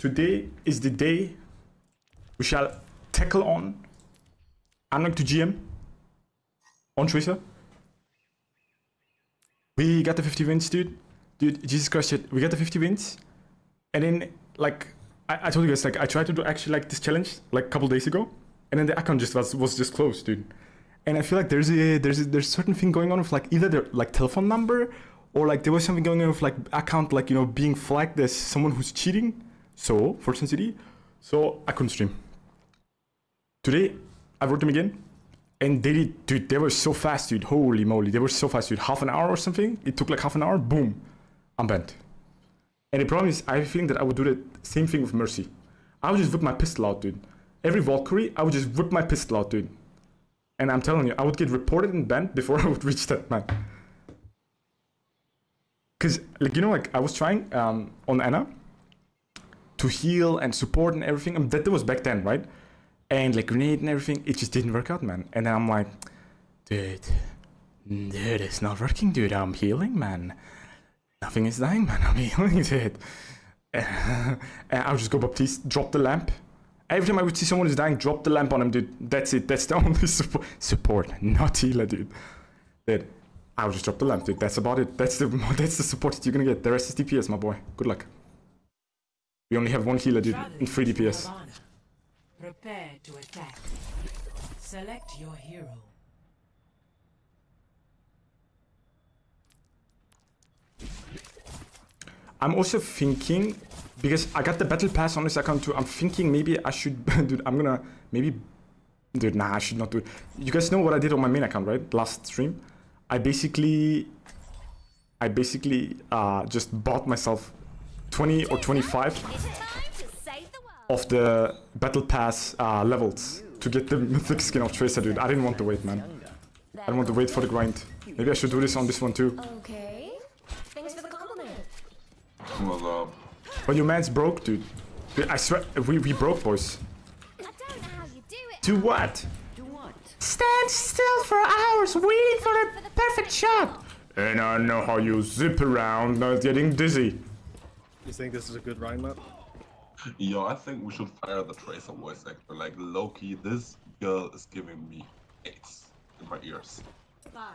Today is the day we shall tackle on Unlock to GM on Tracer. We got the 50 wins, dude. Dude, Jesus Christ, shit. we got the 50 wins. And then, like, I, I told you guys, like, I tried to do actually, like, this challenge, like, a couple days ago. And then the account just was, was just closed, dude. And I feel like there's a, there's a, there's a certain thing going on with, like, either their, like, telephone number or, like, there was something going on with, like, account, like, you know, being flagged as someone who's cheating. So, for City. So, I couldn't stream. Today, I wrote them again. And they did, dude, they were so fast, dude. Holy moly, they were so fast, dude. Half an hour or something. It took like half an hour. Boom, I'm banned. And the problem is, I feeling that I would do the same thing with Mercy. I would just whip my pistol out, dude. Every Valkyrie, I would just whip my pistol out, dude. And I'm telling you, I would get reported and banned before I would reach that man. Cause like you know, like I was trying um, on Ana to heal and support and everything. I mean, that was back then, right? and like grenade and everything, it just didn't work out, man. And then I'm like, dude, dude, it's not working, dude. I'm healing, man. Nothing is dying, man. I'm healing, dude. and I'll just go Baptiste, drop the lamp. Every time I would see someone who's dying, drop the lamp on him, dude. That's it. That's the only support, support not healer, dude. Dude, I'll just drop the lamp, dude. That's about it. That's the that's the support that you're gonna get. The rest is DPS, my boy. Good luck. We only have one healer, dude, in 3 DPS. Prepare to attack. Select your hero. I'm also thinking because I got the battle pass on this account too. I'm thinking maybe I should, dude. I'm gonna maybe, dude. Nah, I should not do it. You guys know what I did on my main account, right? Last stream, I basically, I basically uh, just bought myself 20 or 25 of the battle pass uh, levels to get the mythic skin of Tracer, dude. I didn't want to wait, man. I didn't want to wait for the grind. Maybe I should do this on this one too. Okay. Thanks for the compliment. What's up? But your man's broke, dude. I swear, we, we broke, boys. I don't know how you do it. Do what? Do what? Stand still for hours waiting for the perfect shot. And I know how you zip around not getting dizzy. You think this is a good rhyme map? Yo, I think we should fire the Tracer voice actor. Like, Loki, this girl is giving me AIDS in my ears. Five,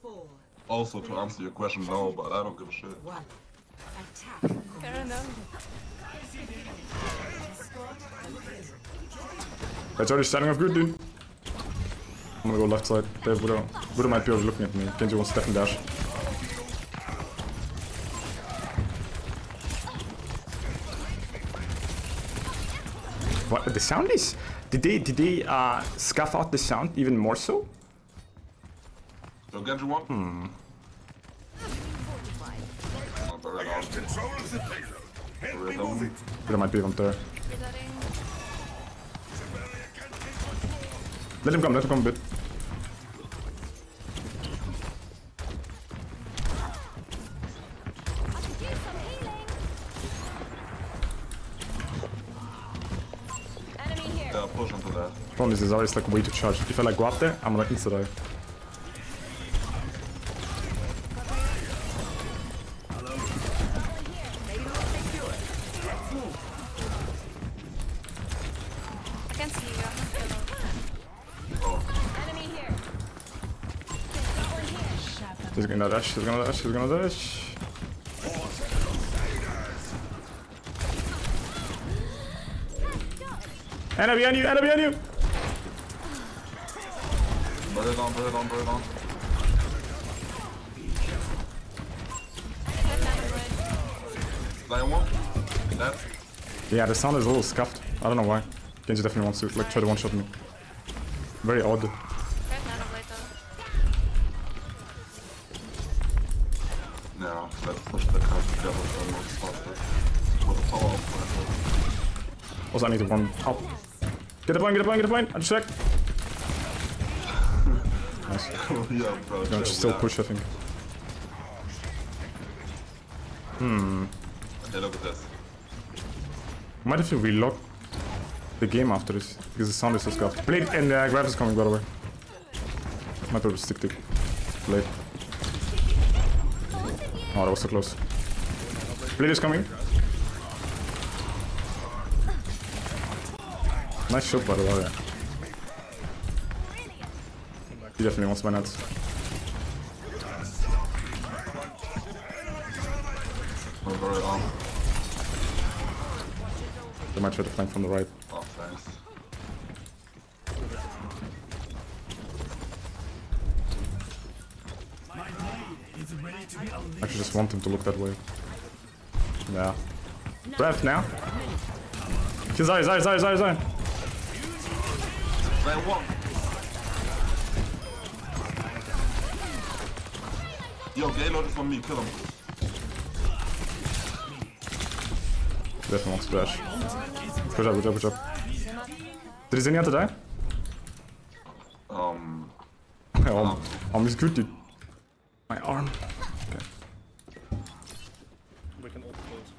four. Also, to answer your question, no, but I don't give a shit. One. Attack. Fair enough. That's already standing off good, dude. I'm gonna go left side. Dave Buddha. Buddha might be overlooking at me. Genji wants step and dash. What the sound is? Did they did they uh, scuff out the sound even more so? Don't get one. Hmm. There might be one there. Let him come, let him come a bit. Problem is, there's always like a way to charge. If I like go up there, I'm gonna insta die. She's gonna dash, she's gonna dash, she's gonna dash. Enemy on you, enemy on you! Put it on, put it on, put it on. Lion one. Dead. Yeah, the sound is a little scuffed. I don't know why. Genji definitely wants to like try to one-shot me. Very odd. No, let's push the card together. With the power of Also, I need to one up. Get the point, get the point, get the point! I'm check. Nice. yeah, bro. No, still push, I think. Hmm. Hey, look at this. Might have to relock the game after this because the sound is so scuffed. Blade and uh, Grav is coming, by the way. Might have to stick to Blade. Oh, that was so close. Blade is coming. Nice shot by the way. He definitely wants my nuts. We're very. They might try to flank from the right. Oh, thanks. I actually just want him to look that way. Yeah. Breath now. His eyes, eyes, eyes, eyes, eyes. Man, what? Yo, Gaylord is on me, kill him. Definitely to dash. Good job, good job, good job. Did Zenyatta die? Um, arm. Arm is good, dude. My arm. Okay. We can ult close.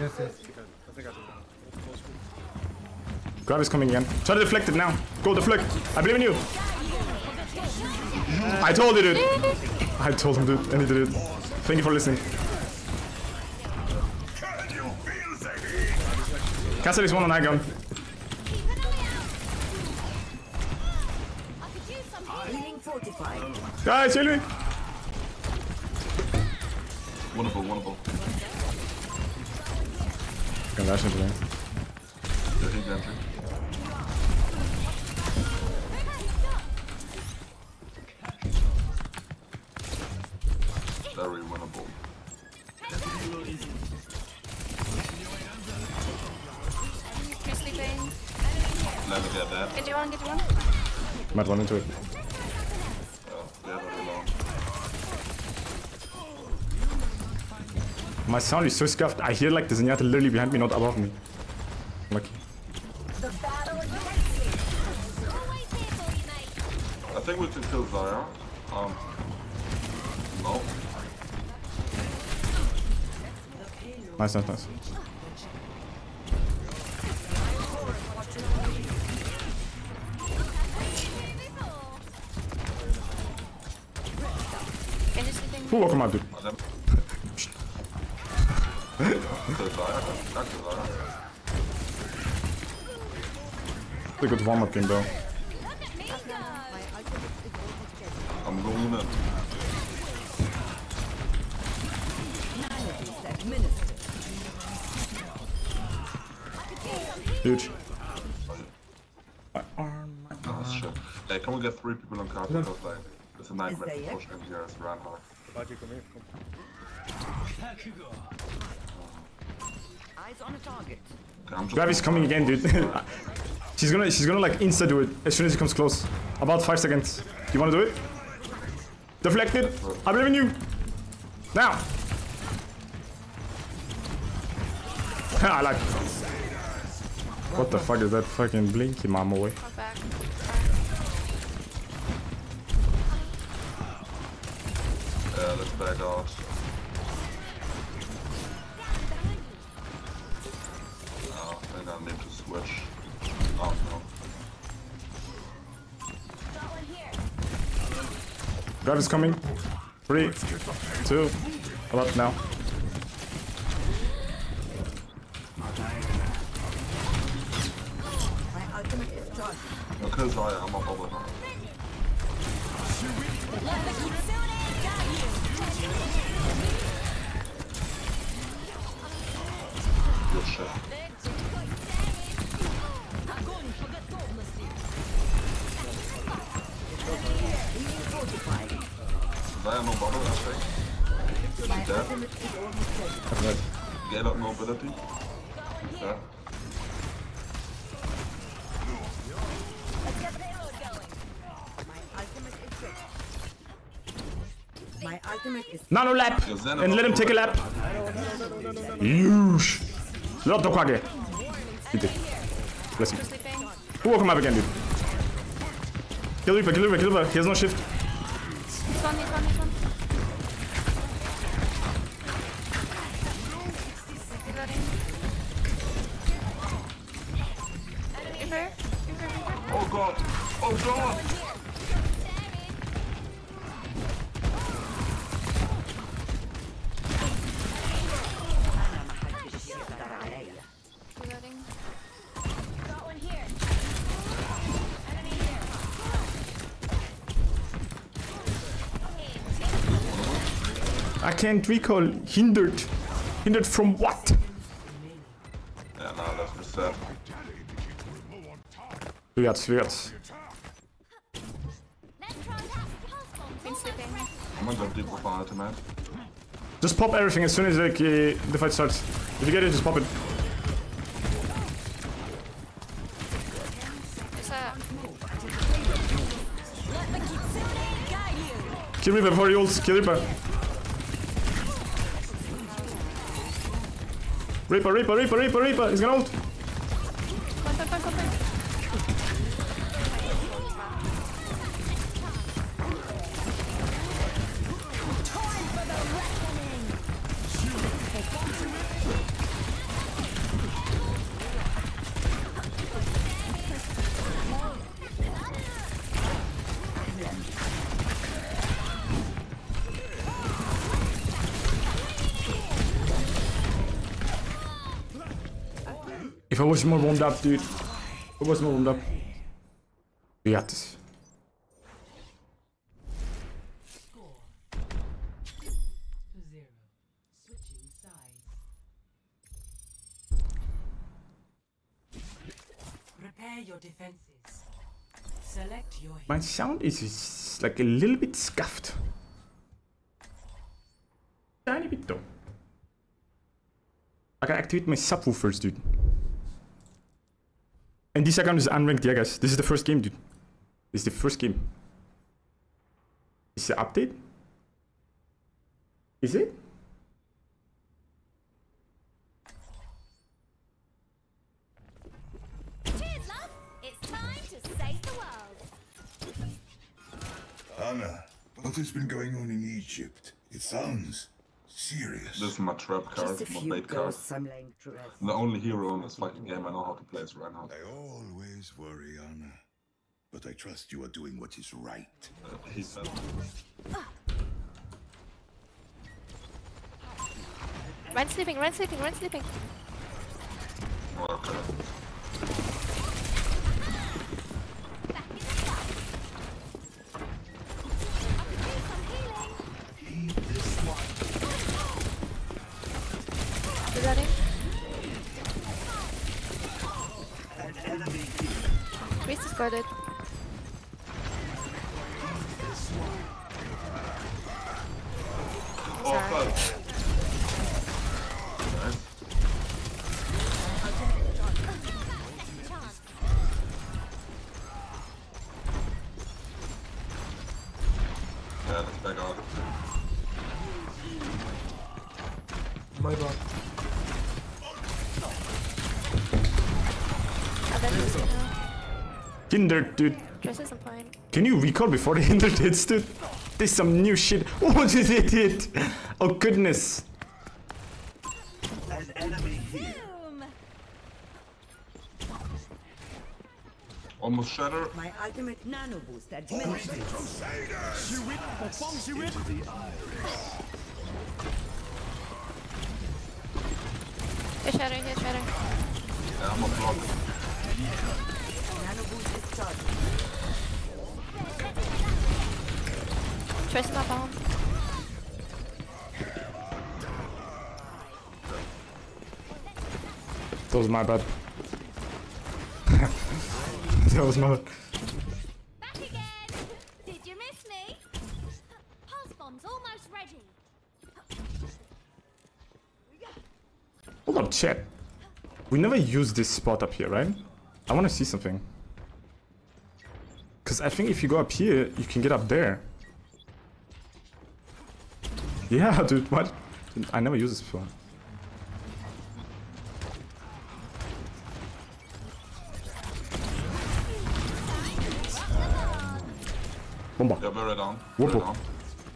Yes, yes. Okay, I think I did that. Ult close. Grav is coming again. Try to deflect it now. Go deflect. I believe in you. I told you, dude. I told him, dude, and he did it. Thank you for listening. Castle is one on Agon. Guys, heal me. winnable, winnable. Can dash into me. Sound is so scuffed. I hear like the Zenyatta literally behind me, not above me. Lucky. I think we can kill Zarya. Um, no. Nice, nice, nice. It's a good warm-up game, though. I'm going in. administered. Huge. My arm, my Oh shit. Hey, can we get three people on card because like it's a nightmare to push in here as Reinhardt. Bad you come here. Come. Eyes on a target. Okay, I'm just Grav is coming again, dude. she's gonna, she's gonna like insta do it as soon as he comes close. About five seconds. You wanna do it? Deflect it. I believe in you. Now. I like. What the fuck is that fucking blinky mama way? Let's back out. Grav is coming. Three, two, about now. My ultimate is And let him take a lap. Yush. Lot. He did. Bless him. Who woke him up again, dude? Kill Reaper, kill Reaper, kill Reaper. He has no shift. I can't recall. Hindered. Hindered from what? Yeah, now let's reset. We got, we got. I'm gonna go deep with my ultimate. Just pop everything as soon as like, uh, the fight starts. If you get it, just pop it. Kill Reaper before he ults. Kill Reaper. Reaper, Reaper, Reaper, Reaper, Reaper. He's gonna ult. If I was more warmed up, dude. If I was more warmed up. We got this. Zero. Switching sides. Prepare your defenses. Select your My sound is, is like a little bit scuffed. Tiny bit though. I can activate my subwoofers, dude. And this account is unranked, yeah, guys. This is the first game, dude. This is the first game. Is the update? Is it? Cheers, love! It's time to save the world. Ana, what has been going on in Egypt? It sounds serious. This is my trap card, my few bait card. ghosts I'm laying to rest. The only hero in this fucking game I know how to play is Reinhardt. I always worry, Ana. But I trust you are doing what is right. Uh, he said. Run sleeping, run sleeping, run sleeping. Oh, okay. Priest Hindered, dude. Dress isn't fine. Can you recall before the hindered hits, dude? There's some new shit. Oh, did it hit? Oh, goodness. Boom! Almost shatter. My ultimate nano boost administered. He's shattering, he's shattering. Yeah, I'm a block. Nano boost is. Trace is bomb. That was my bad. that was my bad. Back again! Did you miss me? Pulse bomb's almost ready. Hold up, chat. We never use this spot up here, right? I want to see something. Because I think if you go up here, you can get up there. Yeah, dude, what? I never used this before. Bomba. Yeah, very down. Whoop, Very whoop. down.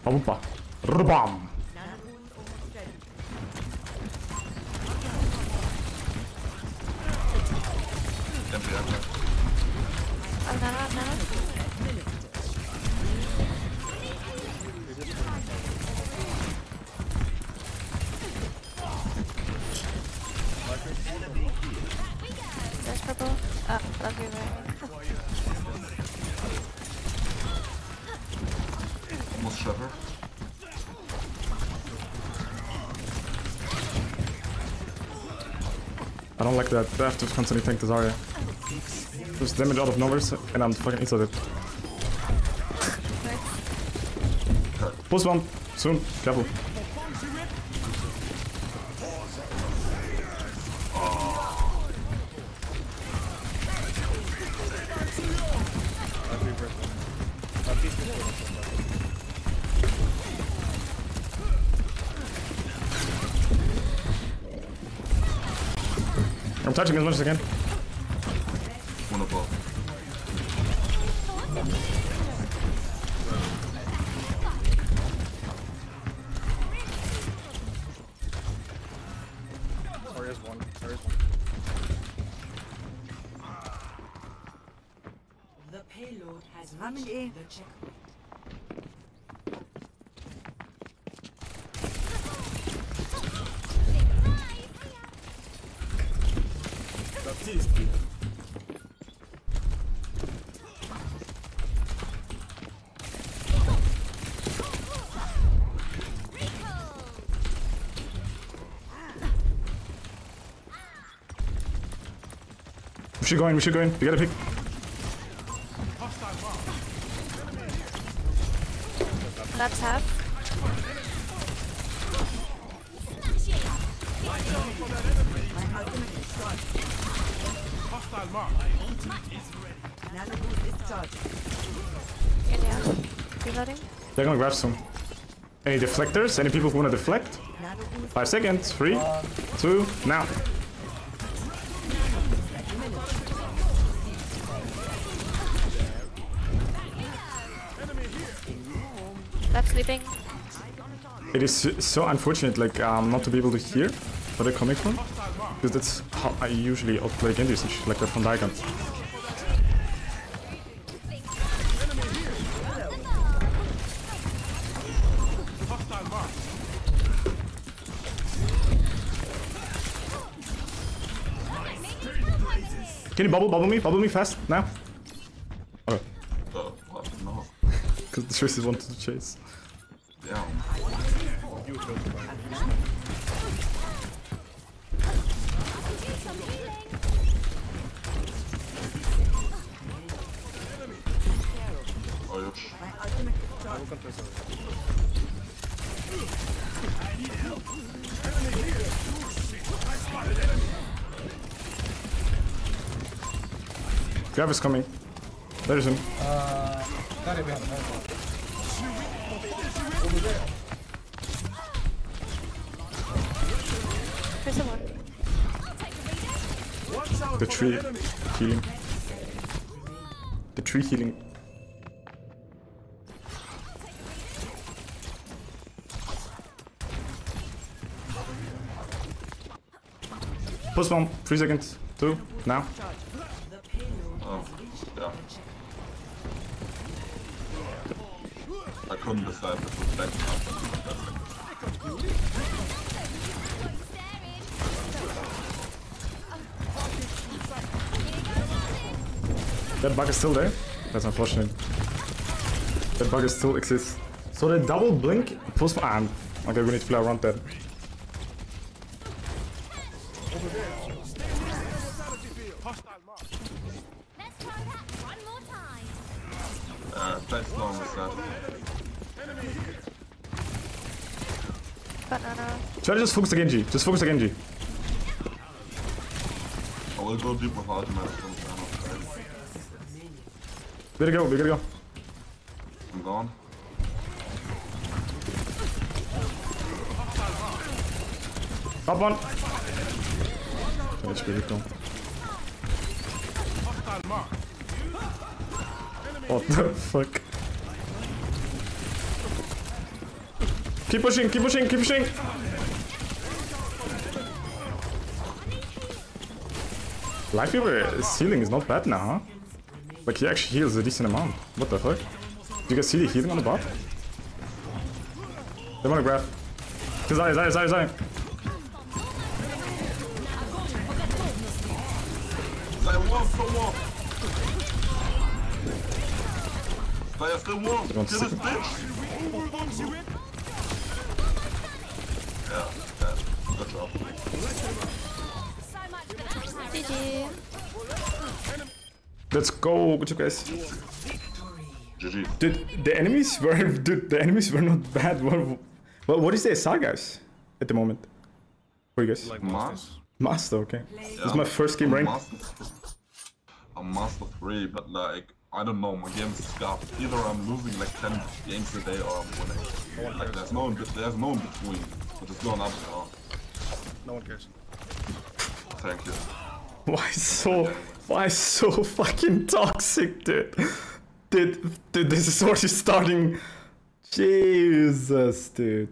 Bomba. Rubam. Nano boost Love. Almost shove her. I don't like that. They have to constantly tank the Zarya. Just damage out of nowhere and I'm fucking inside it. Nice. Push one. Soon. Careful. As much as I can. Should go in, we should go in. We gotta pick. That's half. Nano boost is charged. Yeah, yeah. Reloading. They're gonna grab some. Any deflectors? Any people who wanna deflect? Five seconds. Three, two, now. It is so unfortunate, like, um, not to be able to hear where they're coming from. Because that's how I usually outplay Genjis and shit like that from Daigon. Can you bubble, bubble me, bubble me fast, now? Okay, because the choices wanted to chase. Grav is coming. There is him. Someone. The tree healing. The tree healing. Pulse bomb, three seconds, two, now. Bug is still there. That's unfortunate. That bug is still exists. So the double blink post ah, okay, we need to play around that. Let's try that one more time. Uh, play slow on this. Banana. Try to just focus the Genji. Just focus the Genji. I will go deep with ultimate. We gotta go, we gotta go. I'm gone. Up one. Let's really go. What the fuck? Keep pushing, keep pushing, keep pushing! Lifeweaver healing is not bad now, huh? Like he actually heals a decent amount. What the fuck? Do you guys see the healing on the bot? They wanna grab. Zai, Zai, Zai, Zai. Still warm. don't Kill this bitch. Yeah, yeah. Good job. GG. Let's go. Good job, guys. GG. Dude, the enemies were dude, the enemies were not bad. What, what, what is the SR guys at the moment? For you guys? Like Mas? Master, okay. This is my first game, I'm right? I'm Master 3, but like, I don't know, my game's scuffed. Either I'm losing like 10 games a day or I'm winning. Like, there's no, in bet- there's no in between. So just going up and down. No one cares. Thank you. Why so why so fucking toxic, dude? Dude, dude, this is already starting. Jesus, dude.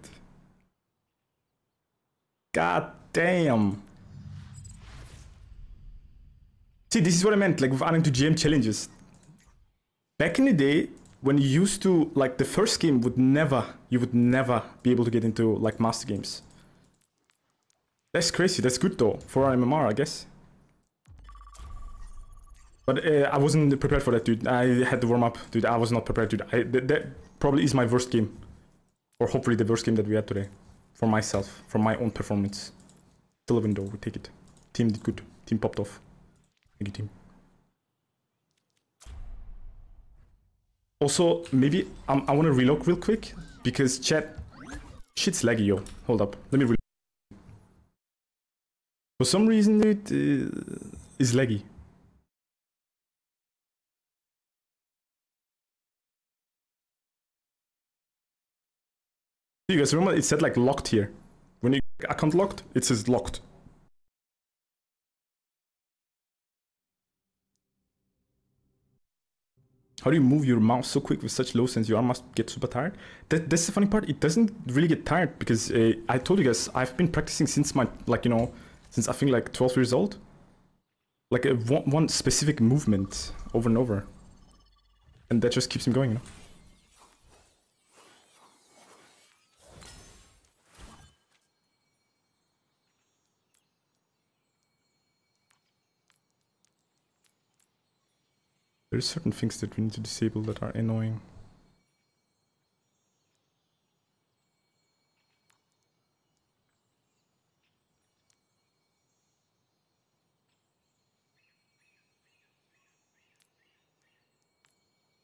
God damn. See, this is what I meant, like with adding to GM challenges. Back in the day, when you used to, like, the first game would never, you would never be able to get into, like, master games. That's crazy. That's good though for our MMR, I guess. But uh, I wasn't prepared for that, dude. I had to warm up, dude. I was not prepared, dude. I, that, that probably is my worst game, or hopefully the worst game that we had today, for myself, for my own performance. Still a window. We take it. Team did good. Team popped off. Thank you, team. Also, maybe I want to reload real quick because chat shit's laggy, yo. Hold up. Let me. Re- for some reason, it uh, is laggy. You guys remember it said like locked here. When you account locked, it says locked. How do you move your mouse so quick with such low sense? Your arm must get super tired. That, that's the funny part. It doesn't really get tired because uh, I told you guys I've been practicing since my like you know since I think like 12 years old. Like a, one, one specific movement over and over, and that just keeps me going. You know. There's certain things that we need to disable that are annoying.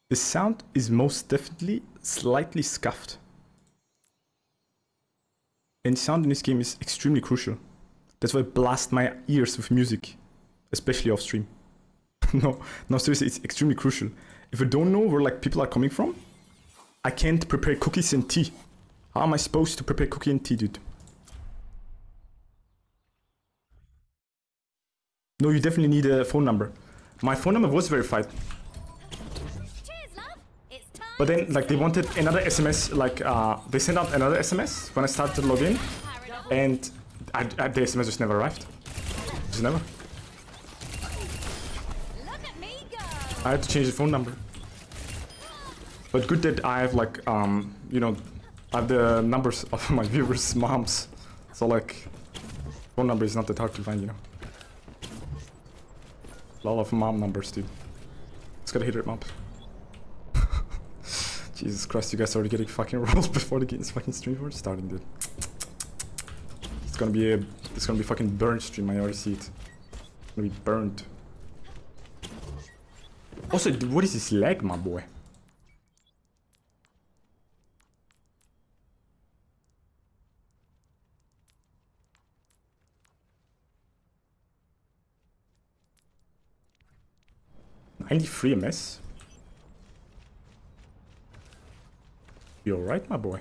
The sound is most definitely slightly scuffed. And sound in this game is extremely crucial. That's why I blast my ears with music, especially off stream. no, no, seriously, it's extremely crucial. If I don't know where like people are coming from, I can't prepare cookies and tea. How am I supposed to prepare cookie and tea, dude? No, you definitely need a phone number. My phone number was verified. But then like they wanted another SMS. Like uh, they sent out another SMS when I started to log in, and I, I, the SMS just never arrived. Just never. Look at me go. I had to change the phone number. But good that I have like um you know I have the numbers of my viewers' moms. So like phone number is not that hard to find, you know. A lot of mom numbers, dude. It's gotta hit it, mom. Jesus Christ, you guys are already getting fucking rolled before the game's fucking stream for starting, dude. It's gonna be a it's gonna be fucking burned stream, I already see it. It's gonna be burned. Oh, also, what is this leg, my boy? Ninety-three MS. You alright, my boy?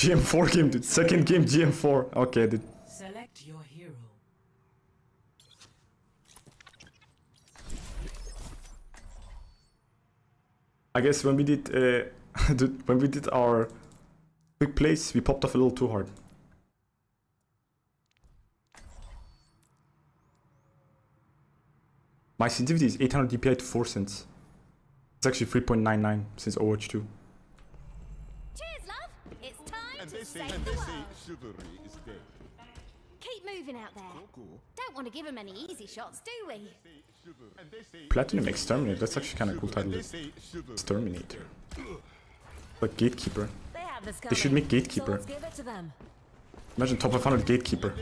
GM4 game, dude. Second game, GM4. Okay, dude. Select your hero. I guess when we did, uh, dude, when we did our quick plays, we popped off a little too hard. My sensitivity is 800 dpi to 4 sens. It's actually 3.99 since Overwatch 2 and chivalry is dead. Keep moving out there. Don't want to give him any easy shots, do we? Platinum Exterminator, that's actually kind of cool title. Exterminator. Like Gatekeeper. They, they should make Gatekeeper. So Imagine top 500 Gatekeeper.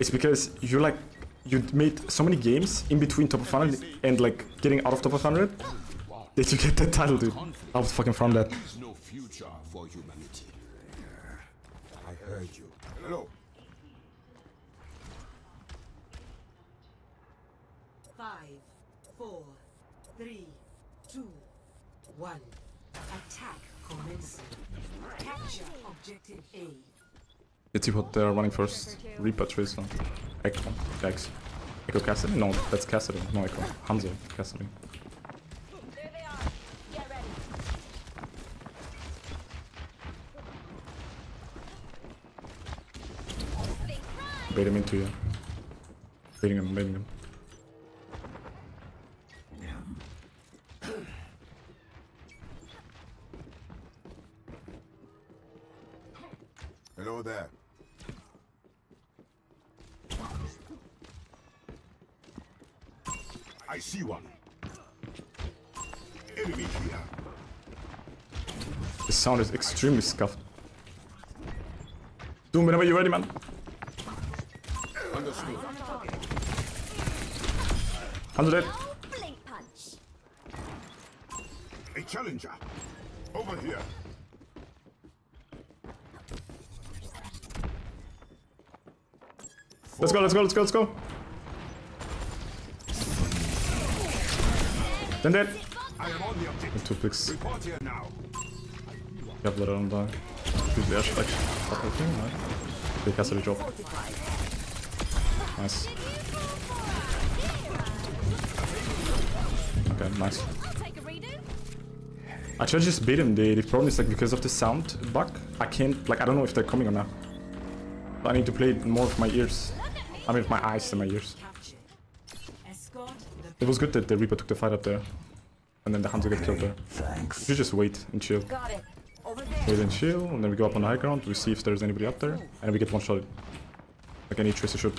It's because you like you made so many games in between top 500 and like getting out of top 500 that you get that title, dude. I was fucking from that. 1. Attack commencing. Capture objective A. It's what they're running first. Reaper, Tracer, Echo, Dex. Echo Cassidy? No, that's Cassidy. No Echo. Hanzo, Cassidy. Bait him into you. Baiting him, baiting him. Hello there. I see one. Enemy here. The sound is extremely scuffed. Doom, whenever you're ready, man. Understood. Hanzo dead. Oh, blink punch. A challenger. Over here. Let's go, let's go, let's go, let's go. Then dead. Two picks. Now. Jävlar är de där. Gud, det är airstrike. Fuck, okay, nice. Det kastar jobb. Nice. Okay, nice. I tried to just beat him. The, the problem is like because of the sound bug, I can't like I don't know if they're coming or not. I need to play more with my ears. I mean with my eyes and my ears. Captured. Escort the It was good that the Reaper took the fight up there. And then the Hunter got killed there. Thanks. You just wait and chill. Got it. Over. Wait and chill, and then we go up on the high ground, we see if there's anybody up there, and we get one shot. Like any Tracer should.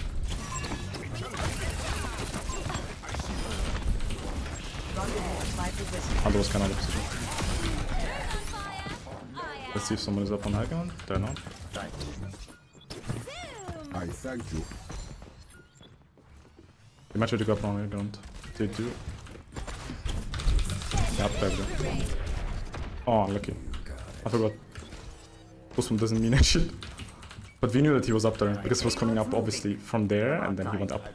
Hunter was kind of opposite. Let's see if someone is up on the high ground. They're not. I thank you. Try to go up on ground. They do. We go. Oh, lucky. I forgot. Postman doesn't mean shit. But we knew that he was up there, because he was coming up obviously from there, and then he went up.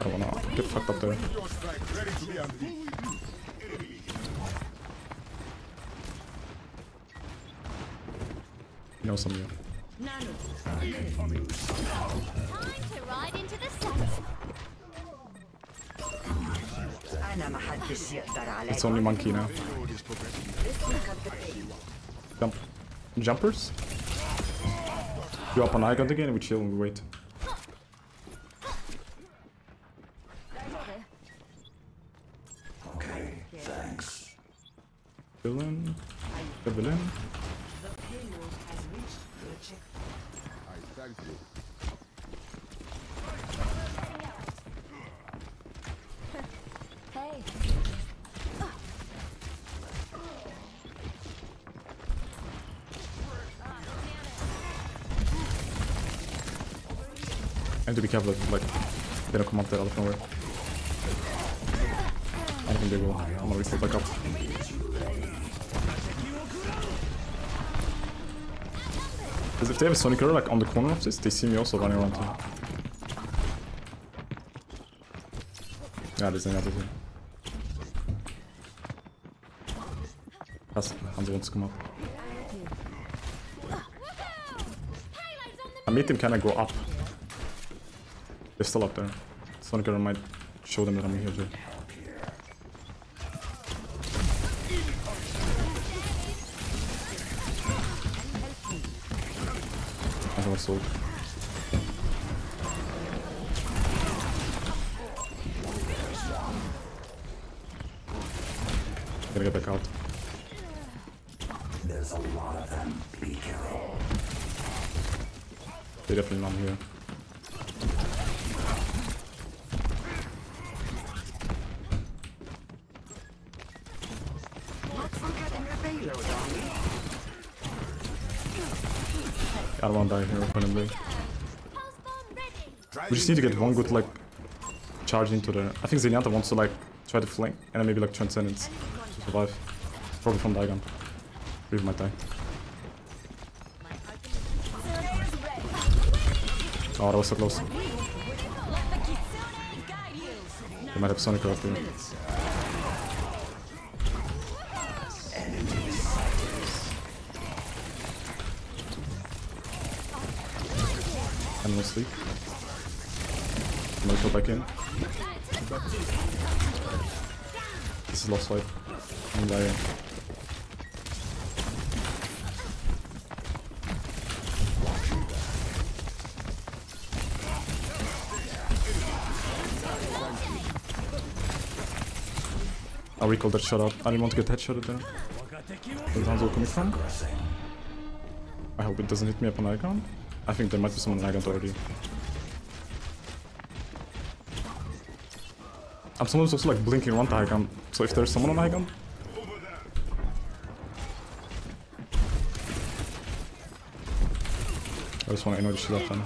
I wanna ah, get fucked up there. Your strike ready to. He knows some of Nano. Time to ride into the sun. It's only monkey now. Jump. Jumpers? You up on high ground again, we chill and we wait. Okay, thanks. Villain. The villain. I to be careful that like they don't come up there out of nowhere. I don't think they will. I'm oh. gonna refill back up. Because if they have a Sonic Arrow like on the corner of this, they see me also running around here. Yeah, there's another here. That's Hanzo wants to come up. I made them kinda go up. They're still up there. Sonic Arrow might show them that I'm here too. I was sold. Gotta We just need to get one good like charge into the. I think Zenyatta wants to like try to flank and then maybe like Transcendence to survive. Probably from Daigon. Reeve might die. Oh, that was so close. They might have Sonic out there. Sleep. I'm gonna go back in. This is lost fight. I'm dying. I'll recall that shot out. I didn't want to get headshotted there. Where's Hanzo coming from? I hope it doesn't hit me up on icon. I think there might be someone on icon already. I'm sometimes also like blinking around the icon. So if there's someone on the icon, I just want to annoy the shit out of them.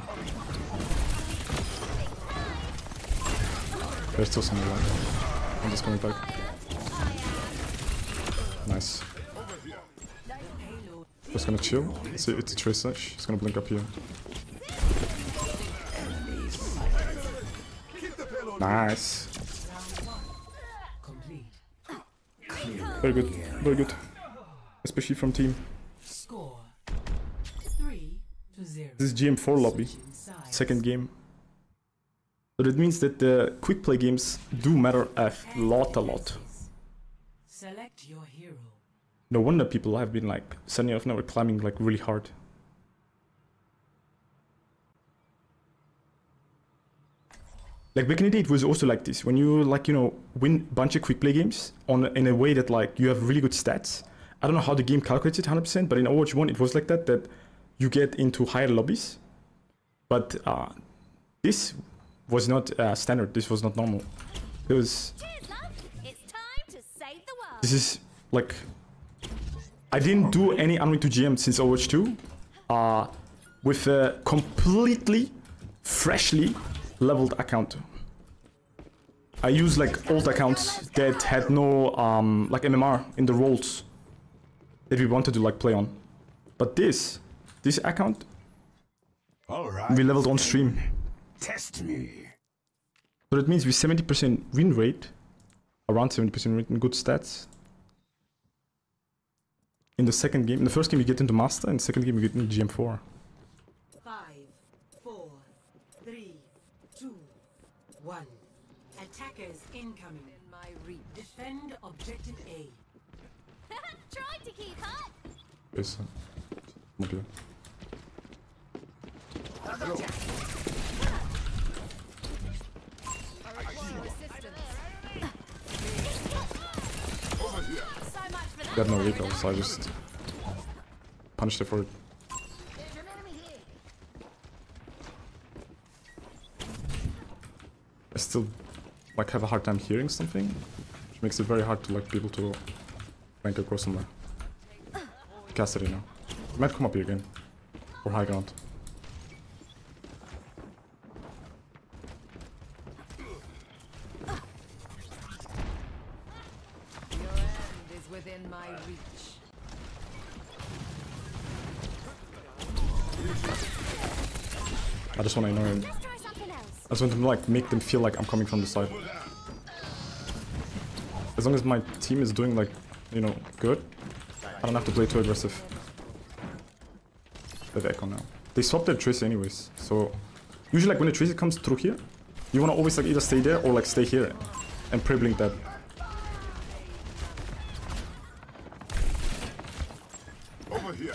There's still someone alive. I'm just coming back. Just gonna chill. See, it's a Tracer. It's gonna blink up here. Nice. Very good. Very good. Especially from team. This is GM4 lobby. Second game. So that means that the quick play games do matter a lot, a lot. Select your hero. No wonder people have been like sending off now we're climbing like really hard. Like back in the day, it was also like this. When you like you know win bunch of quick play games on in a way that like you have really good stats. I don't know how the game calculates it 100%, but in Overwatch 1 it was like that that you get into higher lobbies. But uh, this was not uh, standard. This was not normal. It was Cheers. It's time to save the world. this is like I didn't do any Unranked to GM since Overwatch 2 uh, with a completely freshly leveled account. I used like old accounts that had no um, like MMR in the roles that we wanted to like play on. But this, this account, All right. we leveled on stream. Test me. So that means with 70% win rate, around 70% win rate and good stats. In the second game, in the first game you get into Master, in the second game you get into GM4. Five, four, three, two, one. Attackers incoming. In my reach. Defend objective A. Trying to keep up. Is, uh, okay. So Got no recall, so I just punched it for. I still like have a hard time hearing something, which makes it very hard to like be able to rank across somewhere. Cassidy now. Might come up here again. Or high ground. I just want to annoy him. Let's try something else. I just want to like make them feel like I'm coming from the side. As long as my team is doing like, you know, good, I don't have to play too aggressive. They have Echo now. They swapped their Tracer anyways, so usually like when the Tracer comes through here, you want to always like either stay there or like stay here and pre-blink that. Over here.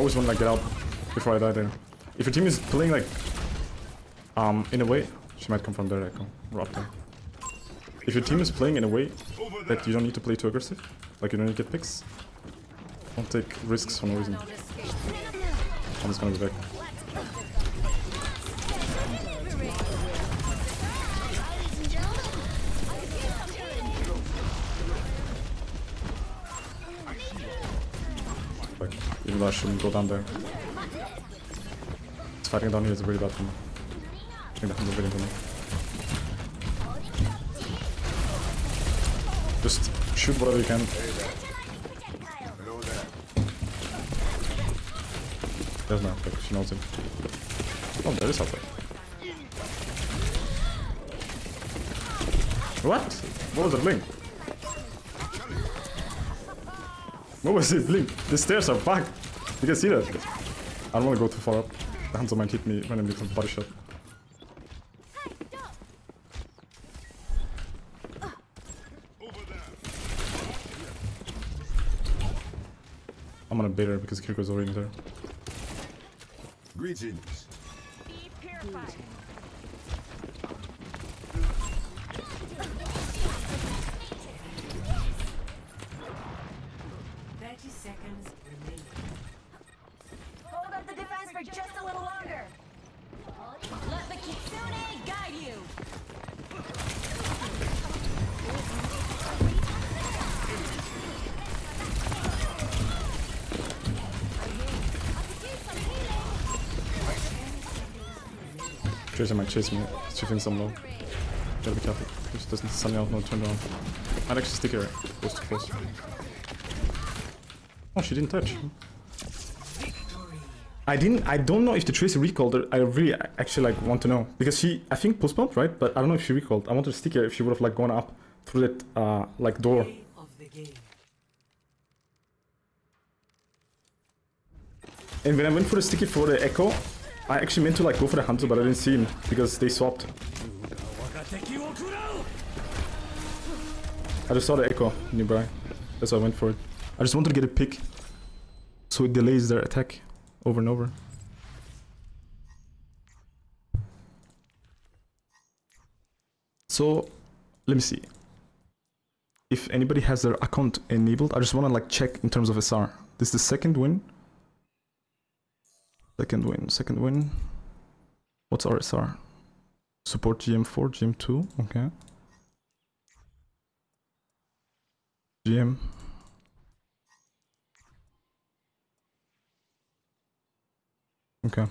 always want to like, get out before I die there. If your team is playing like um in a way, she might come from there, Echo. Or up there. If your team is playing in a way that you don't need to play too aggressive, like you don't need to get picks, don't take risks for no reason. I'm just gonna be back. Go down there. It's fighting down here is really bad for me. I think that one's really for me. Just shoot whatever you can. There's no like, she knows him. Oh, there is outside. What? What was the blink? What was it blink? The stairs are fucked. You can see that. I don't want to go too far up. The Hanzo might hit me randomly from body shot. I'm gonna bait her because Kiriko's already there. Greetings. Be purified. Chase me. She thinks I'm low. Gotta be careful. She doesn't suddenly out no turn around. Might actually stick her close to close. Oh, she didn't touch. I didn't. I don't know if the Tracer recalled her. I really actually like want to know because she. I think post bump right, but I don't know if she recalled. I wanted to stick her if she would have like gone up through that uh like door. And when I went for the sticky for the Echo, I actually meant to like go for the Hanzo, but I didn't see him because they swapped. I just saw the Echo nearby. That's why I went for it. I just wanted to get a pick so it delays their attack over and over. So, let me see. If anybody has their account enabled, I just want to like check in terms of SR. This is the second win. Second win, second win. What's RSR? Support GM4, GM2, okay. GM. Okay.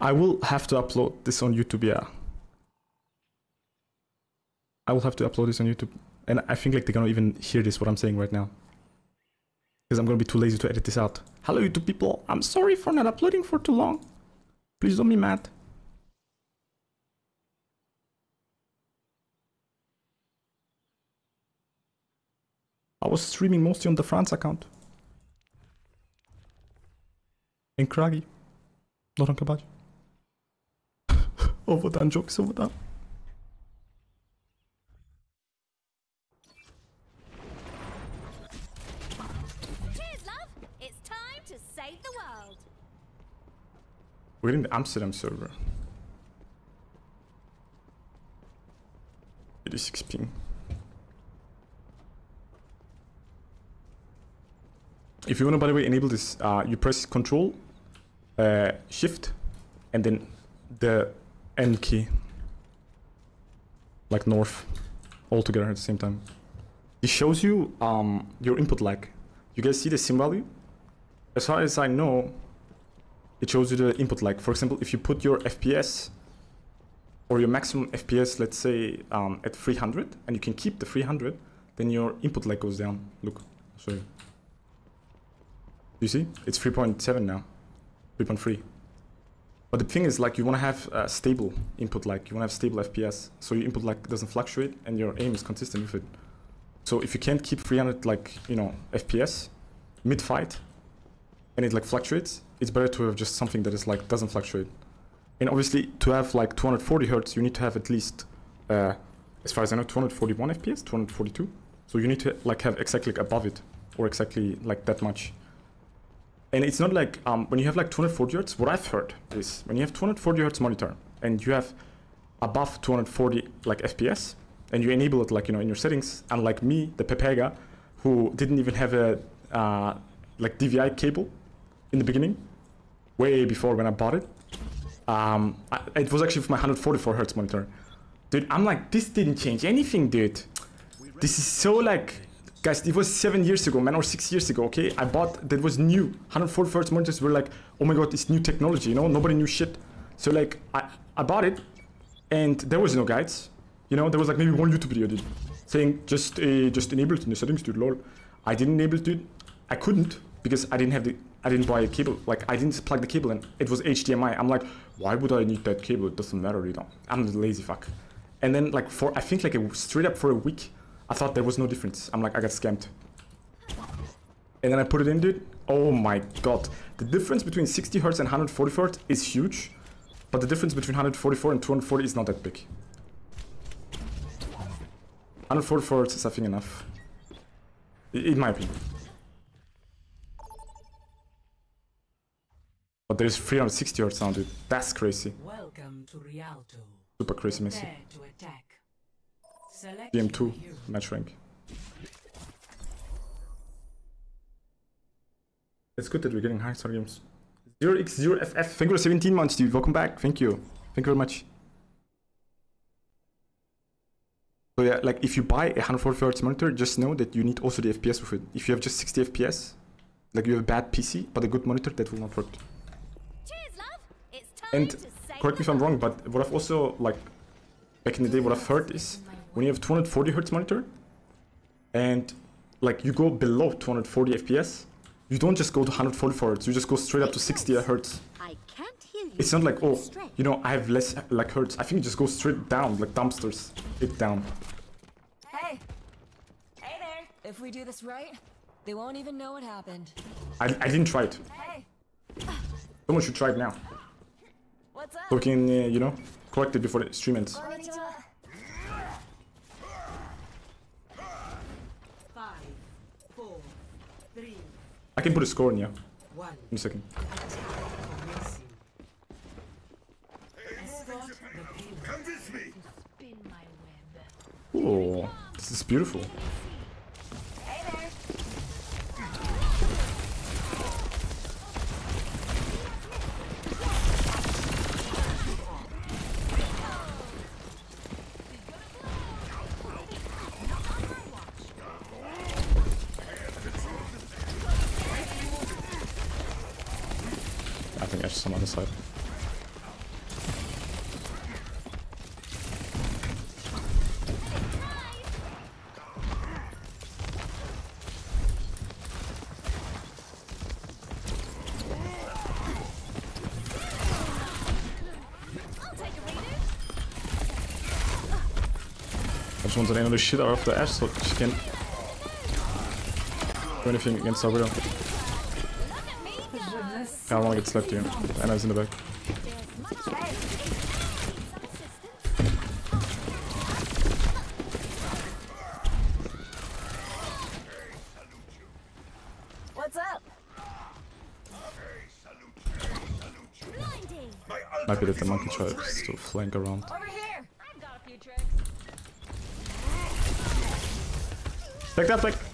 I will have to upload this on YouTube, yeah. I will have to upload this on YouTube. And I think like they're gonna even hear this, what I'm saying right now. Because I'm gonna be too lazy to edit this out. Hello YouTube people, I'm sorry for not uploading for too long. Please don't be mad. I was streaming mostly on the France account. In Kragi. Not on Kabaji. Overdone jokes, overdone. Cheers, love. It's time to save the world. We're in the Amsterdam server. 86 ping. If you want to, by the way, enable this, uh, you press Control, uh, Shift, and then the N key, like North, all together at the same time. It shows you um, your input lag. You guys see the sim value? As far as I know, it shows you the input lag. For example, if you put your FPS or your maximum FPS, let's say um, at 300, and you can keep the 300, then your input lag goes down. Look, you. You see? It's 3.7 now, 3.3. But the thing is, like, you want to have a stable input lag, You want to have stable FPS, so your input lag doesn't fluctuate, and your aim is consistent with it. So if you can't keep 300, like, you know, FPS mid-fight, and it like fluctuates, it's better to have just something that is like doesn't fluctuate. And obviously, to have like 240 hertz, you need to have at least, uh, as far as I know, 241 FPS, 242. So you need to like have exactly like, above it, or exactly like that much. And it's not like um, when you have like 240 hertz. What I've heard is when you have 240 hertz monitor and you have above 240 like FPS, and you enable it like you know in your settings, unlike me, the Pepega, who didn't even have a uh, like DVI cable in the beginning, way before when I bought it. Um, I, it was actually for my 144 hertz monitor. Dude, I'm like, this didn't change anything, dude. This is so like, guys, it was seven years ago, man, or six years ago, okay? I bought, that was new. 144 hertz monitors were like, oh my god, it's new technology, you know? Nobody knew shit. So like, I, I bought it, and there was no guides. You know, there was like maybe one YouTube video, dude, saying just uh, just enable it in the settings, dude, lol. I didn't enable it, dude. I couldn't because I didn't have the I didn't buy a cable. Like I didn't plug the cable in. It was HDMI. I'm like, why would I need that cable? It doesn't matter, you know. I'm lazy fuck. And then like for I think like a, straight up for a week, I thought there was no difference. I'm like I got scammed. And then I put it in, dude. Oh my god, the difference between 60 hertz and 144 hertz is huge, but the difference between 144 and 240 is not that big. 144 hertz is I think enough, in my opinion. But there's 360 hertz now, dude. That's crazy. Welcome to Rialto. Super crazy, Messi. Prepare to attack. Select DM2, match rank. It's good that we're getting high star games. 0x0ff, thank you for 17 months, dude. Welcome back. Thank you. Thank you very much. So yeah, like if you buy a 144 Hz monitor, just know that you need also the FPS with it. If you have just 60 FPS, like you have a bad PC, but a good monitor, that will not work. Cheers, love. It's time And to say correct me if I'm wrong, but what I've also like back in the day, what I've heard is when you have 240 hertz monitor, and like you go below 240 FPS, you don't just go to 144 hertz. You just go straight up to 60 hertz. I can't hear you. It's not like oh, you know, I have less like hertz. I think you just go straight down, like dumpsters, it down. Hey! Hey there! If we do this right, they won't even know what happened. I, I didn't try it. Hey! Someone should try it now, What's up? so we can uh, you know correct it before the stream ends. Konnichiwa. Five, four, three, I can put a score in yeah, one. in a second. Commencing. Escort the payload. Come with me. Spin my web. Oh, this is beautiful. The other side. I just want to nail the shit out of the Ashe so she can do anything against our widow. I don't want to get slapped here. Ana's in the back. What's up? Blinding. Might be that the monkey tries to flank around. Over here! I've got a few tricks. Take that back!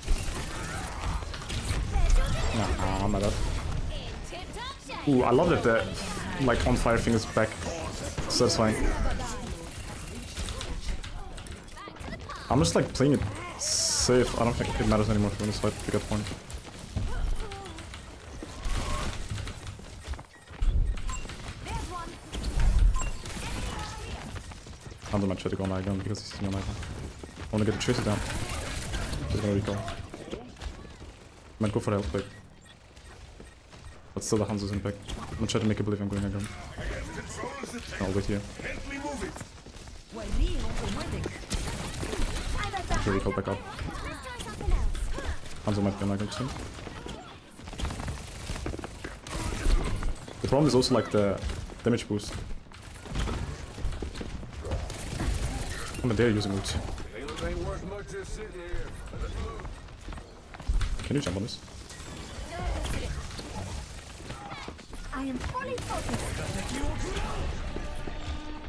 Ooh, I love that the like on fire thing is back. Satisfying. I'm just like playing it safe. I don't think it matters anymore for this fight. Point. There's one. Hanzo might try to go on Icon because he's on Icon. I wanna get the tracer down. He's gonna recall. Might go for the health pick. But still the Hanzo's impact. I'm gonna try to make it believe I'm going Icon. I'll wait here. Okay, recall back up. Hanzo might be on Icon soon. The problem is also like the damage boost. Oh, they're using ult. Can you jump on this?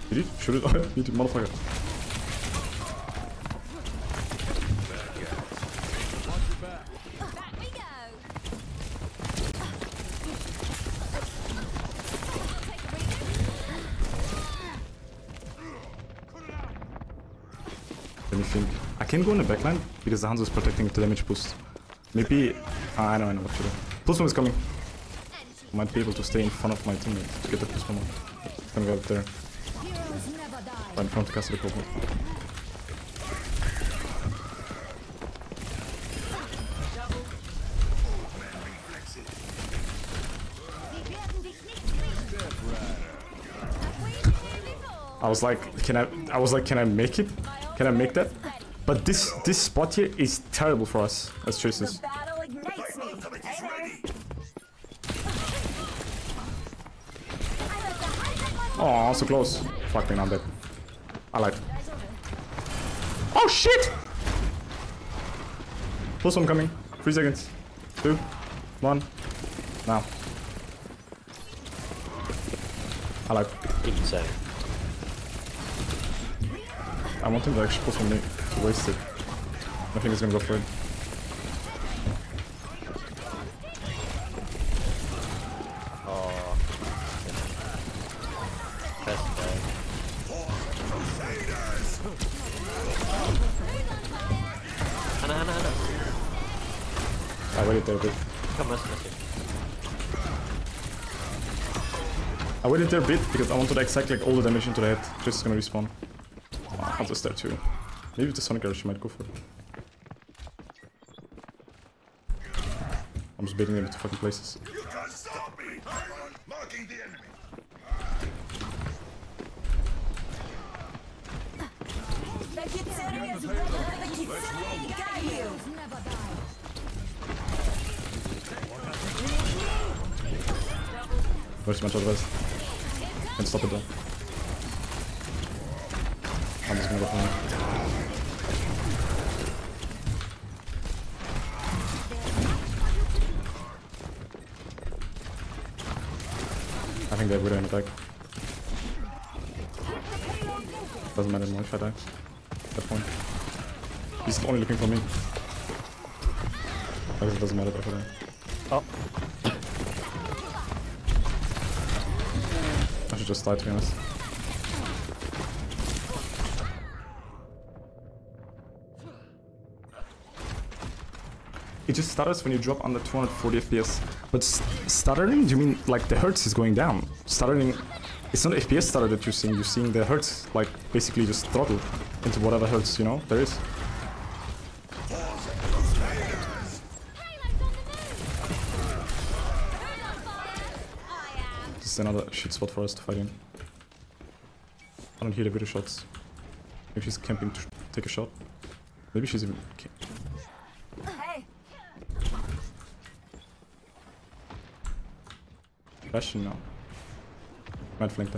Did he? Shoot it? You motherfucker. Back we go. Take a breather. Let me think. I can go in the backline because the Hanzo is protecting the damage boost. Maybe. Ah, I know, I know do. Pulse bomb is coming. Might be able to stay in front of my teammate to get the pulse bomb. Gonna go up there. Right in front to cast the pulse bomb. Sie werden dich nicht kriegen. I was like, can I? I was like, can I make it? Can I make that? But this this spot here is terrible for us as chasers. So close. Fuck me, now I'm dead. I lied. Oh shit! Pulse bomb coming. Three seconds. Two. One. Now. I lied. Insane. I want him to actually pulse bomb me to waste it. I think he's gonna go for it. I waited there a bit because I wanted to exact like all the damage into the head. Just gonna respawn. Oh, Hanzo's there too. Maybe the Sonic Arrow might go for it. I'm just baiting them into fucking places. If I die. At that point. He's only looking for me. I guess it doesn't matter if I die. Oh. I should just die to be honest. It just stutters when you drop under 240 FPS. But st stuttering, do you mean like the hertz is going down? Stuttering, it's not FPS stutter that you're seeing, you're seeing the hertz like basically just throttle into whatever hertz, you know, there is. This is another shit spot for us to fight in. I don't hear the video shots. Maybe she's camping to take a shot. Maybe she's even... Hey, now. Might flank.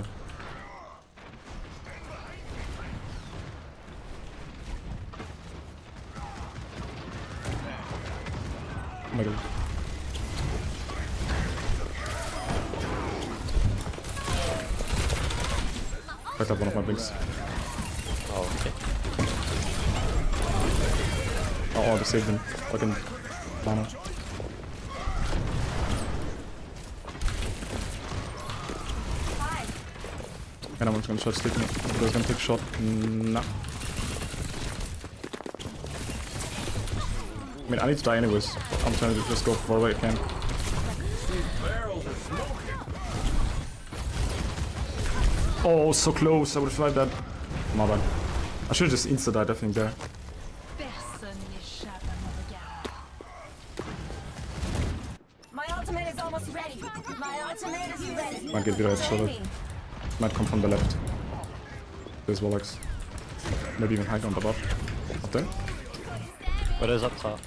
My god. Fucked up one of my blinks. Oh, okay. Oh, oh, they saved him. Fucking mana. And I'm just gonna shot stick me. He's gonna take a shot. Nah. I mean, I need to die anyways. I'm trying to just go far away I can. Oh, so close. I would have survived that. My bad. I should have just insta died, I think, there. Personne n'échappe à mon regard. My ultimate is almost ready. My ultimate is ready. Might get the right shoulder. Might come from the left. There's Wallach. Maybe even high ground above. Up there? But it's up top.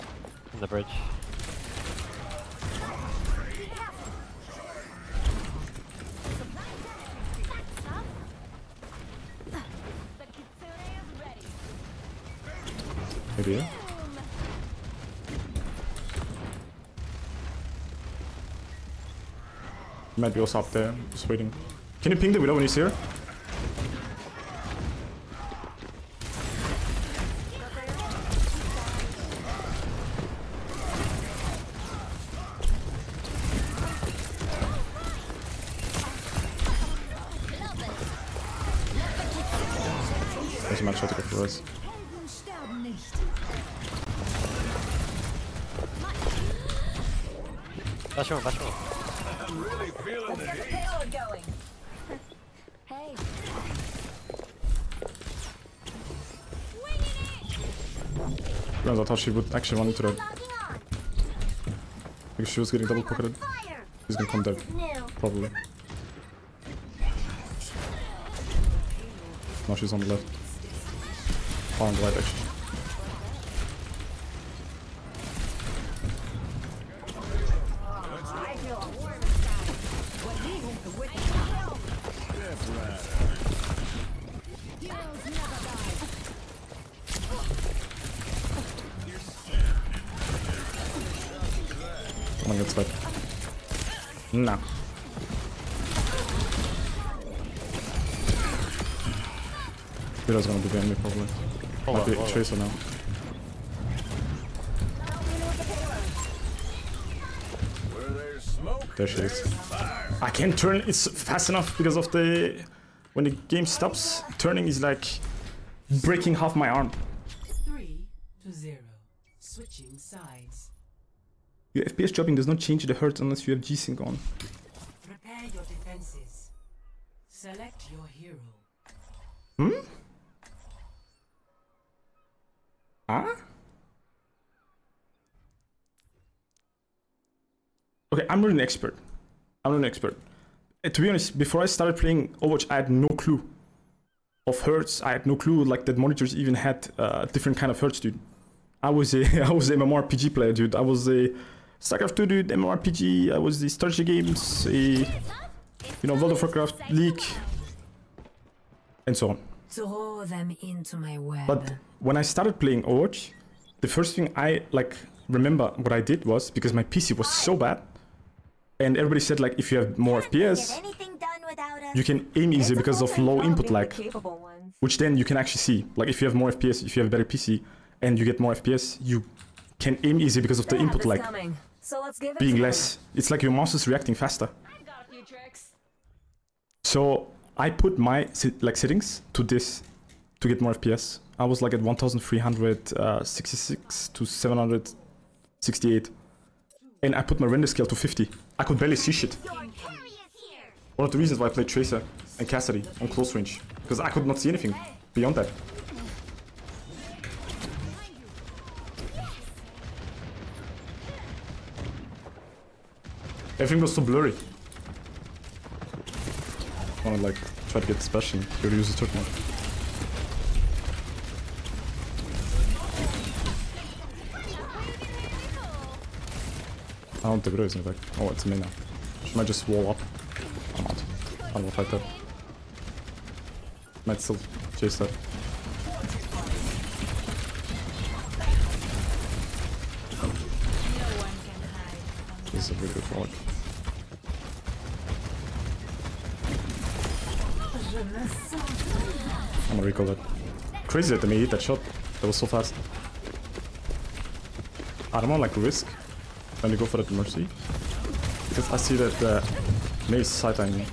On the bridge. Maybe? Might be also up there, just waiting. Can you ping the widow when he's here? Out she would actually run into that because she was getting double pocketed. Fire. He's gonna come dead, probably. No, she's on the left. Or on the right, actually. Tracer now. There she is. I can't turn it's fast enough because of the when the game stops, turning is like breaking half my arm. Three to zero. Switching sides. Your FPS dropping does not change the hertz unless you have G-Sync on. Prepare your defenses. Select your hero. Hmm? Ah? Okay, I'm not an expert. I'm not an expert. Uh, to be honest, before I started playing Overwatch, I had no clue of hertz. I had no clue like that monitors even had uh, different kind of hertz, dude. I was a I was a MMORPG player, dude. I was a StarCraft 2 dude, MMORPG. I was the strategy games, a you know World of Warcraft, League, and so on. Throw them into my web. But when I started playing Overwatch, the first thing I like remember what I did was because my PC was so bad, and everybody said like if you have more FPS, anything done without a you can aim easier because of low input lag, which then you can actually see. Like if you have more FPS, if you have a better PC, and you get more FPS, you can aim easier because of the input lag. So let's give it being less. It's like your mouse is reacting faster. I've got a few tricks. So I put my like settings to this to get more FPS. I was like at 1366 to 768. And I put my render scale to 50. I could barely see shit. One of the reasons why I played Tracer and Cassidy on close range. Because I could not see anything beyond that. Everything was so blurry. I wanna like try to get this bastion. He already uses I don't think it is in fact. Oh, it's me now. She might just wall up. I'm out. I don't fight that. Might still chase that. This is a really good forward. I'm gonna recall that. Crazy that they made that shot. That was so fast. I don't want like risk Trying to go for that mercy. Because I see that the uh, maze sidelining angle.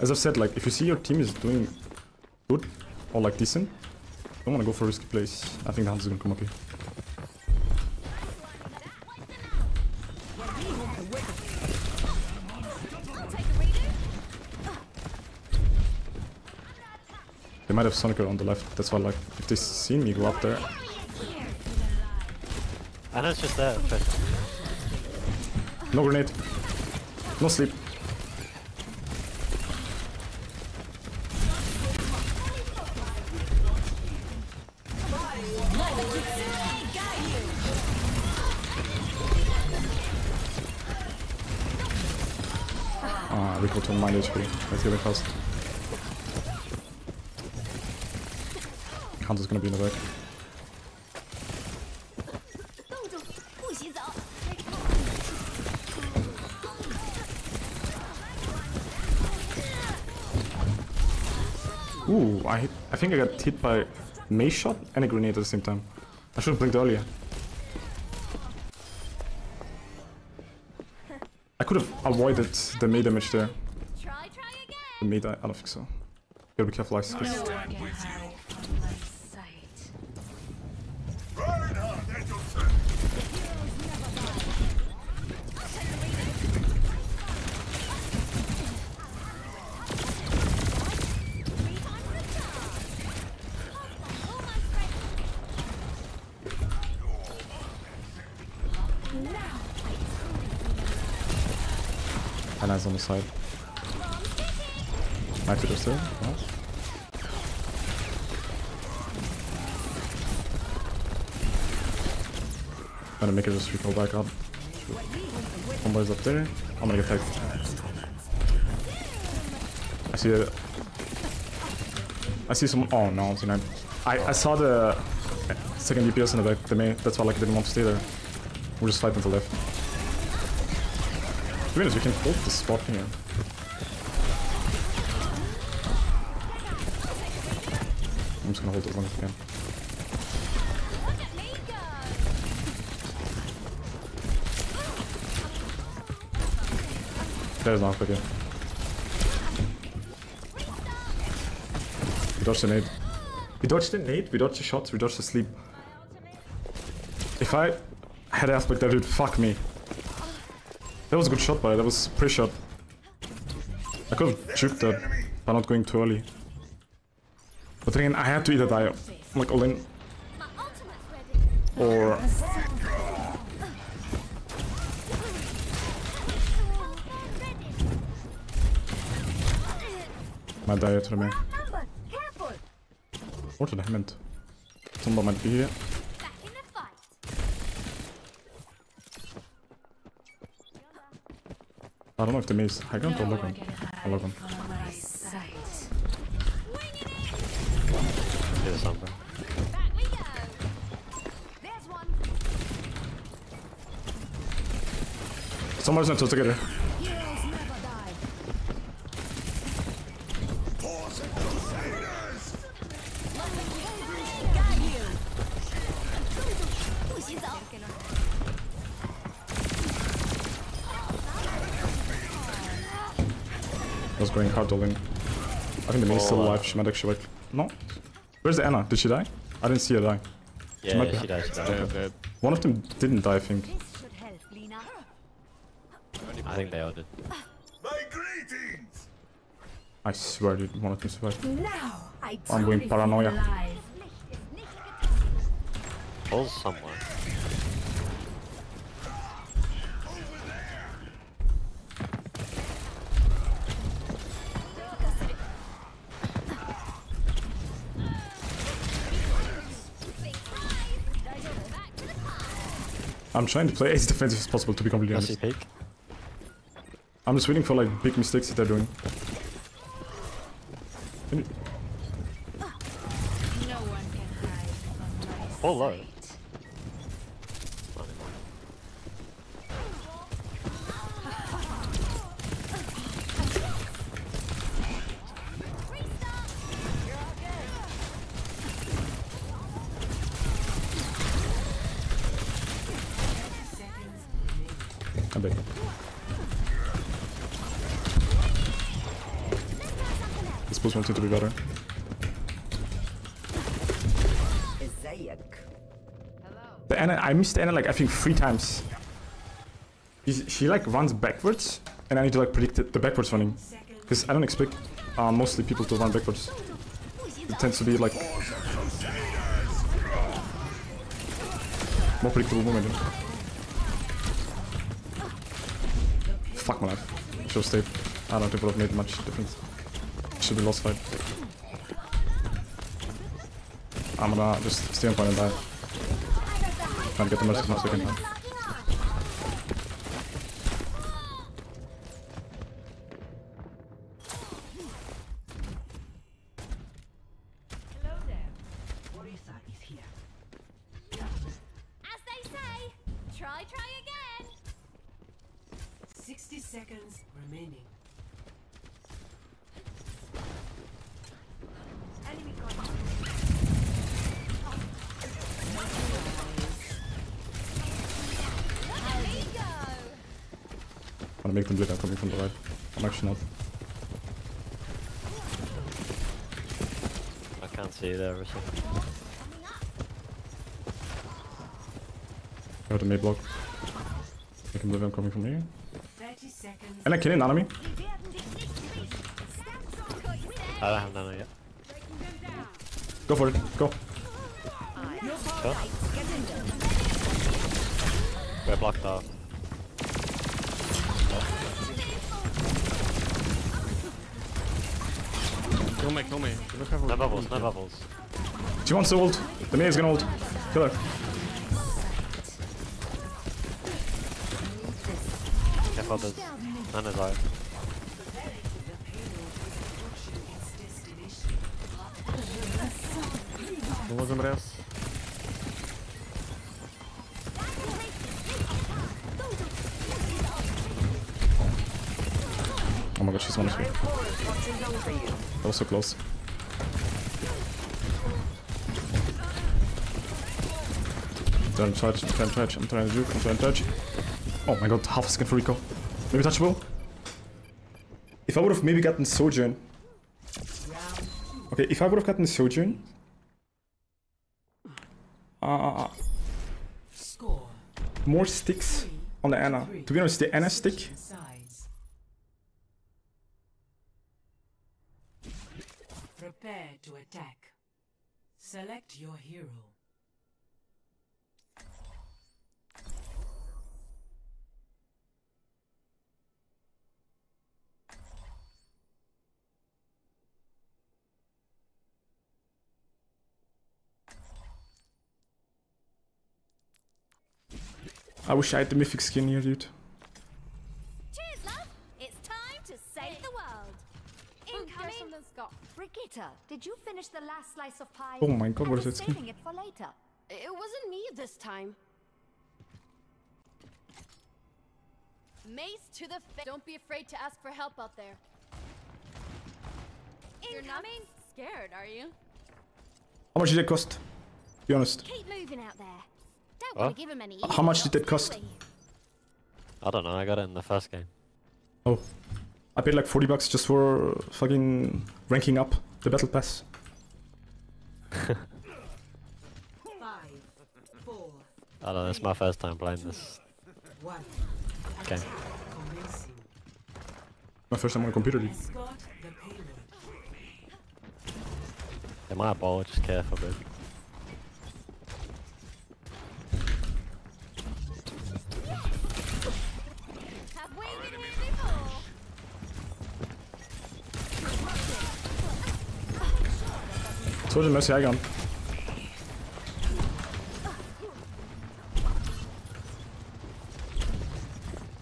As I've said, like, if you see your team is doing good, or like decent, don't wanna go for risky plays. I think the is gonna come up here. They might have Sonic on the left, that's why like, if they see me go up there, I know just there. Tracer. no grenade, no sleep. Ah, we go to 9 HP. Get it fast. Hanzo's gonna be in the back. I think I got hit by mace shot and a grenade at the same time. I should have blinked earlier. I could have avoided the Mei damage there. Try, try. The Mei, I don't think so. Gotta be careful, Ice. Chris. Reinhardt at your service. And eyes on the side. Knife it still. Nice. Gonna make it just recall back up. Homeboy's up there. I'm gonna get tagged. I see it. I see someone. Oh no, I'm seeing I I saw the second DPS in the back. The main. That's why like I didn't want to stay there. We're just fighting to the left. We can hold the spot here. I'm just gonna hold it as long as I can. That is not good yet. We dodged the nade. We dodged the nade, we dodged the shots, we dodged the sleep. If I had aspect that would fuck me. That was a good shot by that was pre-shot. I could have juked that by not going too early. But then again, I had to either die like all in My or might die to the main. Number, careful. Or to the Hammond. Somebody might be here. Back in the fight. I don't know if the maze high ground or low ground. Or low ground. Do the sombra. Back we go. There's one. Somebody's not I hard all in. I think the maze is still Oh, alive. She might actually like. No? Where's the Ana? Did she die? I didn't see her die. Yeah, might yeah, she died. She died. Dead, dead. One of them didn't die, I think. This should help, Lena. I think they all did. My greetings! I swear, dude, one of them survived. Now I I'm going paranoia. feel alive. I'm trying to play as defensive as possible, to be completely honest. I'm just waiting for like big mistakes that they're doing. I bet. This boost wanted to be better. The Ana, I missed Ana like I think three times. He's, she like runs backwards, and I need to like predict the, the backwards running, because I don't expect uh, mostly people to run backwards. it tends to be like more predictable momentum. Fuck my life. Should have stayed. I don't think it would have made much difference. Should be lost fight. I'm gonna just stay on point and die. Trying to get the most as much as I coming from here. 30 seconds. And I kill an enemy. I don't have nano yet. Go for it. Go. Sure. We're blocked off. Kill me, kill me. No bubbles, no bubbles. She wants to ult. The main is gonna ult. Kill her. does. And his eyes. Losing rest. Oh my god, she's one HP. That was so close. Don't touch, don't touch, I'm trying to juke, I'm trying to touch. Oh my god, half a second for Rico. Maybe touchable? If I would have maybe gotten Sojourn. Okay, if I would have gotten Sojourn. Uh, more sticks on the Ana. To be honest, the Ana stick Sides. Prepare to attack. Select your hero. I wish I had the mythic skin here, dude. Cheers, love. It's time to save the world. Incoming. Brigitte, did you finish the last slice of pie? Oh my god, what is that skin? saving it for later. It wasn't me this time. Mace to the face. Don't be afraid to ask for help out there. You're not Incoming. scared, are you? How much did it cost? Be honest. Keep moving out there. Don't What? give him any. How much did that cost? I don't know, I got it in the first game. Oh. I paid like 40 bucks just for fucking ranking up the battle pass. Five, four, I don't know, it's my first time playing this one. game. My first time on a computer, dude. Escort the. They might ball, just careful, dude. Have Icon.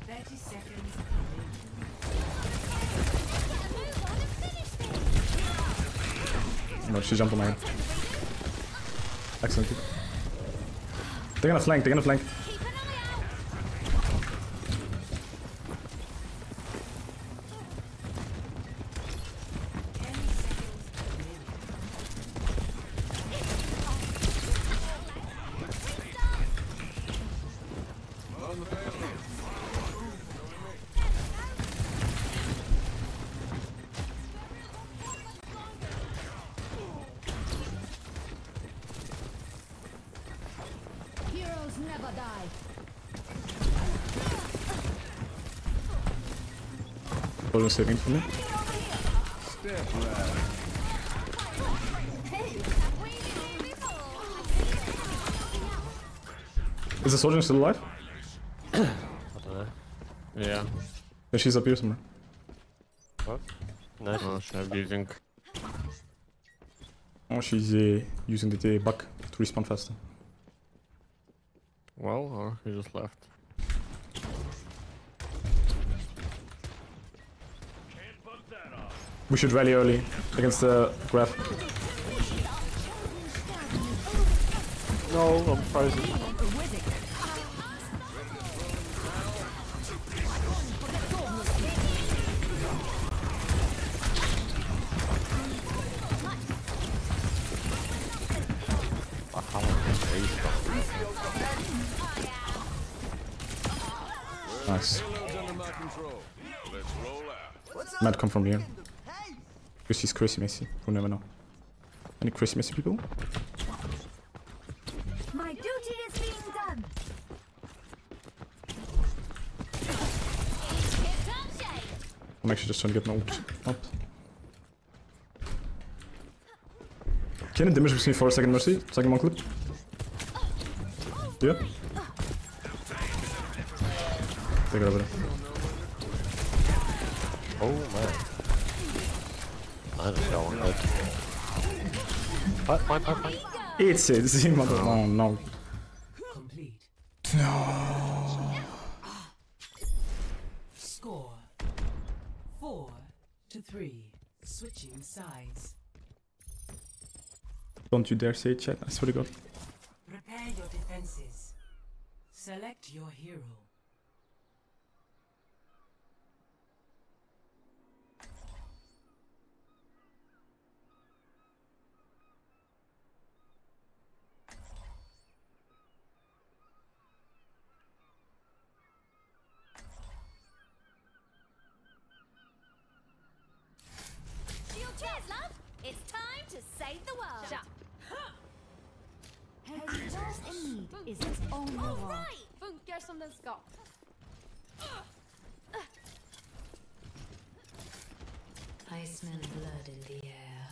Thirty seconds. Oh no, she jumped on my head. Excellent. They're gonna flank, they're gonna flank. Hold on a second for me. Step right. Is the soldier still alive? Yeah, she's up here somewhere. What? No, Oh, she's she's using. Oh, she's uh, using the uh, bug to respawn faster. Well, or he just left. We should rally early against the grab. No, I'm frozen. Come from here. Because he's crazy messy. We'll never know. Any crazy messy people? My duty is being done. I'm actually just trying to get my ult up. Can you damage between for a second mercy? Second one clip? Yeah? Take it over there. What? Fine, fine, fine. It's it, it's him. Oh no. Complete. No. Score. Four to three. Switching sides. Don't you dare say it, chat. I swear to god. Prepare your defenses. Select your hero. Cheers, love. It's time to save the world. Heroes in need is its own All reward. right. Funkar som den ska. I smell blood in the air.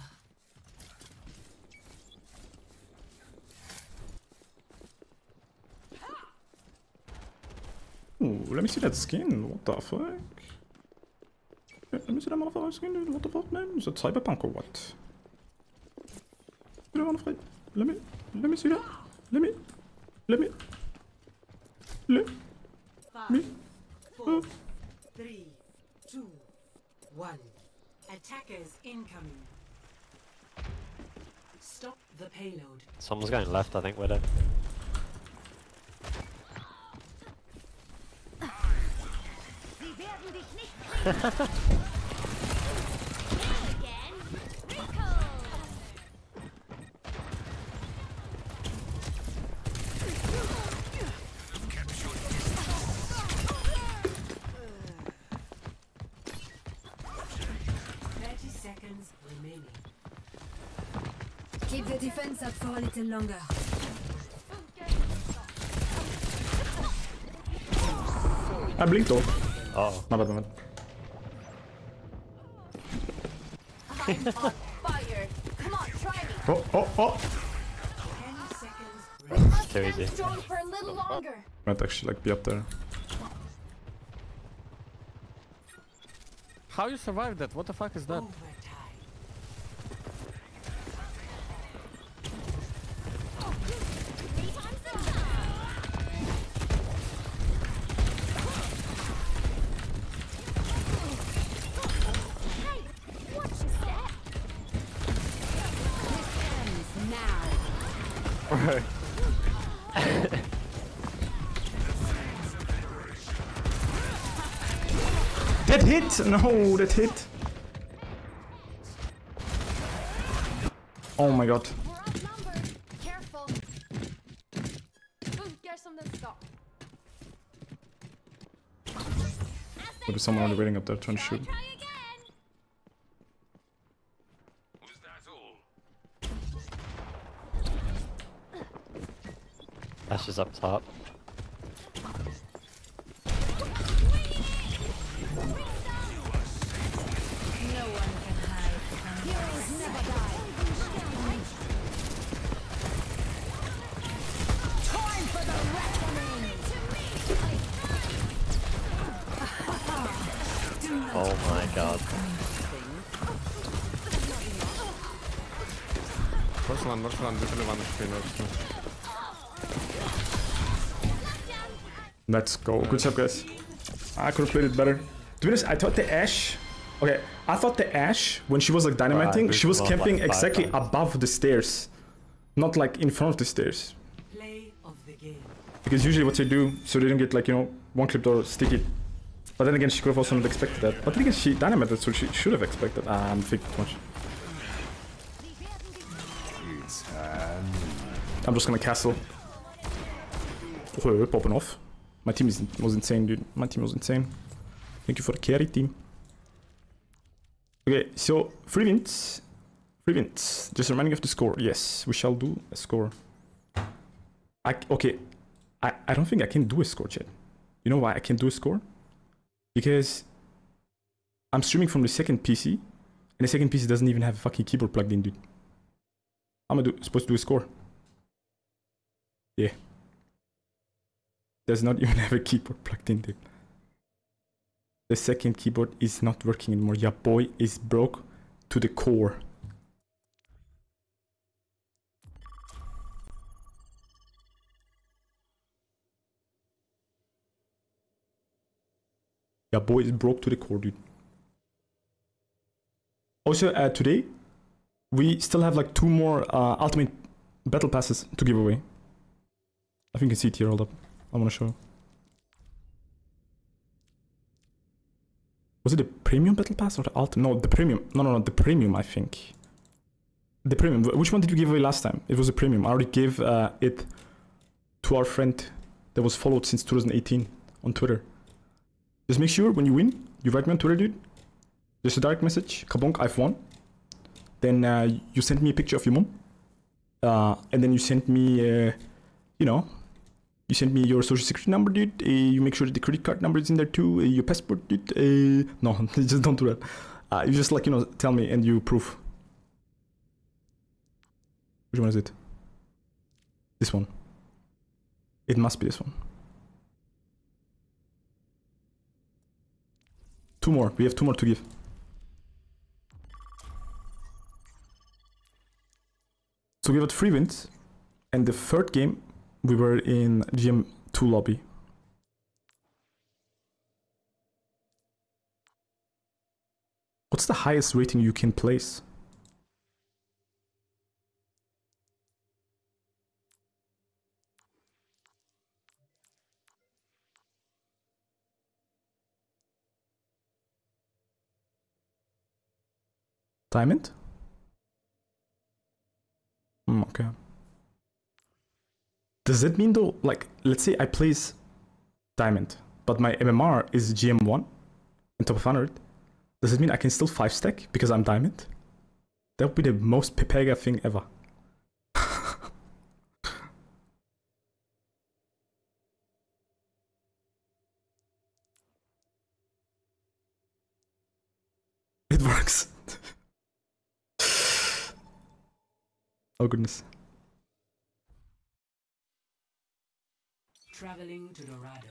Ooh, let me see that skin. What the fuck? Let me see that motherfucking skin, dude. What the fuck, man? Is that cyberpunk or what? You don't wanna fight? Let me, let me see that. Let me, let me, let me. Five, four, oh. three, two, one. Attackers incoming. Stop the payload. Someone's going left, I think, with it. For longer. I ah, blinked though. Oh. My bad, my bad. I'm on fire. Come on, try me. Oh, oh, oh! Ten seconds Must Too stand easy. strong for a little longer. Might actually like be up there. How you survived that? What the fuck is that? Hit! No, that hit! Oh my god. Maybe someone already waiting up there trying to shoot. Ashe is up top. Rush one, rush one, literally one HP, no HP. Let's go. Good job, guys. I could have played it better. To be honest, I thought the Ashe. Okay, I thought the Ashe, when she was like dynamiting, she was camping like exactly times. above the stairs, not like in front of the stairs. Play of the game. Because usually what they do, so they don't get like, you know, one clip or sticky. But then again, she could have also not expected that. But then again, she dynamited, so she should have expected. Ah, I'm thinking too much. I'm just gonna castle. Oh, popping off. My team is, was insane, dude. My team was insane. Thank you for the carry, team. Okay, so three wins. Three wins. Just reminding of the score. Yes, we shall do a score. I, okay, I, I don't think I can do a score, chat. You know why I can't do a score? Because I'm streaming from the second PC, and the second PC doesn't even have a fucking keyboard plugged in, dude. I'm gonna do, supposed to do a score. Yeah. Does not even have a keyboard plugged in, dude. The second keyboard is not working anymore. Your boy is broke to the core. Your boy is broke to the core, dude. Also, uh, today, we still have like two more uh, ultimate battle passes to give away. I think you can see it here, hold up. I want to show. Was it the premium battle pass or the ultimate? No, the premium. No, no, no, the premium, I think. The premium. Which one did we give away last time? It was a premium. I already gave uh, it to our friend that was followed since 2018 on Twitter. Just make sure when you win, you write me on Twitter, dude. Just a direct message. Kabonk, I've won. Then uh, you send me a picture of your mom. Uh, and then you send me, uh, you know, you send me your social security number, dude. Uh, you make sure that the credit card number is in there too. Uh, your passport, dude. Uh, no, just don't do that. Uh, you just like, you know, tell me and you proof. Which one is it? This one. It must be this one. Two more. We have two more to give. So we got three wins. And the third game, we were in GM2 lobby. What's the highest rating you can place? Diamond? Hmm, okay. Does that mean though, like, let's say I place diamond, but my MMR is GM1 on top of 100. Does it mean I can still 5 stack because I'm diamond? That would be the most Pepega thing ever. it works. oh goodness. Traveling to Dorado.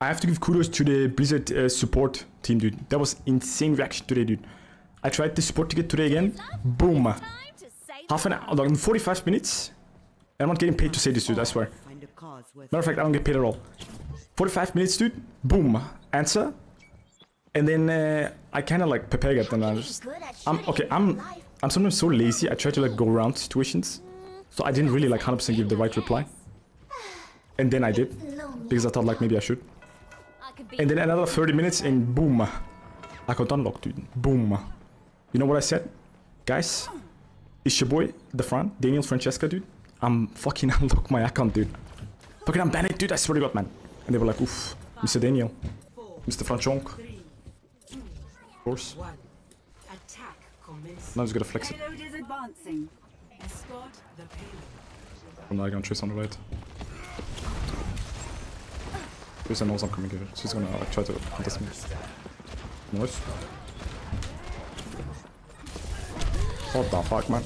I have to give kudos to the Blizzard uh, support team, dude. That was insane reaction today, dude. I tried the support ticket today again. Boom. Half an hour, like 45 minutes. I'm not getting paid to say this, dude, I swear. Matter of fact, I don't get paid at all. 45 minutes, dude. Boom. Answer. And then uh, I kind of like Pepega and I just... I'm, okay, I'm, I'm sometimes so lazy. I try to like go around situations. So I didn't really like 100% give the right reply. And then I did. Because I thought like maybe I should. And then another 30 minutes and boom. I got unlocked, dude. Boom. You know what I said? Guys, it's your boy, Dafran, Daniel Francesca, dude. I'm fucking unlock my account, dude. Fucking I'm banned, dude. I swear to God, man. And they were like, oof, Mr. Daniel. Mr. Franchonk. Of course. one. Attack commences. Now he's gonna flex it. Is advancing. Escort the. I'm not gonna trace on the right. Luisa knows I'm coming here. She's gonna like try to contest me. Nice. What the fuck, man?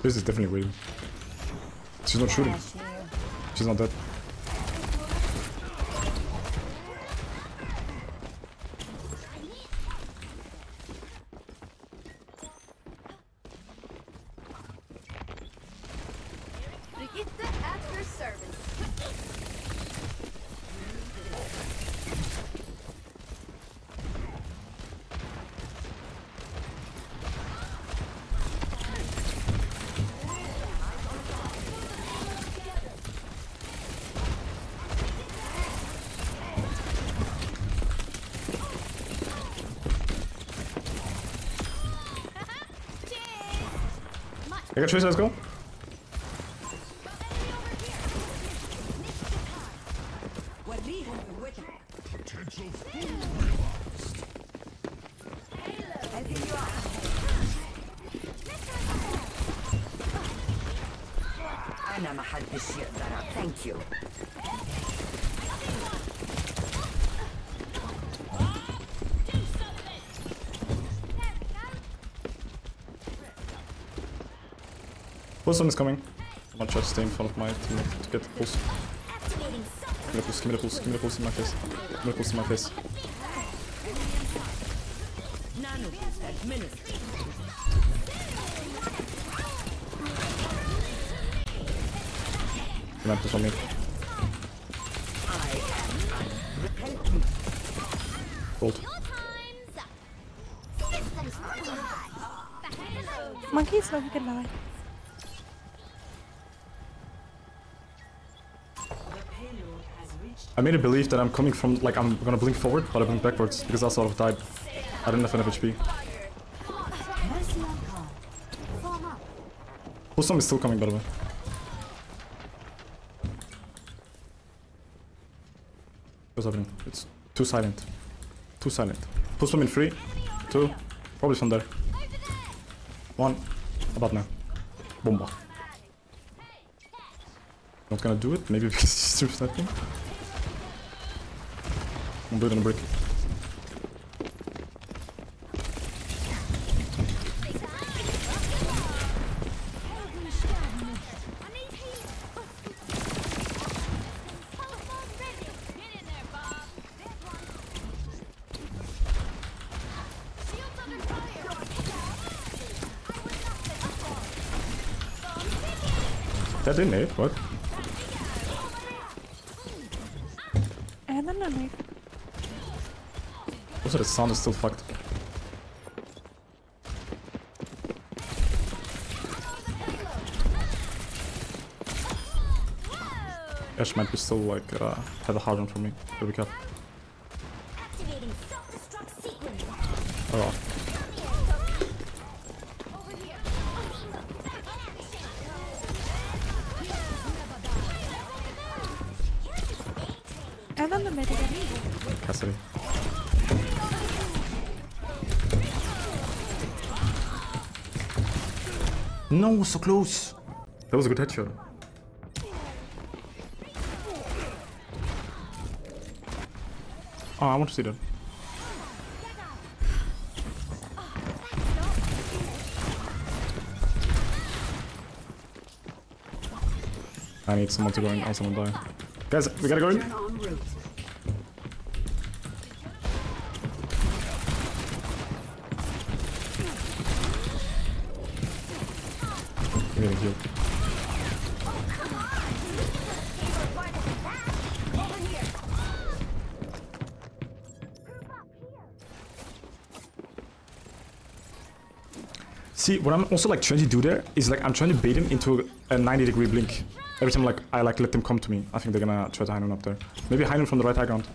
This is definitely waiting. She's not shooting. She's not dead. Got Tracer, let's go. Pulse bomb is coming. I'm gonna try to stay in front of my teammate to get the pulse. Give me the pulse, give me the pulse, give me the pulse in my face. Give me the pulse in my face. Come on, push on me. Ult. Monkey so he can lie. Made a belief that I'm coming from, like, I'm gonna blink forward, but I blink backwards, because I sort of died. I didn't have enough HP. Pulse bomb is still coming, by the way. What's happening? It's too silent. Too silent. Pulse bomb in three, two, probably from there. One, about now. Bomba. Not gonna do it, maybe because he's strip sniping. I'm building a brick. That didn't hit, what? The sound is still fucked. Ashe might be still like uh, have a hard one for me. Here we go. No, so close. That was a good headshot. Oh, I want to see that. I need someone to go in, or someone die. Guys, we gotta go in. See, what I'm also like trying to do there is like I'm trying to bait him into a 90 degree blink. Every time like I like let them come to me. I think they're gonna try to hide him up there. Maybe hide him from the right high ground.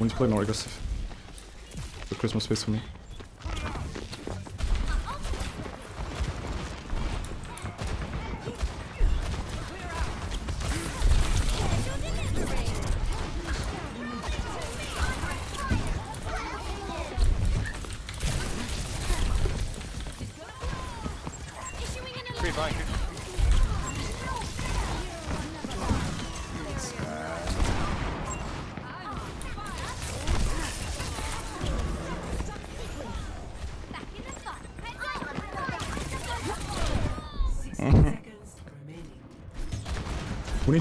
We need to play more aggressive. The Christmas space for me.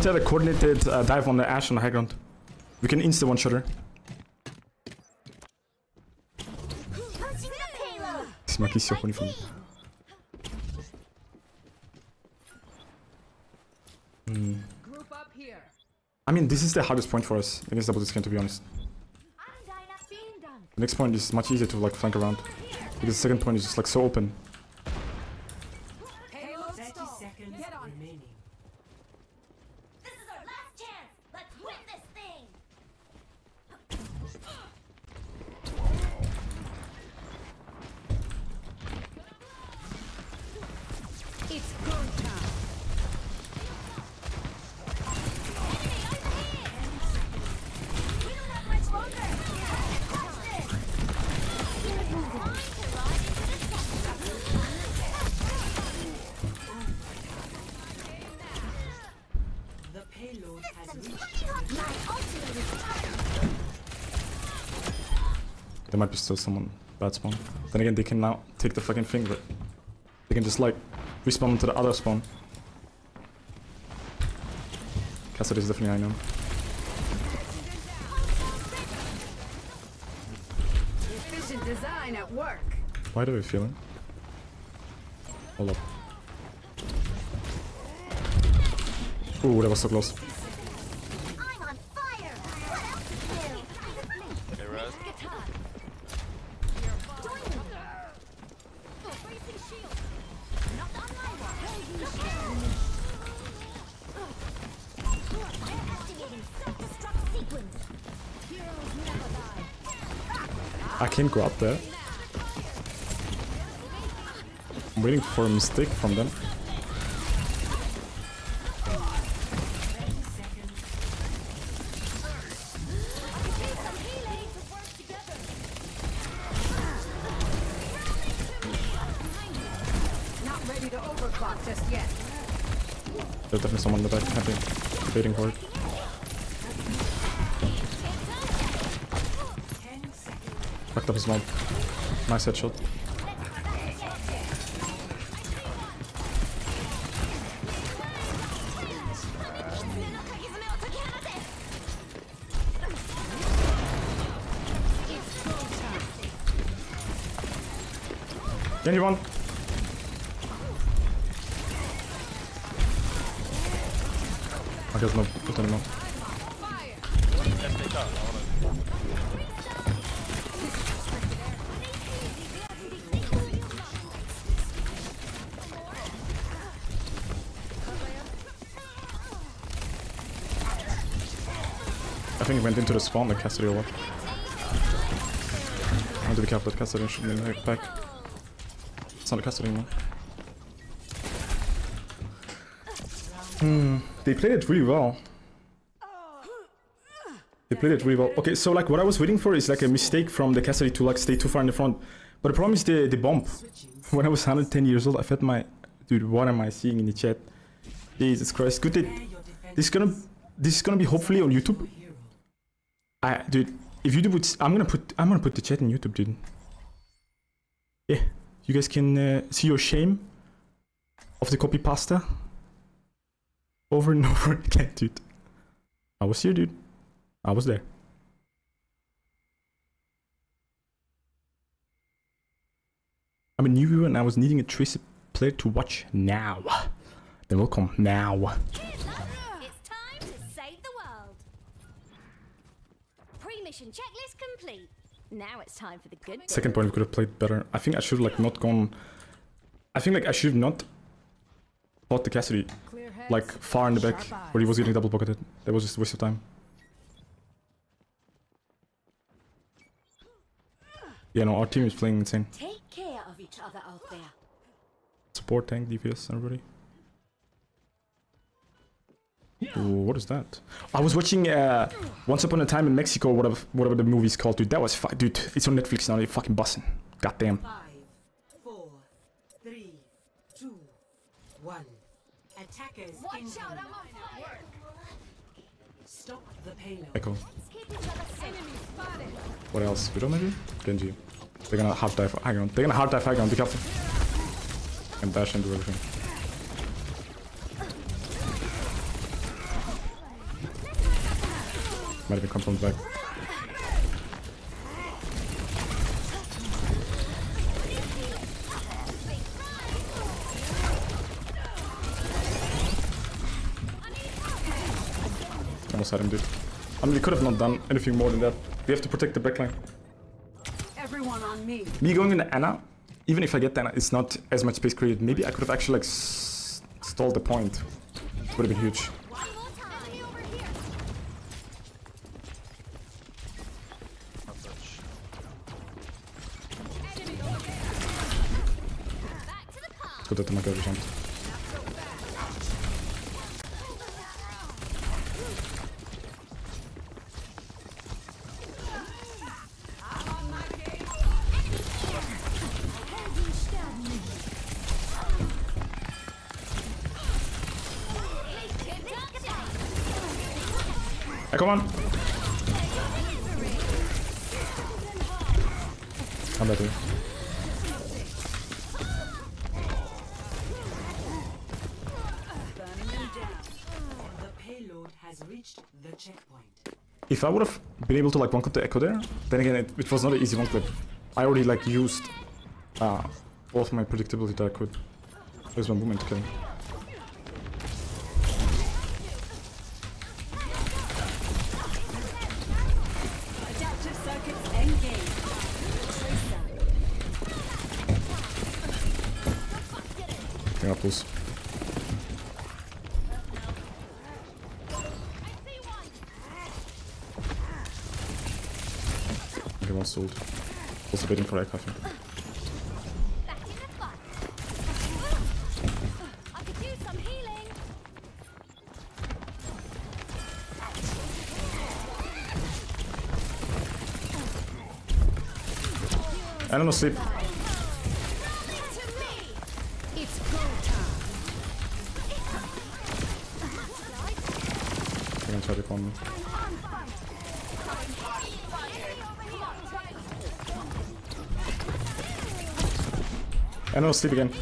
Need to have a coordinated uh, dive on the Ashe on the high ground. We can insta one monkey is so me. Hmm. I mean, this is the hardest point for us in this double discount, to be honest. The next point is much easier to like flank around. Because the second point is just like so open. There might be still someone bad spawn. Then again, they can now take the fucking thing, but they can just like respawn to the other spawn. Cassidy's definitely I know. efficient design at work. Why do we feel it? Hold up. Ooh, that was so close. I can't go up there. I'm waiting for a mistake from them. Some healing to work together. Not ready to overclock just yet. There's definitely someone in the back camping, waiting for it. Nice headshot. Think he the what. I have to be careful with Cassidy shooting in the back. It's not a Cassidy anymore. Hmm, they played it really well. They played it really well. Okay, so like what I was waiting for is like a mistake from the Cassidy to like stay too far in the front. But the problem is the, the bump. When I was 110 years old, I felt my... Dude, what am I seeing in the chat? Jesus Christ. Good that... This is gonna... This is gonna be hopefully on YouTube. I, dude, if YouTube would... I'm gonna put... I'm gonna put the chat in YouTube, dude. Yeah. You guys can uh, see your shame of the copy pasta over and over again, dude. I was here, dude. I was there. I'm a new viewer and I was needing a Tracer player to watch now. Then welcome now. Pre-mission checklist complete. Now it's time for the good. Second point, we could have played better. I think I should have like not gone. I think like I should have not bought the Cassidy like far in the back where he was getting double pocketed. That was just a waste of time. Yeah, no, our team is playing insane. Take care of each other out there. Support tank, DPS, everybody. Ooh, what is that? I was watching uh, Once Upon a Time in Mexico, whatever, whatever the movie's called, dude. That was fu- dude. It's on Netflix now. They fucking bussin'. Goddamn. Five, four, three, two, one. Attackers Watch out, I'm on fire. Stop the payload. Echo. Let's keep each other. What else? Widow maybe? Genji. They're gonna hard dive high ground. They're gonna hard dive high ground. Be careful. And dash and do everything. Might even come from the back. Almost had him, dude. I mean, we could have not done anything more than that. We have to protect the backline. Everyone on me. Me going into Ana, even if I get Ana, it's not as much space created. Maybe I could have actually like s- stalled the point. Would have been huge. Good that the Mauga jumped. Hey, come on! I'm better. Burning them down. The payload has reached the checkpoint. If I would have been able to like one clip the echo there, then again it, it was not an easy one clip. I already like used uh, all of my predictability that I could. There's my movement circuits engaged. Yeah. Okay. Also waiting for Echo, I think. Know, sleep. Sleep again.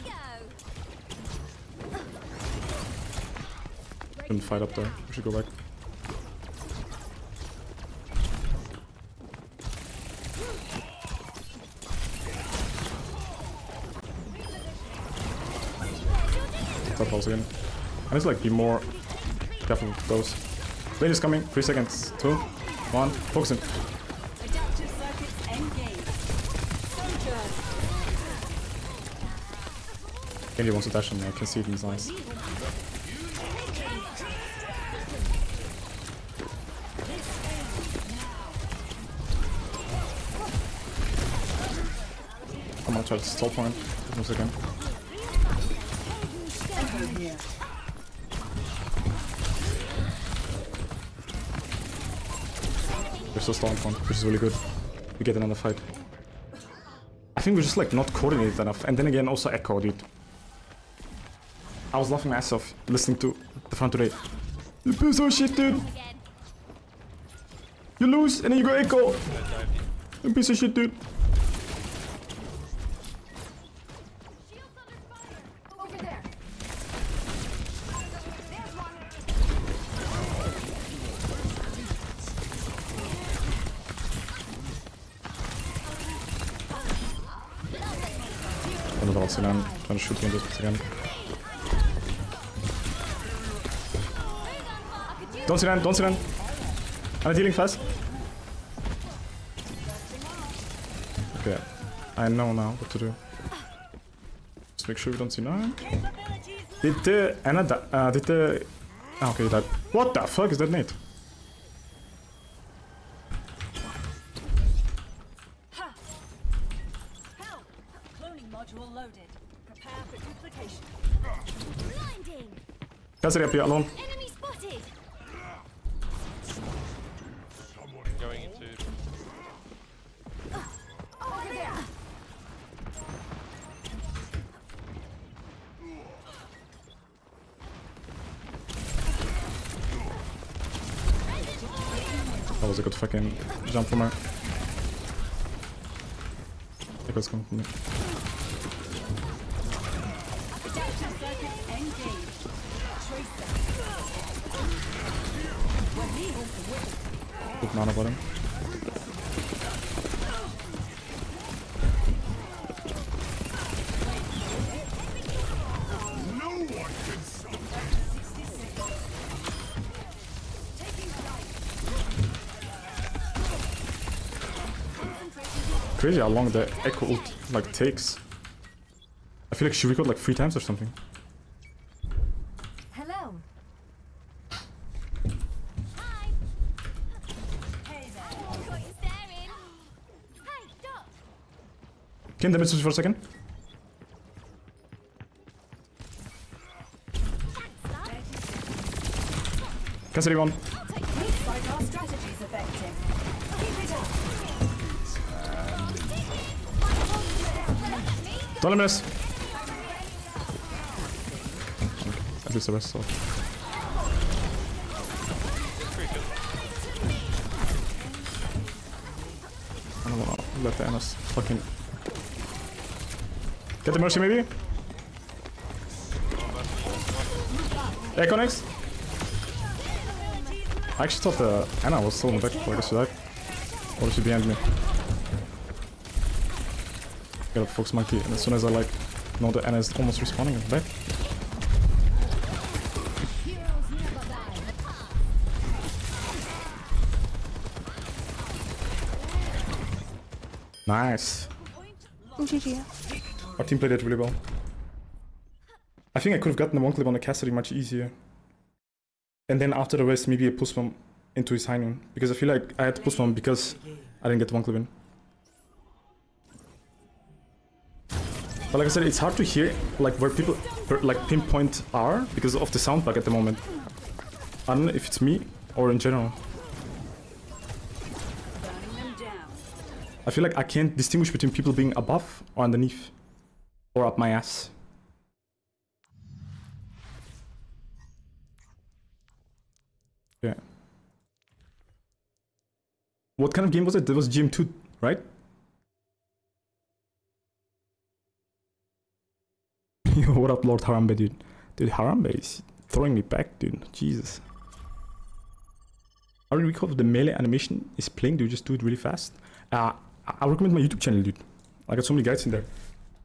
Couldn't fight up there. We should go back. Top house again. I need to like be more careful with those. Lane is coming. Three seconds. Two, one. Focus him. Genji wants to dash on me. I can see it in his eyes. I'm gonna try to stall point. Once again. We're still stalling point, which is really good. We get another fight. I think we're just like not coordinated enough. And then again, also echo, dude. I was laughing myself listening to Dafran today. You piece of shit, dude. You lose and then you go echo. You piece of shit, dude. Another Sinan trying to shoot me in this again. Don't Sinan, don't Sinan. I'm dealing fast. Okay, I know now what to do. Just make sure we don't see nine. Did the Anna di- uh, did the ah, okay that what the fuck is that module loaded. Prepare for duplication. Blinding. Cassidy up here alone. Fucking jump from her. Echo's coming from me. Crazy how long the echo ult like takes. I feel like she recalled like three times or something. Hello. Hi. Hey there. Hi, Dot. Can damage switch for a second? Cassidy one. Don't miss. At least the rest of. I don't wanna let the Anas fucking Get the mercy maybe? Echo next. I actually thought the Ana was still in the back, so I died. Or is she behind me? Get a Fox Monkey, and as soon as I like know that Ana is almost the back. Nice. Oh, GG. Our team played it really well. I think I could have gotten the one clip on the Cassidy much easier. And then after the rest, maybe a pulse bomb into his Heinen. Because I feel like I had to pulse bomb because I didn't get the one clip in. But like I said, it's hard to hear like where people like pinpoint are because of the sound bug at the moment. I don't know if it's me or in general. I feel like I can't distinguish between people being above or underneath. Or up my ass. Yeah. What kind of game was it? That was GM2, right? Yo, what up, Lord Harambe, dude? Dude, Harambe is throwing me back, dude. Jesus. I really recall the melee animation is playing, do you just do it really fast? Uh, I recommend my YouTube channel, dude. I got so many guides in there.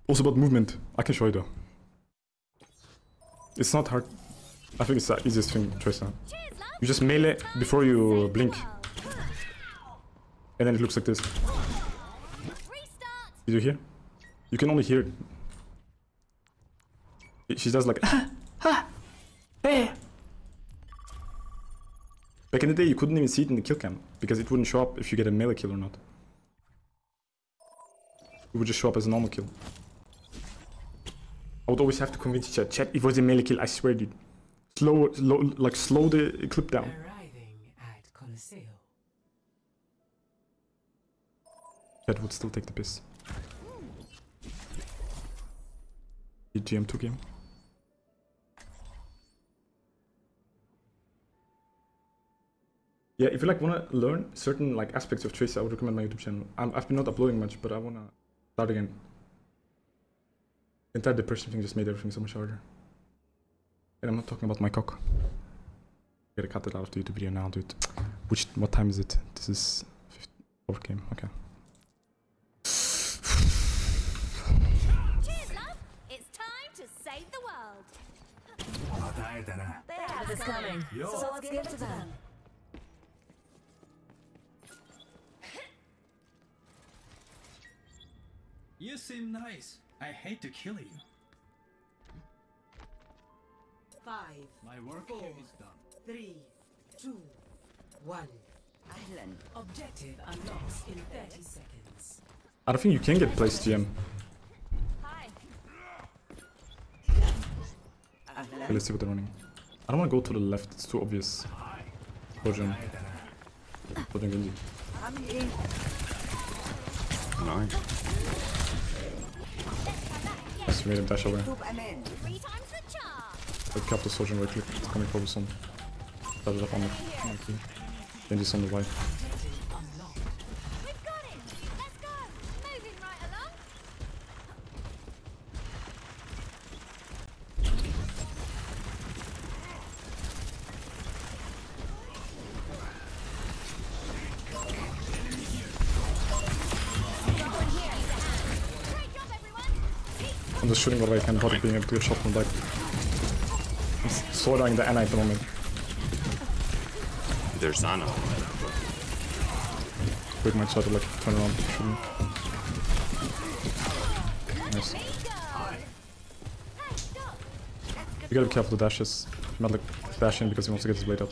Also about movement. I can show you though. It's not hard. I think it's the easiest thing, Tracer. You just melee before you blink. And then it looks like this. Did you hear? You can only hear it. She does like ah, ah, eh. Back in the day, you couldn't even see it in the kill cam because it wouldn't show up if you get a melee kill or not. It would just show up as a normal kill. I would always have to convince chat. Chat, it was a melee kill, I swear, dude. Slow, slow like slow the clip down. Arriving at Colosseo. Chat would still take the piss. The GM2 game. Yeah, if you like wanna learn certain like aspects of Tracer, I would recommend my YouTube channel. I'm, I've been not uploading much, but I wanna start again. The entire depression thing just made everything so much harder. And I'm not talking about my cock. I Gotta cut it out of the YouTube video now, dude. Which, what time is it? This is 4th game, okay. Cheers, love. It's time to save the world. They have this coming, so let's give it to them. You seem nice. I hate to kill you. Five, My work Four. here is done. three, two, one. Island. Objective unlocks in 30 seconds. I don't think you can get placed GM. Okay, let's see what they're running. I don't want to go to the left, it's too obvious. Sojourn. Sojourn Genji. Nice. Just made him dash away. Three times the charge. I kept the Sojourn right click. It's coming focus on. That is up on the key. Genji's on the right. Shooting what I can without being able to get shot from back. I'm s- slow dying the Ana at the moment. There's Ana. Quick might try to like turn around and shoot me. Nice. You gotta be careful with the dashes. He might like dash in because he wants to get his blade up.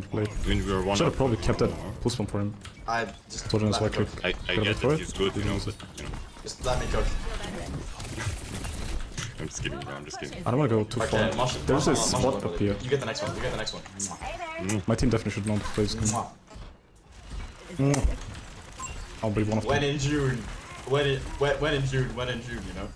Were one Should have probably kept that pulse bomb for him. I just Told him let so I click. I, I get that it. he's good, you know, but, you know, Just let me cook. I'm just kidding, bro, I'm just kidding. I don't wanna go too Okay, far. Marshall, There's a Marshall, Marshall, spot Marshall, up here. You get the next one. You get the next one. Mm. My team definitely should know to play this game. Mwah. Mm. I'll be one of When them. in June. When in when, when in June. When in June. You know.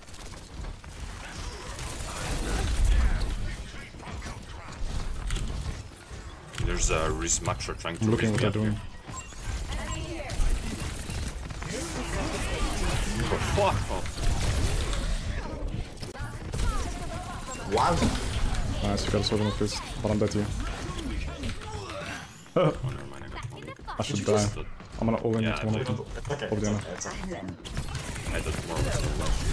There's a Reese Maxer trying to I'm looking what they're doing. here. Oh, fuck. Wow. Nice, you got a sword on the fist, but I'm dead here. Oh, never mind, I got. I should die. I'm gonna all in Yeah, into one of them. thought- Okay. Over the Ana. It's okay. I did more or less the last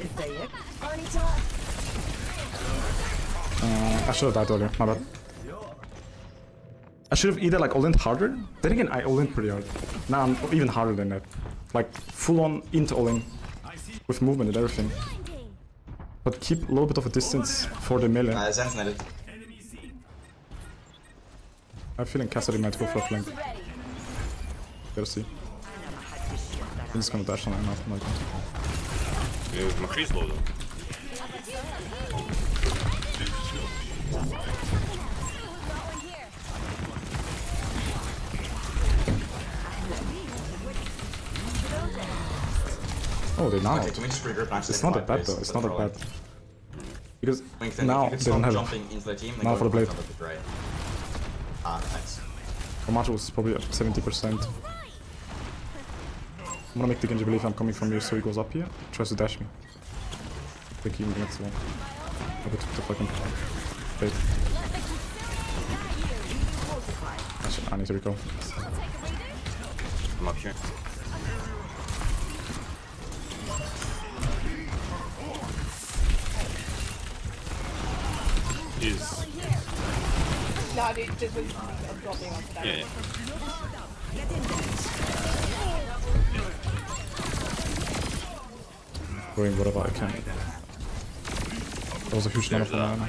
Is they it? Uh, I should have died earlier, my bad. I should have either like all harder. Then again, I all in pretty hard. Now I'm even harder than that. Like full on into all. With movement and everything. But keep a little bit of a distance for the melee. Uh, Zen's. I'm feeling Cassidy might go for a flank. Gotta see. He's just gonna dash on it now. Like, Yeah, McCree's low though. Oh, they now. Okay, can we just regroup now? It's not that bad though. It's not that bad. Because now they if you could don't have jumping into the team, Now for the blade. that would be great. Ah, thanks. Yamato was probably at 70%. I'm gonna make the Genji believe I'm coming from here so he goes up here, tries to dash me. I think he gets one. I took the fucking. I, I need to recall. I'm up here. He's... No, dude, this was dropping on that. Yeah, yeah. Doing whatever I can. That was a huge number There's for a me.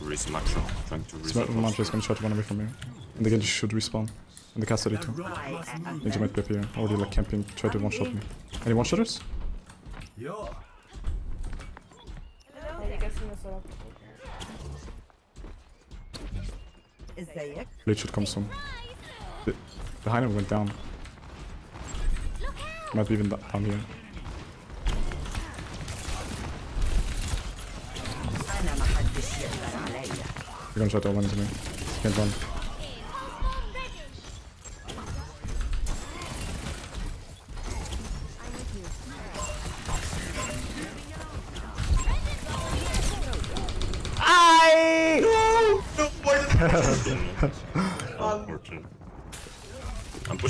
Reese Maxer trying to reset Smart Mantra is gonna try to run away from here. And the Genji should respawn. And the Cassidy too. Genji might be up here. Already like camping, try to one-shot me. Any one-shotters? Hello? Blade should come soon. The, the Heinem went down. Might be even down here. You're gonna try to one into me. Can't run.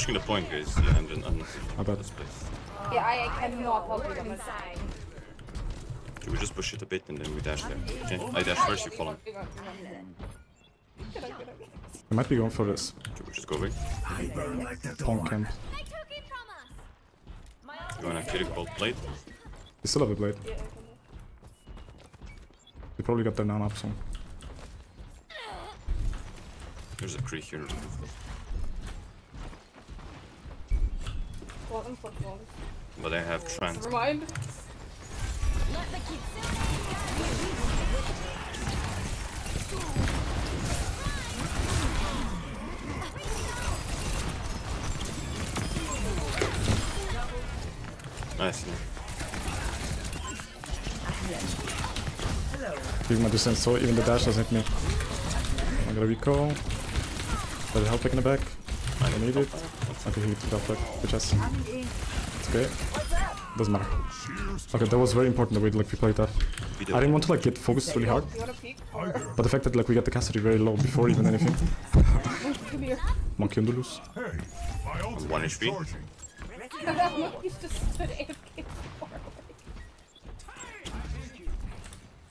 Pushing the point, guys. Yeah, and then I'm I bet. this place. Yeah, I, I cannot help you. I'm inside. Should we just push it a bit and then we dash there? Okay, I dash first, you follow. I might be going for this. Should we just go away? Pong camp. You wanna kill bolt blade? They still have a blade. They probably got their nana up soon. There's a creek here. But I have trans Never mind. Nicely. Give my distance so even the dash doesn't hit me. I'm gonna recall. Better help pick in the back. I, I need it. Okay, he got back. Good chest. It's okay. Doesn't matter. Okay, that was very important the way like we played that. I didn't want to like get focused really hard. You wanna peek? But the fact that like we got the Cassidy very low before even anything. Monkey on the loose. I'm 1 HP. He's just stood AFK far.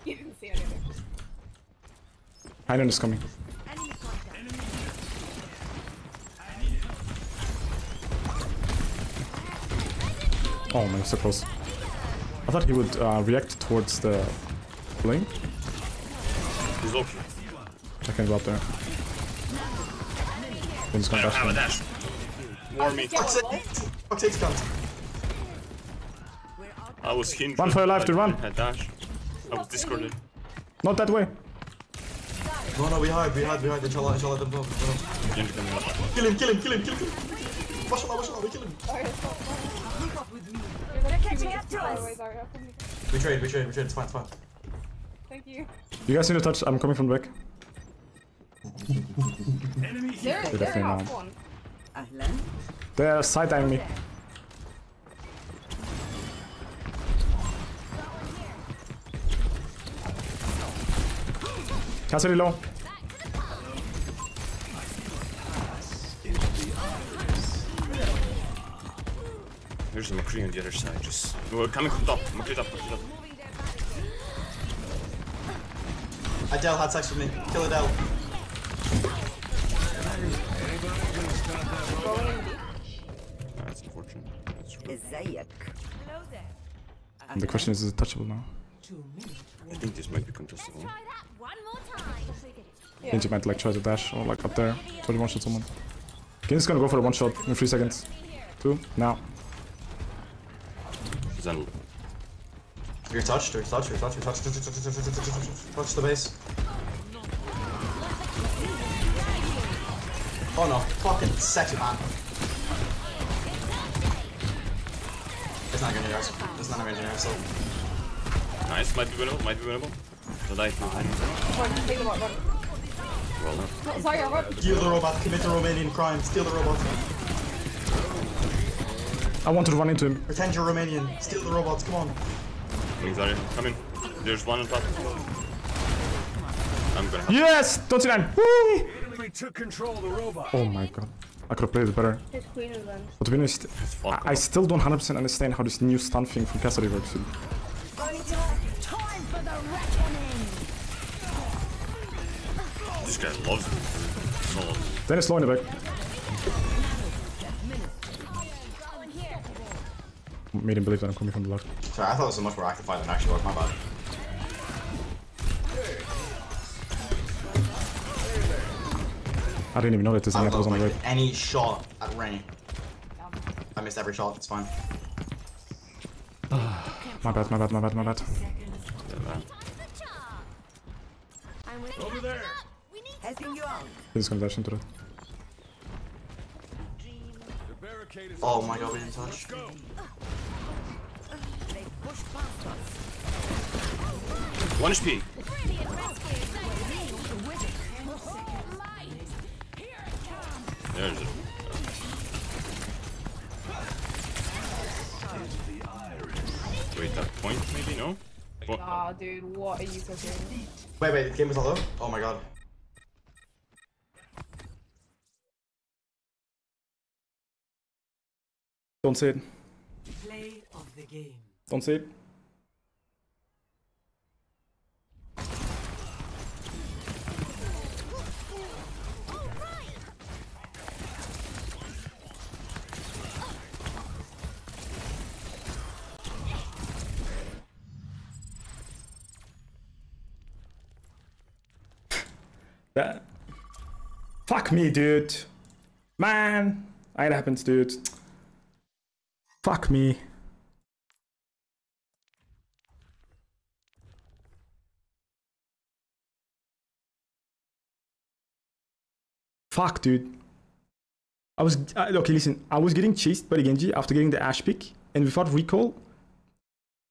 You didn't see anything. Highland is coming. Oh man, so close. I thought he would uh, react towards the lane. He's okay. I can go up there. Then I gonna don't have a dash. Warm me. Fuck takes count. I was hindered. Run for your life, by dude, run. my dash. I was discorded. Not that way. No, no, we hide, we hide, we hide. Inshallah, inshallah, them top. Genji coming. Kill him, kill him, kill him, kill him, kill him. Mashallah, mashallah, we kill him. They're catching up to us. We trade, we trade, we trade. It's fine, it's fine. Thank you. You guys need to touch. I'm coming from the back. They're, Good they're afternoon, not They're side eyeing me. Cassidy low. There's a McCree on the other side. Just we're coming from top. McCree top. McCree top. Adele had sex with me. Kill Adele. That's unfortunate. That's true. And the question is, is it touchable now? I think this might be contestable. Genji might like try to dash or like up there. Try to one shot someone. Genji's gonna go for a one shot in three seconds. Two, now then. You're touched, you're touched, you're touched, you're touched, touch, touch, touch, touch, touch, touch, the base. Oh no, fucking set you, man. It's not gonna yours. It's not gonna yours, so. Nice, might be winnable, might be winnable. Did I feel Well, no. Sorry, I Kill the robot, commit the Romanian crime, steal the robot. I wanted to run into him. Pretend you're Romanian, steal the robots, come on. Wings are in. Come in. There's one on top. I'm gonna. Yes! Don't see that! Woo! We took control of the robot. Oh my god. I could have played it better. His queen is in. But to be honest, I, I still don't 100% understand how this new stun thing from Cassidy works. dude. Time for the reckoning. This guy loves me. So Then it's low in the back. Made him believe that I'm coming from the left. Sorry, I thought this was a much more active fight than actually was, my bad. I didn't even know that Zenyatta was love on the right. any shot at Rain. I missed every shot, it's fine. My bad, my bad, my bad, my bad. Over there. He's gonna dash into it. Oh my god, we didn't touch. They push past us. One HP. There's it. Wait, that point maybe no? What? Nah, dude, what are you cooking? Wait, wait, the game was all over? Oh my god. Don't say it. Play of the game. Don't it. That. Fuck me, dude. Man. It happens, dude. Fuck me. Fuck, dude. I was uh, okay. Listen, I was getting chased by the Genji after getting the Ashe pick, and without recall,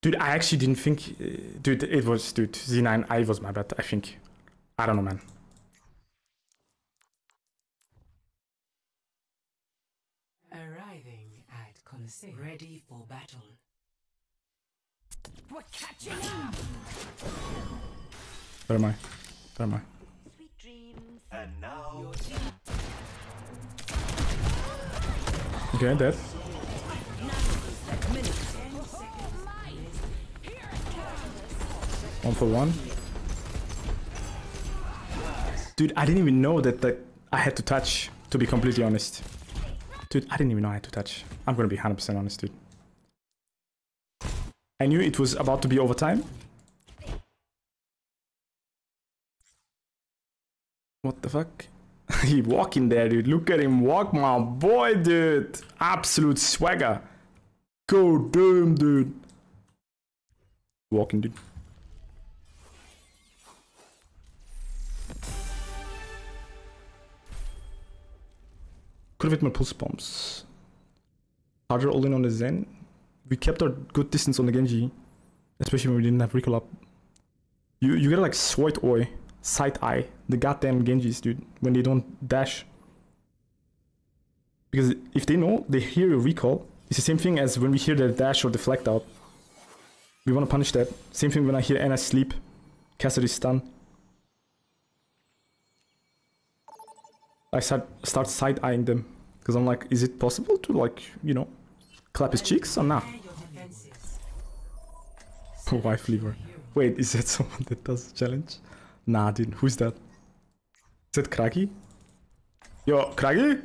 dude, I actually didn't think, uh, dude, it was, dude, Z9, I was my bad, I think. I don't know, man. Arriving at Colosseo. Ready for battle. We're catching up! Where am I? Where am I? Sweet dreams. And now. Okay, dead. One for one. Dude, I didn't even know that the, I had to touch, to be completely honest. Dude, I didn't even know I had to touch. I'm gonna be 100% honest, dude. I knew it was about to be overtime. What the fuck? he walking there, dude. Look at him walk, my boy, dude. Absolute swagger. Go damn, dude. Walking, dude. Could have hit my pulse bombs. Harder all in on the Zen. We kept our good distance on the Genji. Especially when we didn't have recall up. You you gotta like swipe oi. Side eye. The goddamn Genjis, dude. When they don't dash. Because if they know, they hear your recall. It's the same thing as when we hear the dash or deflect out. We wanna punish that. Same thing when I hear Ana sleep. Cassidy stun. I start start side eyeing them because I'm like, is it possible to like you know clap his cheeks or not? Wife lever. Wait, is that someone that does the challenge? Nah, dude. Who's that? Is that Kragi? Yo, Kragi?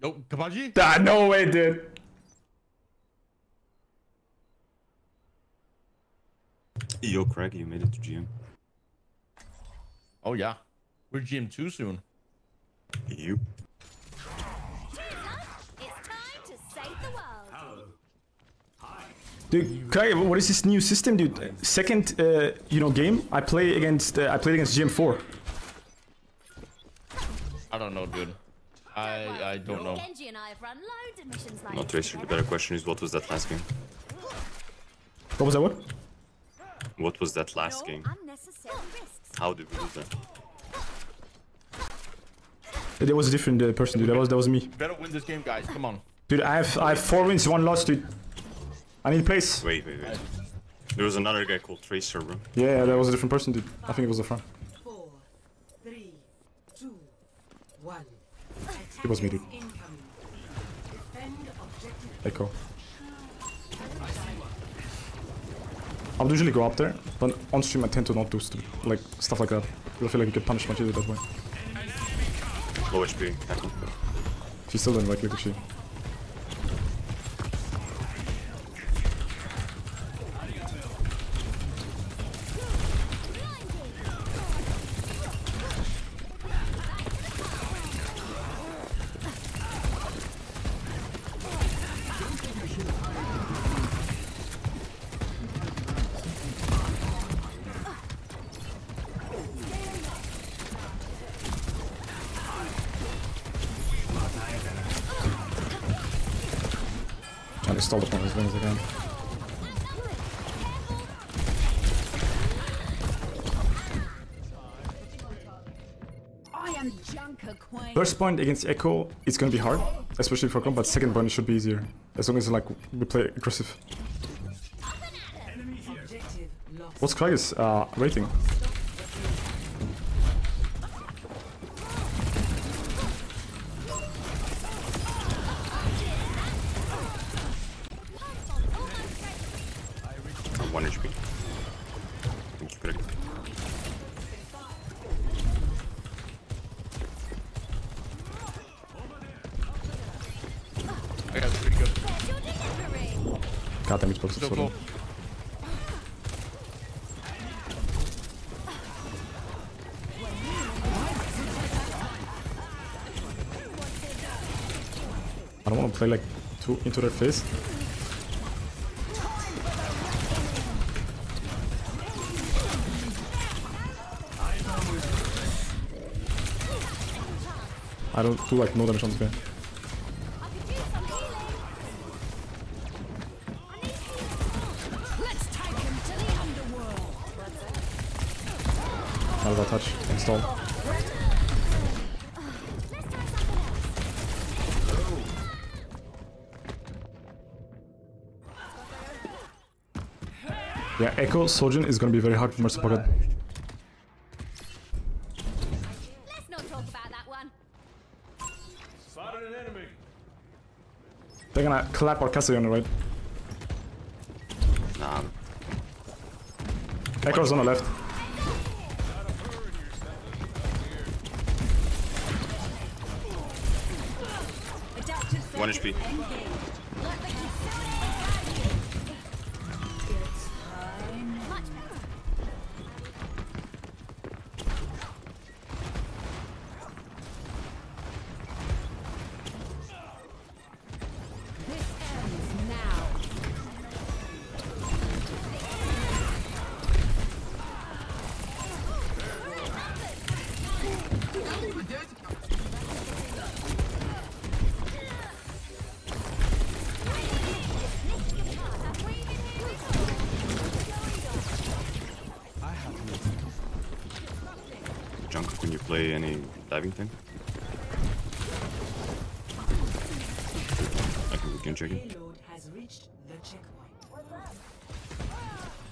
Nope, Kabaji? Ah, no way, dude. Yo, Craig, you made it to GM. Oh yeah, we're GM too soon. You. Dude, Kragi, what is this new system, dude? Second, uh, you know, game I play against. Uh, I played against GM4. I don't know, dude. I I don't know. Genji and I have run loads of missions No, Tracer, the better question is what was that last game? What was that? one? What was that last game? How did we lose that? There was a different uh, person, dude. That was that was me. Better win this game, guys. Come on. Dude, I have I have four wins, one loss, dude. I need place. Wait, wait, wait. There was another guy called Tracer, bro. Yeah, that was a different person, dude. I think it was the front. Four, three, two, one. It was me, dude. Incoming. Echo. I would usually go up there, but on stream I tend to not do st like stuff like that. I feel like you get punished much easier that way. Low HP. Echo. She's still doing right click, she. To stall the point as long as I can. I am Junker Queen. First point against Echo, it's gonna be hard, especially for combat. Second point, it should be easier. As long as like we play aggressive. What's Kragus uh, rating? Into their face. I don't do like no damage on this guy. Echo Sojourn is gonna be very hard for Mercy Pocket. Let's not talk about that one. Spotted an enemy. They're gonna clap our Cassie on the right? Nah. Echo's on the left. One HP.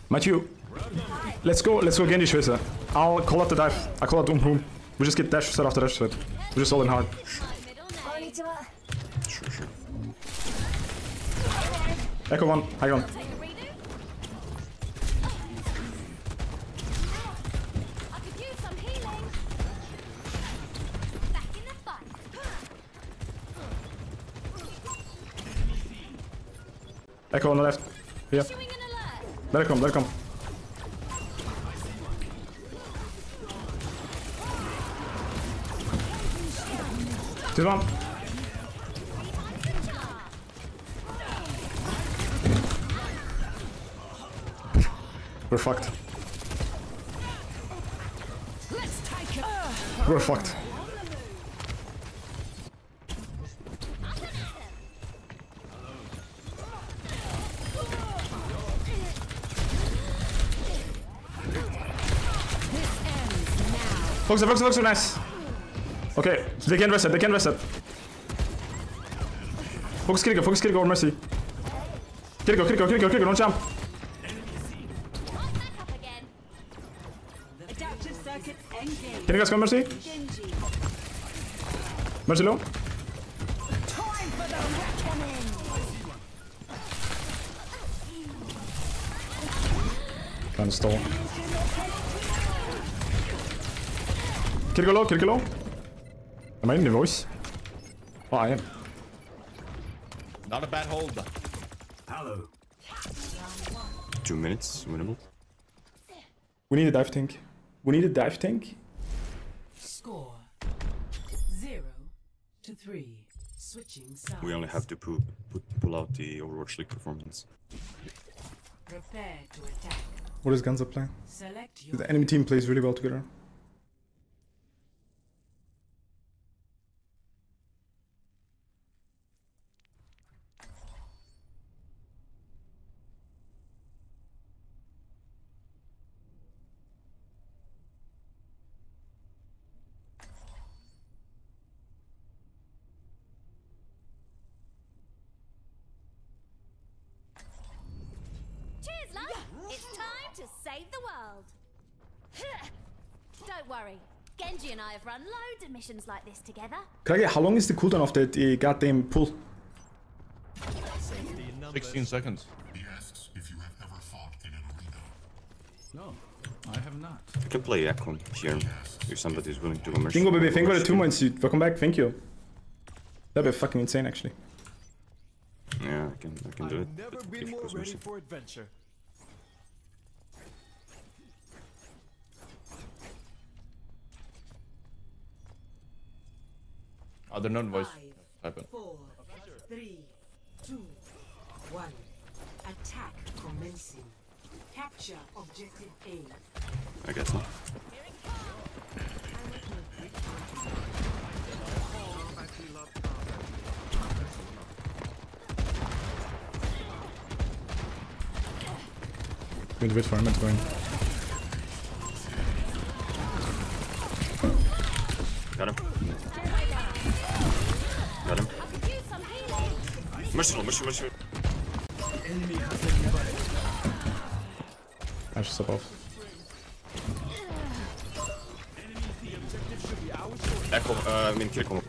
Matthew, let's go, let's go Genji Schwester. I'll call out the dive. I call out Doom Room. We just get dash set after dash set. We just all in hard. Sure, sure. Echo one, high on. I could use some healing. Back in the fight. Echo on the left. Here. Let let it come. This one. We're fucked. We're fucked. Focus, focus, focus, nice. Okay, they can reset, they can reset. Focus Kiriko, focus Kiriko or Mercy. Kiriko, Kiriko, Kiriko, Kiriko, don't jump. Adaptive circuits. Can you guys come, Mercy? Mercy low. Time for the reckoning. Trying to stall. Kiriko low, Kiriko low. Am I in the voice? Oh, I am. Not a bad hold. Hello. Two minutes, winnable. We need a dive tank. We need a dive tank. Score zero to three. Switching sides. We only have to pu put, pull out the Overwatch League performance. Prepare to attack. What is Ganza playing? Select your The enemy team plays really well together. Cheers, love. It's time to save the world. Don't worry. Genji and I have run loads of missions like this together. Can I get how long is the cooldown of that uh, goddamn pull? 16 seconds. He asks if you have ever fought in an arena. No, I have not. I can play Akon here if somebody is willing to go mercy. Bingo baby, thank you for the two months, dude. Welcome back, thank you. That'd be fucking insane actually. Yeah, I can, I can do it. Never been more ready for adventure. Oh, they're not voice. Five, Happen. four, three, two, one. Attack commencing. Capture objective A. I guess not. Good wait for him, it's going. Merciful, merciful, merciful. I should step off. Echo, uh, min kill kommer.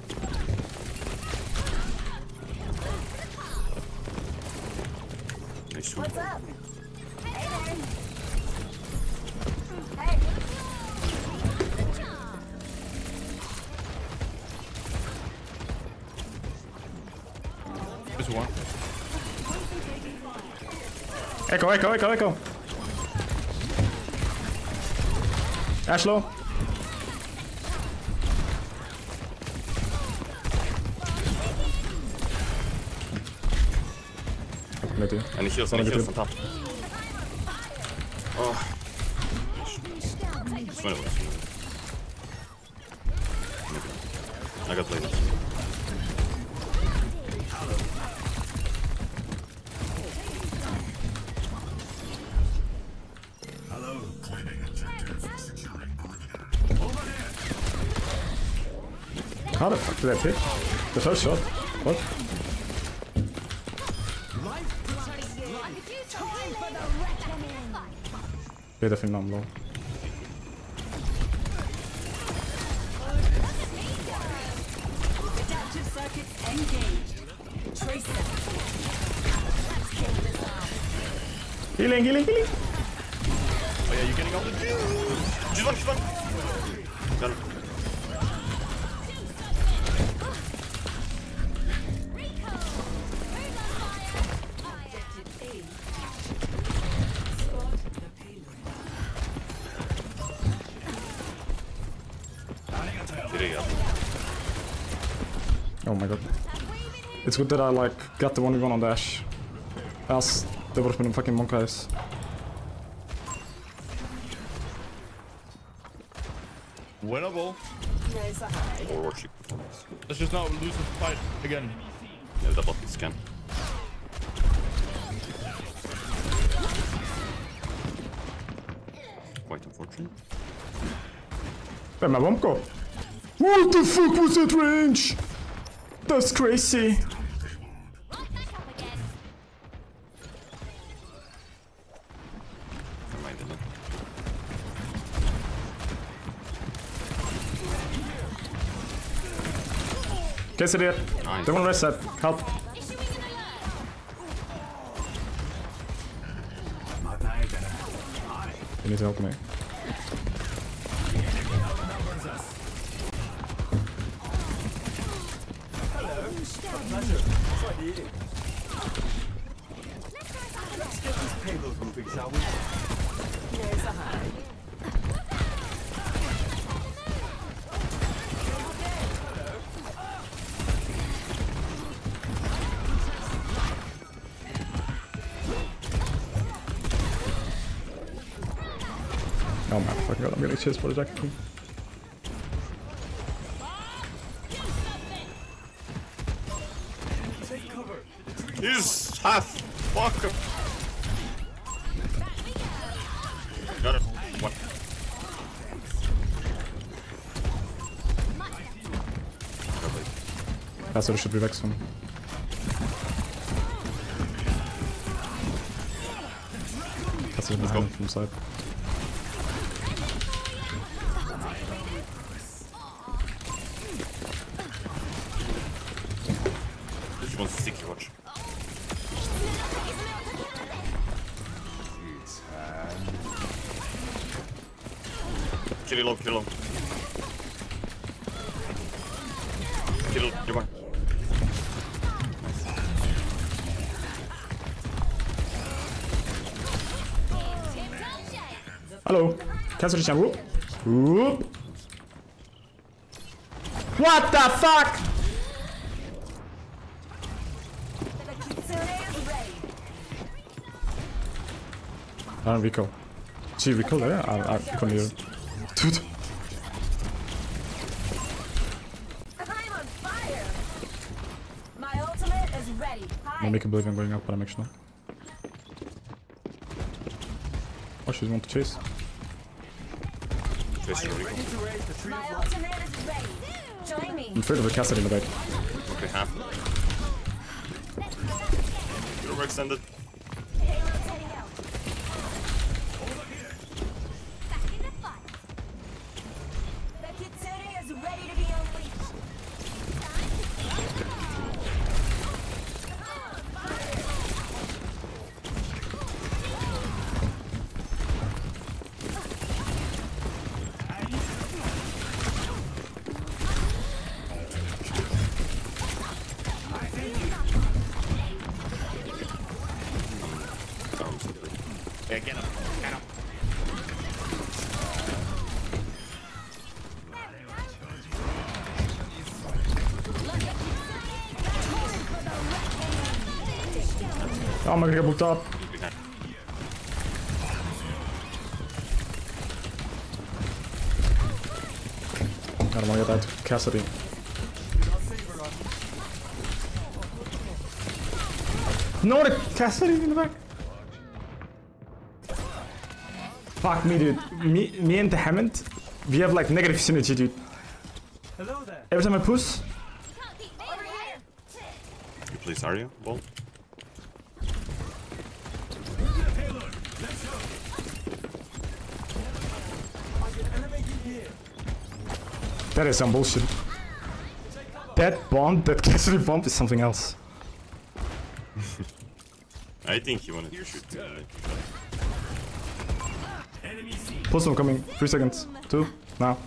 Echo, echo, echo, echo. Ashlow. Vet du? And he heals, and he heals on top. Did I pick? The first shot? What? Bit of him low. It's good that I like got the 1v1 on dash. Else, they would have been fucking monkeys. Winnable. Or worship. Let's just not lose this fight again. Yeah, double hit scan. Quite unfortunate. Where'd my bomb go? What the fuck was that range? That's crazy. Guess it did. Nice. They want to reset. Help. You need to help me. Oh my fucking god, I'm getting chased by the jacket. He's half. Fuck him. Got it. One. That's what it should be Vex from. That's it from the side. Hello. Cancel the jump. Whoop. Whoop. What the fuck? I don't recall. She recall there? I, I couldn't hear. Dude. I'm on fire. My ultimate is ready. Don't make a believe I'm going up, but I'm actually not. Oh, she's want to chase. Tracer I am recall. ready to raise the tree My ultimate is ready. Join me. I'm afraid of a Cassidy in the back. Okay, half. You're overextended. I'm gonna get booked up. I don't wanna get that Cassidy. No, the Cassidy in the back. Fuck me, dude. Me, me and the Hammond, we have like negative synergy, dude. Hello there. Every time I push, You play Zarya? Well, that is some bullshit. That bomb, that Cassidy bomb is something else. I think he wanted to shoot me. Them coming. Three seconds. Two. Now.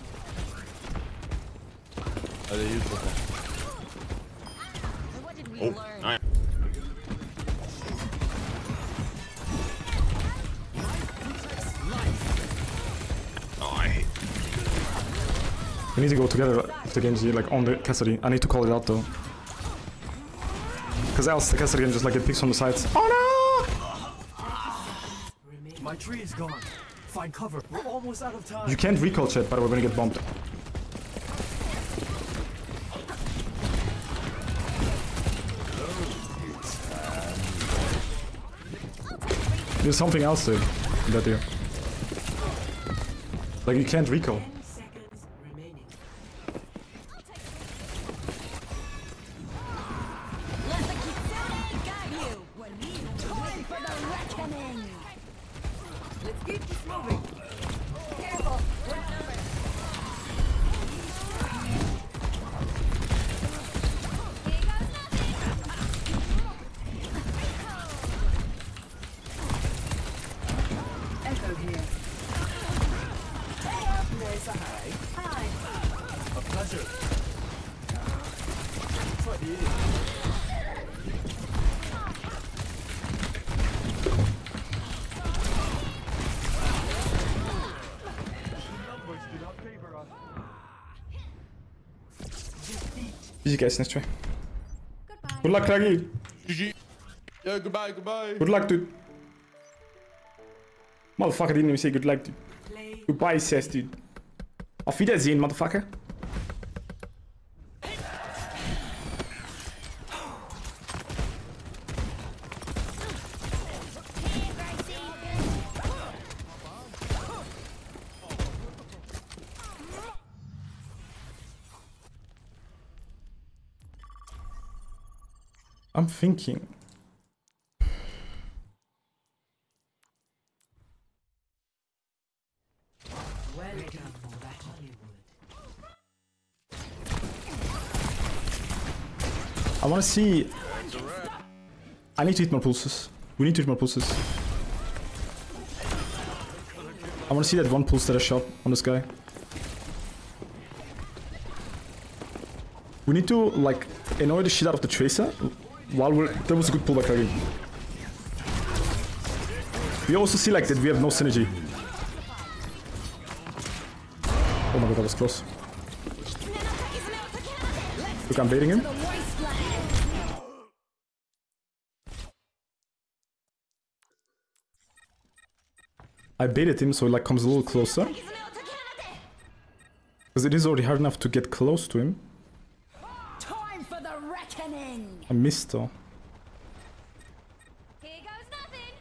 We need to go together if the Genji like on the Cassidy. I need to call it out though. Cause else the Cassidy can just like get picks from the sides. Oh no! My tree is gone. Find cover. We're almost out of time. You can't recall chat, but we're gonna get bombed. There's something else dude, that deal. Like you can't recall. Guys, next try. Good luck, Kragi. GG. Yeah, goodbye, goodbye. Good luck, dude. Motherfucker didn't even say good luck, dude. Goodbye, says dude. Auf Wiedersehen, motherfucker. Thinking. To. I wanna see. I need to hit more pulses. We need to hit more pulses. I wanna see that one pulse that I shot on this guy. We need to like annoy the shit out of the tracer while we're. That was a good pullback again. We also see like that we have no synergy. Oh my god, that was close. Look, I'm baiting him. I baited him so he like comes a little closer. Because it is already hard enough to get close to him. I missed though. Here goes nothing.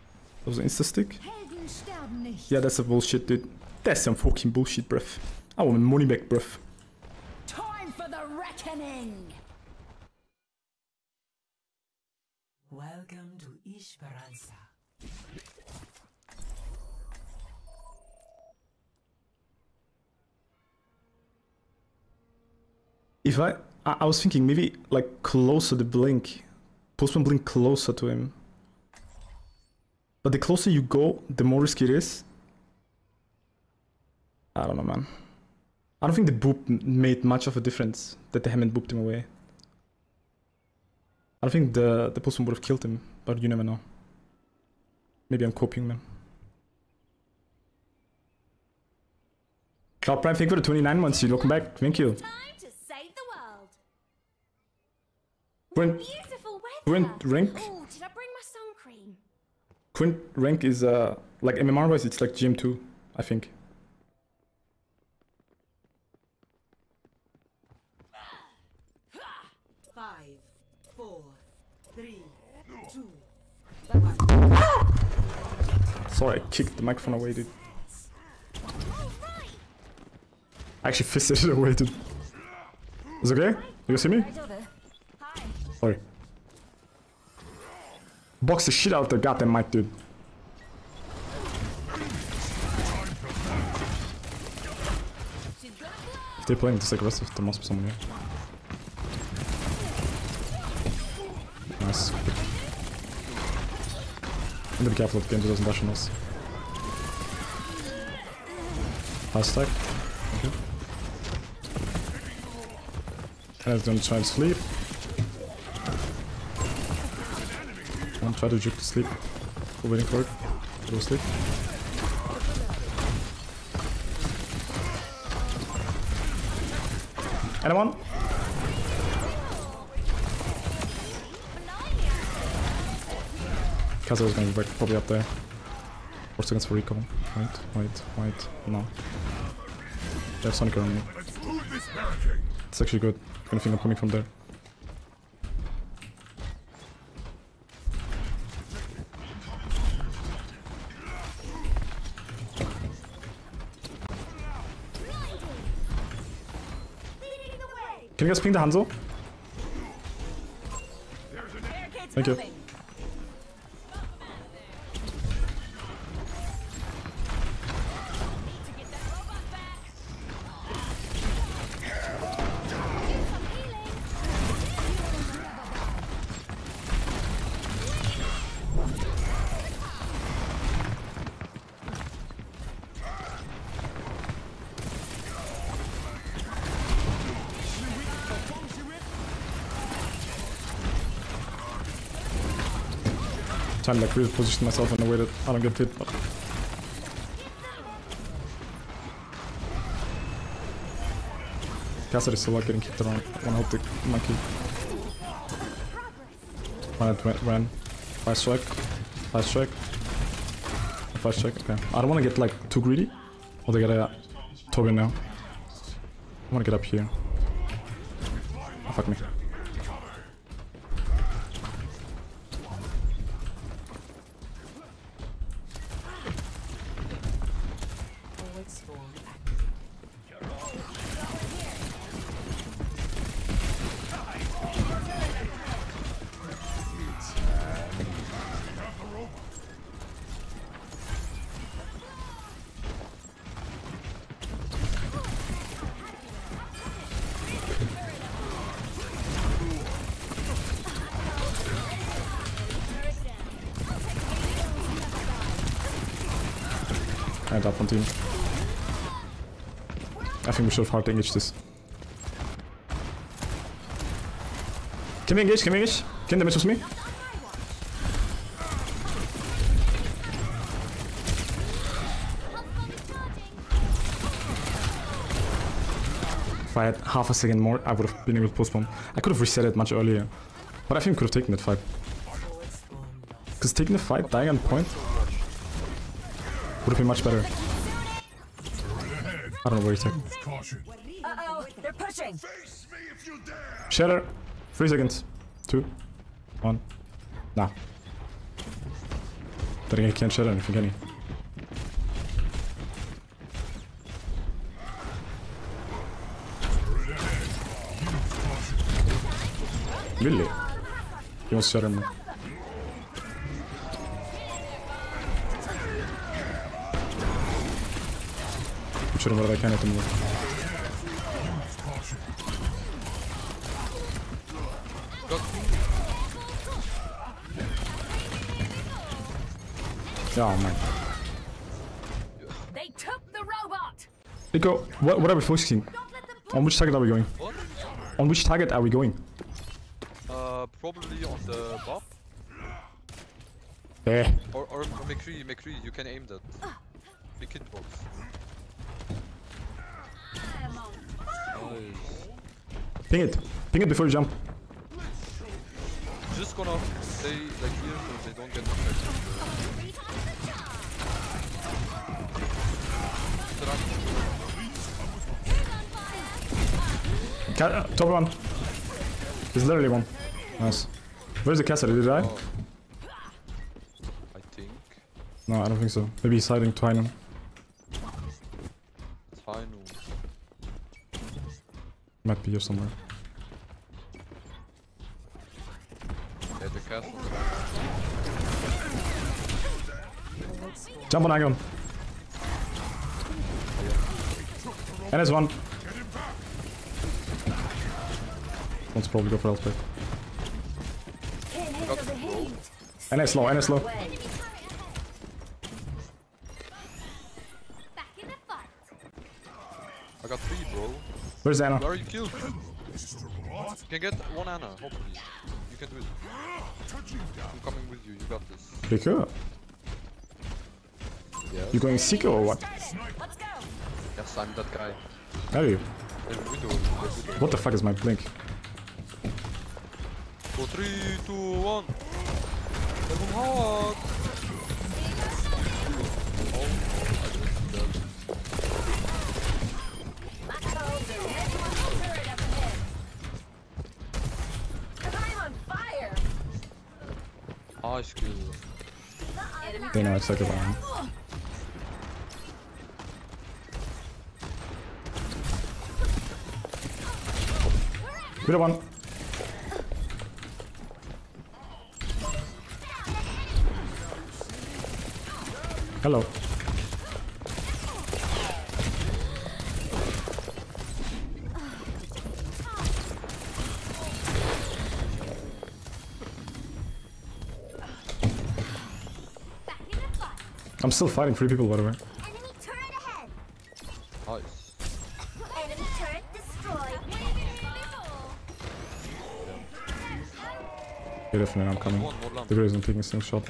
That was an insta stick. Helden sterben nicht. Yeah, that's a bullshit, dude. That's some fucking bullshit, bruv. I want my money back, bruv. Time for the reckoning! Welcome to Esperanza. If I, I, I was thinking maybe like closer the blink, postman blink closer to him. But the closer you go, the more risky it is. I don't know, man. I don't think the boop made much of a difference that they haven't booped him away. I don't think the the postman would have killed him, but you never know. Maybe I'm copying, man. Cloud Prime, thank you for the 29 months. You welcome back. Thank you. Time to save the world! Quint, Beautiful Quint weather! rank. Oh, did I bring my sun cream? Quint rank is uh like MMR wise, it's like GM2, I think. Five, four, three, two. Sorry, I kicked the microphone away, dude. I actually fisted it away, dude. Is it okay? You see me? Sorry. Box the shit out of the goddamn mic, dude. If they're playing this aggressive, there must be someone here. Nice. Gonna be careful if Genji doesn't dash on us. Stack. Okay. I'm gonna try and sleep. I'll try to juke to sleep. We're waiting for it. Go to sleep. Anyone? Kaza is gonna be back, probably up there. Four seconds for recall. Wait, wait, wait. No. They have Sonic around me. It's actually good. Gonna think I'm coming from there. Can you guys ping the Hanzo? Thank you. Trying to like really position myself in a way that I don't get hit. But... Cassidy is still like getting kicked around. One help the monkey. Ran, ran, ran. Fast strike. Fast strike. Fast strike. Okay. I don't want to get like too greedy. Oh, they get a Torbjorn now. I want to get up here. Oh, fuck me. Engaged this. Can we engage? Can we engage? Can damage with me? If I had half a second more, I would have been able to postpone. I could have reset it much earlier. But I think could have taken that fight. Because taking the fight, dying on point, would have been much better. I don't know what he's talking. Uh oh, they're pushing. Shatter. Three seconds. Two. One. Nah. Then I can't shatter anything, can he? Really? He wants to shatter me. I'm shooting what I can at the moment. Oh man. They took the robot. Nico, what, what are we focusing? On which target are we going? What? On which target are we going? Uh, probably on the buff. Eh. Or, or McCree, McCree, you can aim that. Ping it. Ping it before you jump. Just gonna stay like here so they don't get infected. Ca uh, top one. There's literally one. Nice. Where's the castle? Did he die? I think. No, I don't think so. Maybe he's hiding Twinem. Final. Might be here somewhere. Yeah, the castle. Jump on Agon. And there's one. One's probably go for pick. And it's low, and it's low. I got three, bro. Where's Ana? Where are you killed? You can get one Ana, hopefully. You can do it. I'm coming with you, you got this. Pretty cool. Yes. You going Seeker or what? Yes, I'm that guy. Are you? Hey, Widow, yeah, Widow. What the fuck is my blink? Go three, two, one. Everyone hard. High skill. They know it's like a bomb. Of one. Hello. I'm still fighting three people, way. Definitely, I'm coming. The girl isn't taking a single shot.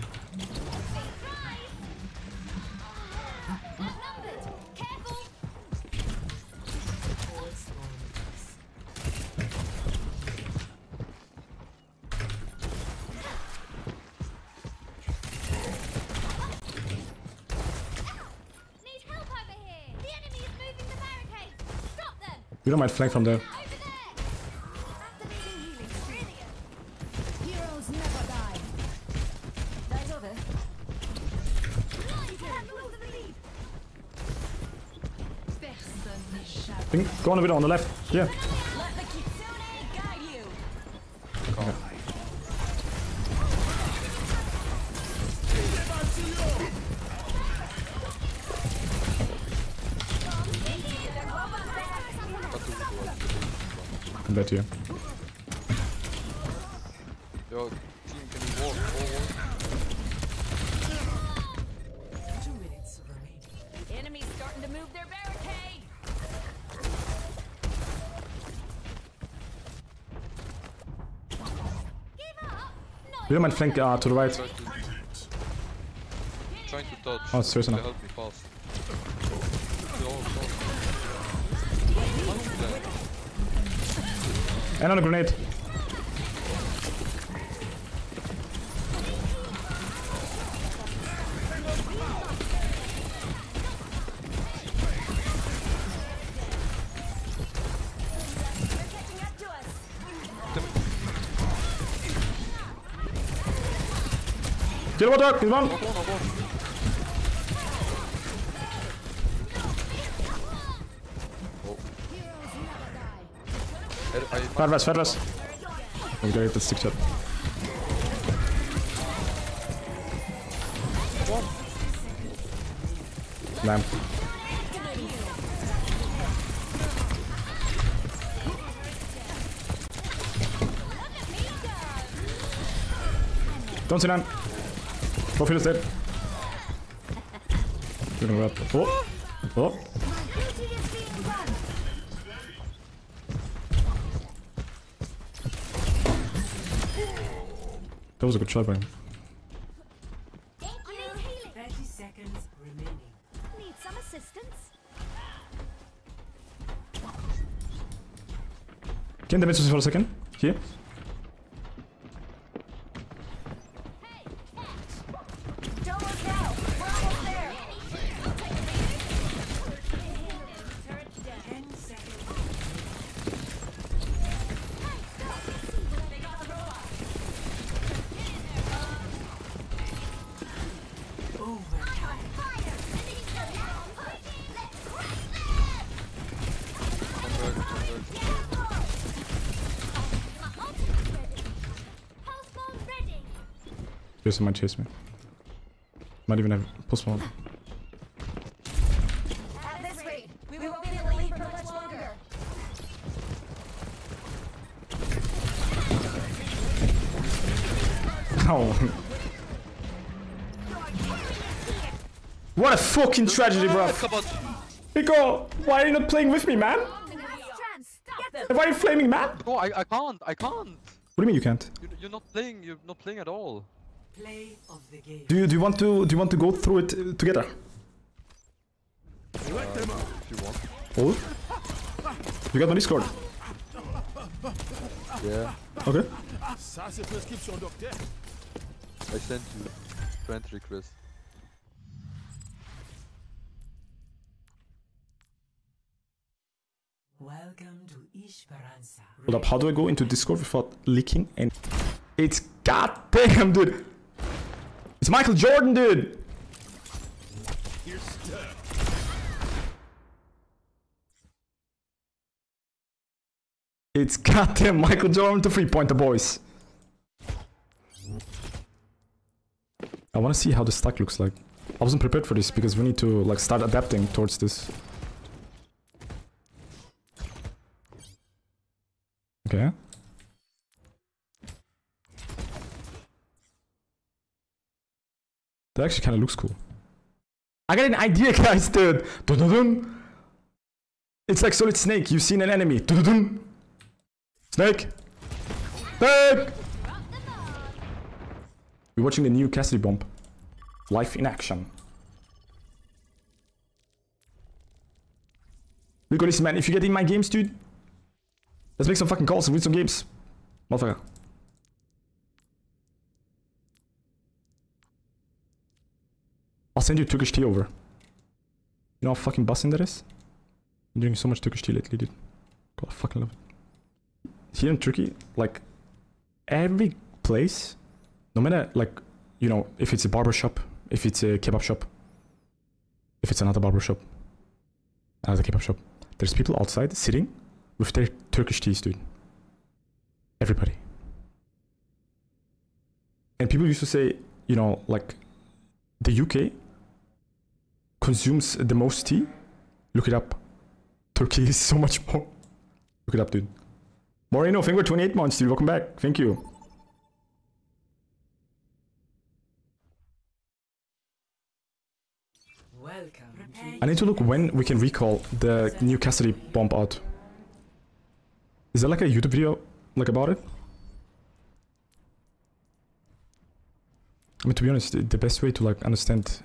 Need help over here. The enemy is moving the barricade. Stop them. You don't mind flank from there. Go on a bit on the left. Yeah. Let the Kitsune guide You don't mind flank uh, to the right. Trying to touch. Oh, it's now. help me fast. They're all fast. And on grenade. Kill what dog, he's one. I, I, Fat rest, fat rest. We gotta get the stick shot. Lamp. Don't sit down. Profile is dead. Gonna grab. Oh! Oh! That was a good shot by him. 30 seconds remaining. Need some assistance? Can damage us for a second? Here. Jason might chase me. Might even have plus one. At this rate, we won't be able to leave for much longer. What a fucking tragedy, bro. Come on. Nico, why are you not playing with me, man? Why are you flaming, man? No, I, I can't. I can't. What do you mean you can't? You're not playing. You're not playing at all. Play of the game. Do you do you want to do you want to go through it uh, together? If you want. Oh. You got my Discord. Yeah. Okay. I sent you friend request. Welcome to Esperanza. Hold up, how do I go into Discord without leaking? And it's goddamn, dude. It's Michael Jordan, dude. It's goddamn Michael Jordan to three pointer, boys. I want to see how the stack looks like. I wasn't prepared for this because we need to like start adapting towards this. Okay. That actually kind of looks cool. I got an idea, guys, dude. Dun -dun -dun. It's like Solid Snake. You've seen an enemy. Dun -dun -dun. Snake. Snake. We're watching the new Cassidy bomb. Life in action. Look, at this, man. If you get in my games, dude, let's make some fucking calls and win some games. Motherfucker. I'll send you Turkish tea over. You know how fucking busting that is? I'm drinking so much Turkish tea lately, dude. God, I fucking love it. Here in Turkey, like, every place, no matter, like, you know, if it's a barber shop, if it's a kebab shop, if it's another barber shop, another kebab shop, there's people outside sitting with their Turkish teas, dude. Everybody. And people used to say, you know, like, the UK consumes the most tea. Look it up. Turkey is so much more. Look it up, dude. Moreno, finger 28 months, dude. Welcome back. Thank you. Welcome. I need to look when we can recall the new Cassidy bomb out. Is there like a YouTube video like about it? I mean, to be honest, the- best way to like understand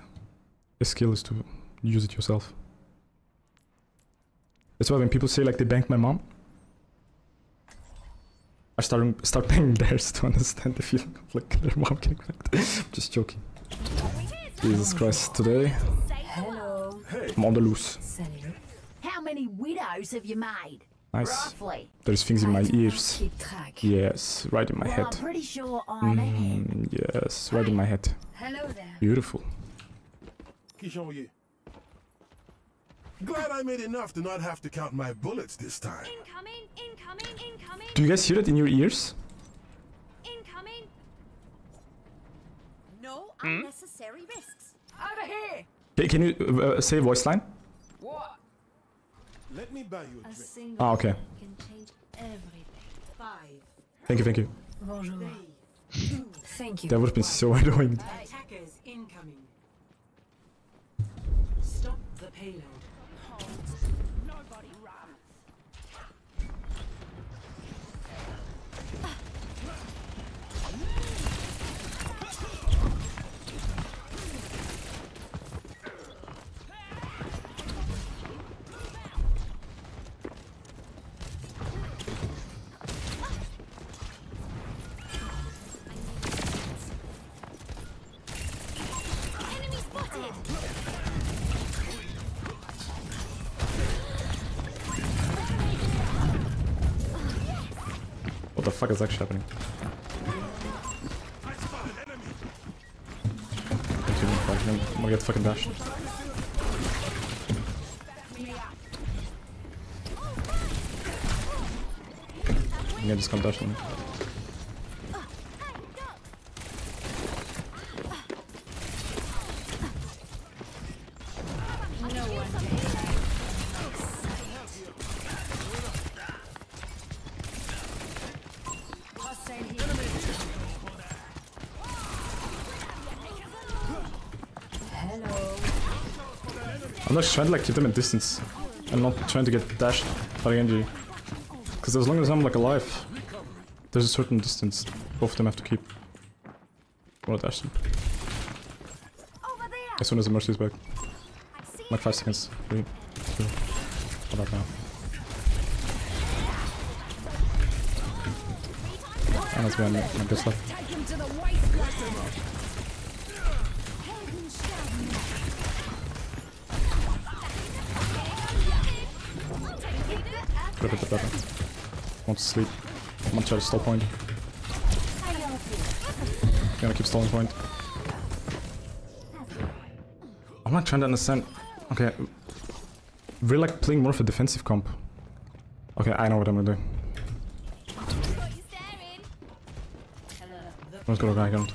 skill is to use it yourself. That's why when people say like they banked my mom, I start start banging theirs to understand the feeling of like their mom getting banked. Just joking. Jesus Christ, today Hello. I'm on the loose. How many widows have you made? Nice. Roughly. There's things in my ears. Yes, right in my head. I'm pretty sure I'm. Mm, yes, right in my head. Hello Turkish on you. Glad I made enough to not have to count my bullets this time. Incoming, incoming, incoming. Do you guys hear that in your ears? Incoming. No hmm? unnecessary mm? risks. Over here. Hey, can you uh, uh say voice line? What? Let me buy you a drink. Ah, okay. Thank you, thank you. Thank you. That would have been so annoying. Stop is actually happening? I'm gonna get fucking dashed. I'm gonna just come dash. I'm just trying to like keep them at distance and not trying to get dashed by the Genji. Because as long as I'm like alive, there's a certain distance both of them have to keep. I wanna dash them. As soon as the Mercy is back. Like 5 seconds. 3, 2, how about now? And that's behind me, my good Want to sleep. I'm gonna try to stall point. Gonna keep stalling point. I'm not trying to understand. Okay. We're like playing more of a defensive comp. Okay, I know what I'm gonna do. Let's go to count.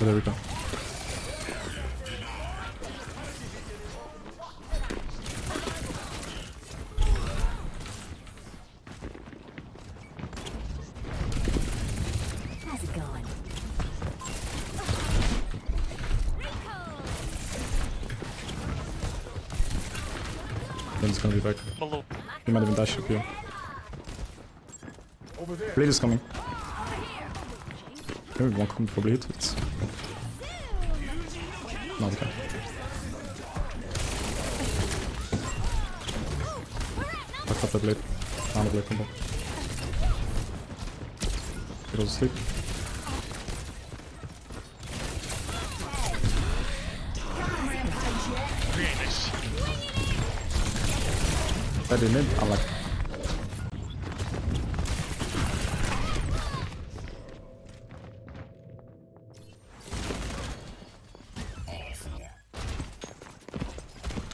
Oh, there we go. It's gonna be back. He might even dash up here. Blade is coming. Maybe one can probably hit it. No, okay. Fuck up the blade. Down the blade combo. He goes to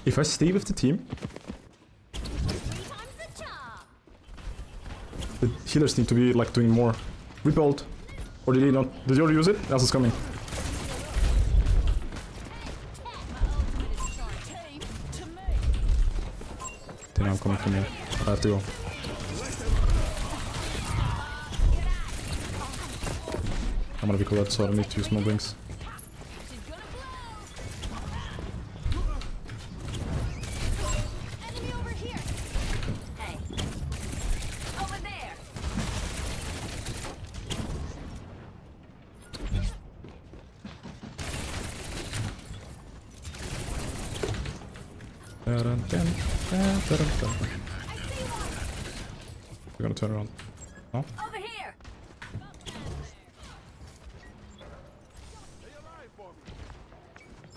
If I stay with the team, the healers need to be like doing more. Rebuild. Or did he not? Did you use it? Is coming. Go. I'm gonna be cool so I don't need to use my wings.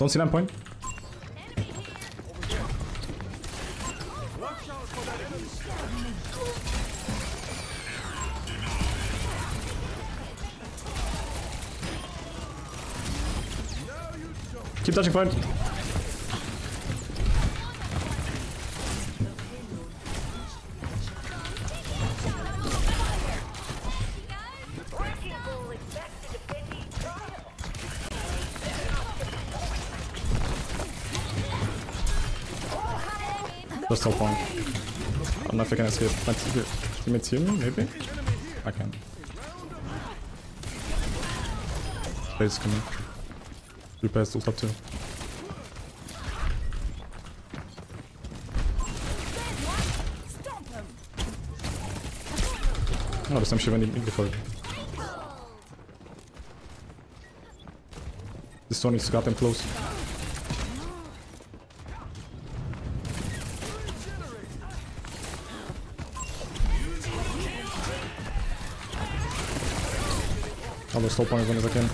Don't see that point. Keep touching point. That's top one. I don't know if I can escape. My team- teammates hear me, maybe? I can. Blaze is coming. Reaper is ult up too. Oh, there's some need before. This to get them close. Stop on as long as I can.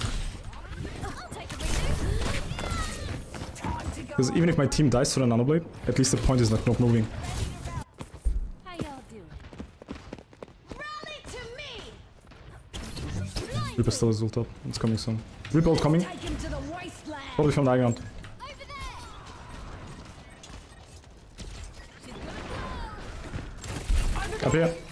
Because even if my team dies to the nanoblade, at least the point is like not moving. Reaper still is ult up. It's coming soon. Reaper ult coming. Probably from the high ground. Up here.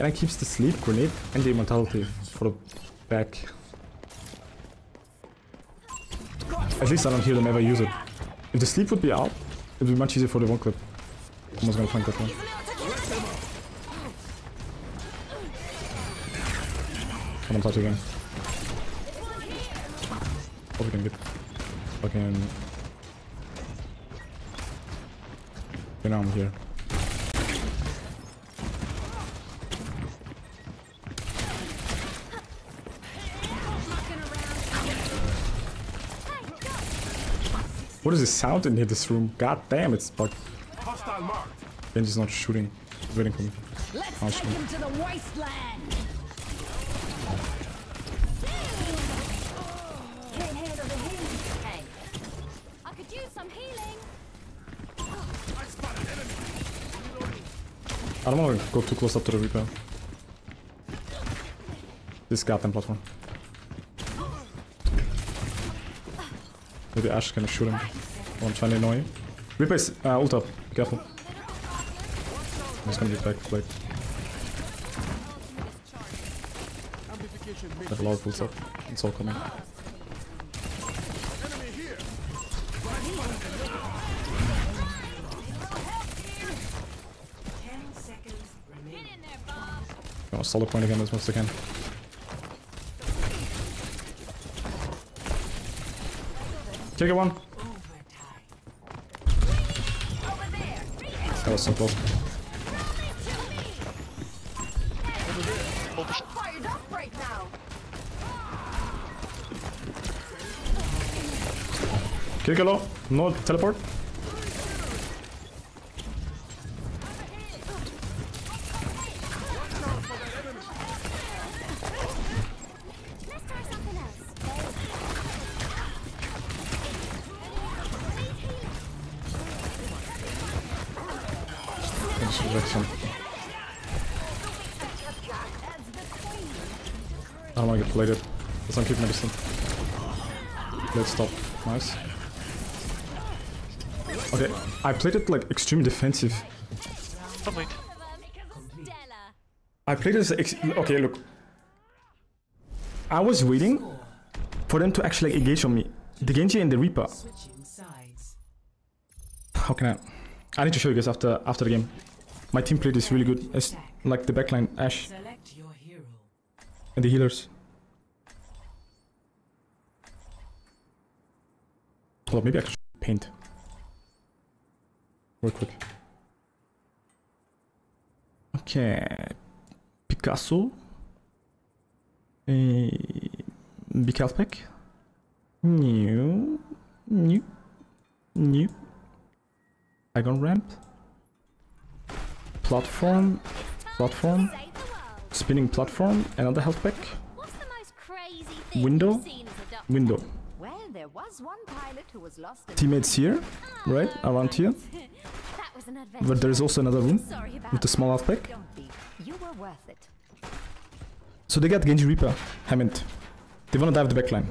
The Ana keeps the sleep grenade and the immortality for the back. At least I don't hear them ever use it. If the sleep would be out, it would be much easier for the one clip. Almost gonna flank that one. Come on, touch again. Hope we can get fucking. Okay, now I'm here. What is this sound in here, this room? God damn, it's bugged. Hostile marked. Genji's not shooting. He's waiting for me. Let's I'll take him to the wasteland. Can't handle the heat. Hey, I could use some healing. I don't want to go too close up to the Reaper. This goddamn platform. Maybe Ashe can shoot him. I'm trying to annoy him. Is uh, ult up. Be careful. He's gonna get back have a lot of up. It's all coming. To solid point again as much as I can. Take it one. That was so close. Fired up. Kill Kilo. No teleport. I don't want to get. Let's keep medicine. Let's stop. Nice. Okay, I played it like extreme defensive. Oh wait. I played it as ex okay. Look, I was waiting for them to actually like, engage on me. The Genji and the Reaper. How can I? I need to show you guys after after the game. My team played this really good. It's like the backline Ashe Select your hero. and the healers. Hold maybe I can paint. Real quick. Okay. Picasso. Health pack. New. New. New. Icon ramp. Platform. Platform. Spinning platform. Another health pack. What's the most crazy thing Window. you've seen as a doctor? Window. Well, there was one pilot who was lost Teammates here, right? Around here. That was an. But there is also another room with a small health pack. Don't be. You were worth it. So they get Genji Reaper, Hammond. They wanna dive the backline.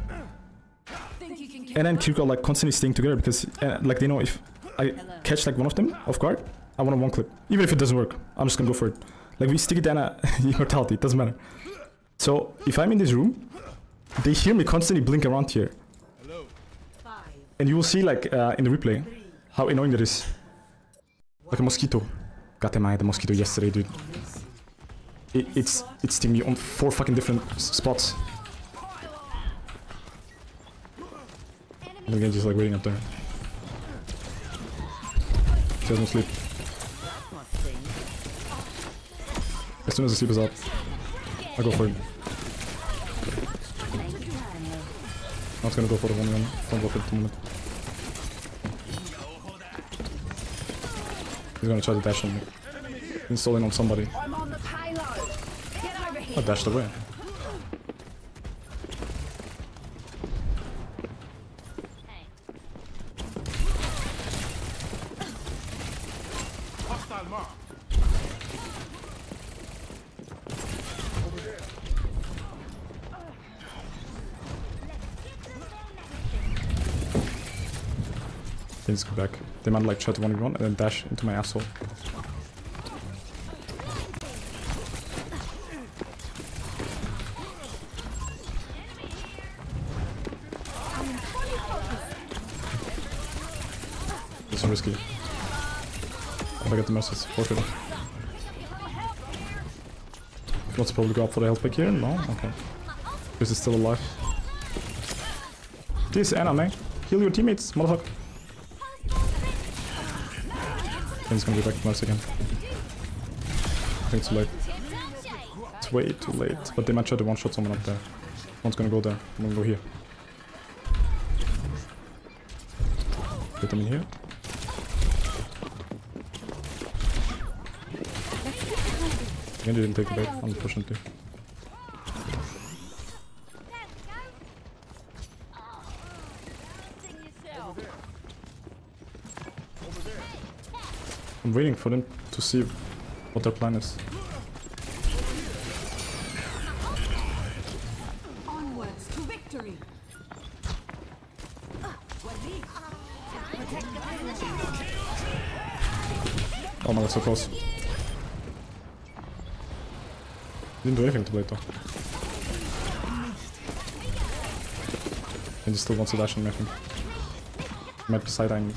And then Kiriko like constantly staying together because uh, like they know if I catch like one of them off guard, I want to one clip. Even if it doesn't work, I'm just gonna go for it. Like we stick it down at immortality, it doesn't matter. So if I'm in this room, they hear me constantly blink around here. And you will see like uh, in the replay how annoying that is. Like a mosquito. God damn, I had a mosquito yesterday, dude. It, it's it sting me on four fucking different spots. And again, just like waiting up there. She no sleep. As soon as the sleep is up, I go for it. I was gonna go for the one one. Don't go for the moment. He's gonna try to dash on me. Installing on somebody. I'm on the payload. Get over here. I dashed away. They just go back. They might like try to one v one and then dash into my asshole. It's risky. If I get the message, forfeit. Let's probably go up for the health pick here. No? Okay. This is still alive. This man. Heal your teammates, motherfucker. He's gonna be back to once again. I think it's too late. It's way too late. But they might try to one-shot someone up there. One's gonna go there. I'm gonna go here. Get them in here. Again, they didn't take the bait, unfortunately. I'm waiting for them to see what their plan is. Onwards to victory. Oh my god, so close. Didn't do anything to Blade though. And he still wants to dash on me, I think. Might be side-eyeing me.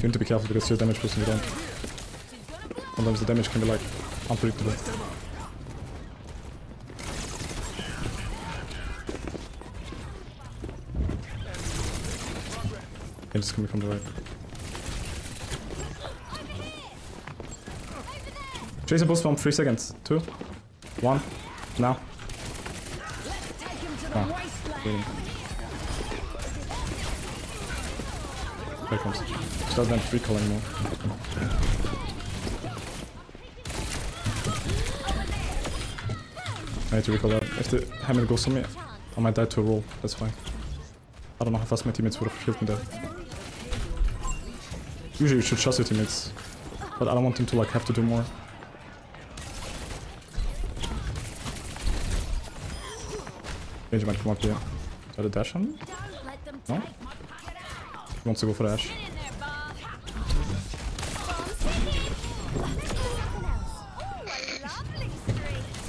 You need to be careful because your damage goes in the down. Sometimes the damage can be like unpredictable. And it's coming from the right. Tracer boost from 3 seconds. 2, 1, now. Ah, waiting. There it comes. She doesn't recall anymore. I need to recall that. If the hammer goes on me, I might die to a roll. That's fine. I don't know how fast my teammates would have killed me there. Usually you should trust your teammates. But I don't want them to like have to do more. Genji might come up here. Is that a dash on me? No? He wants to go for the dash.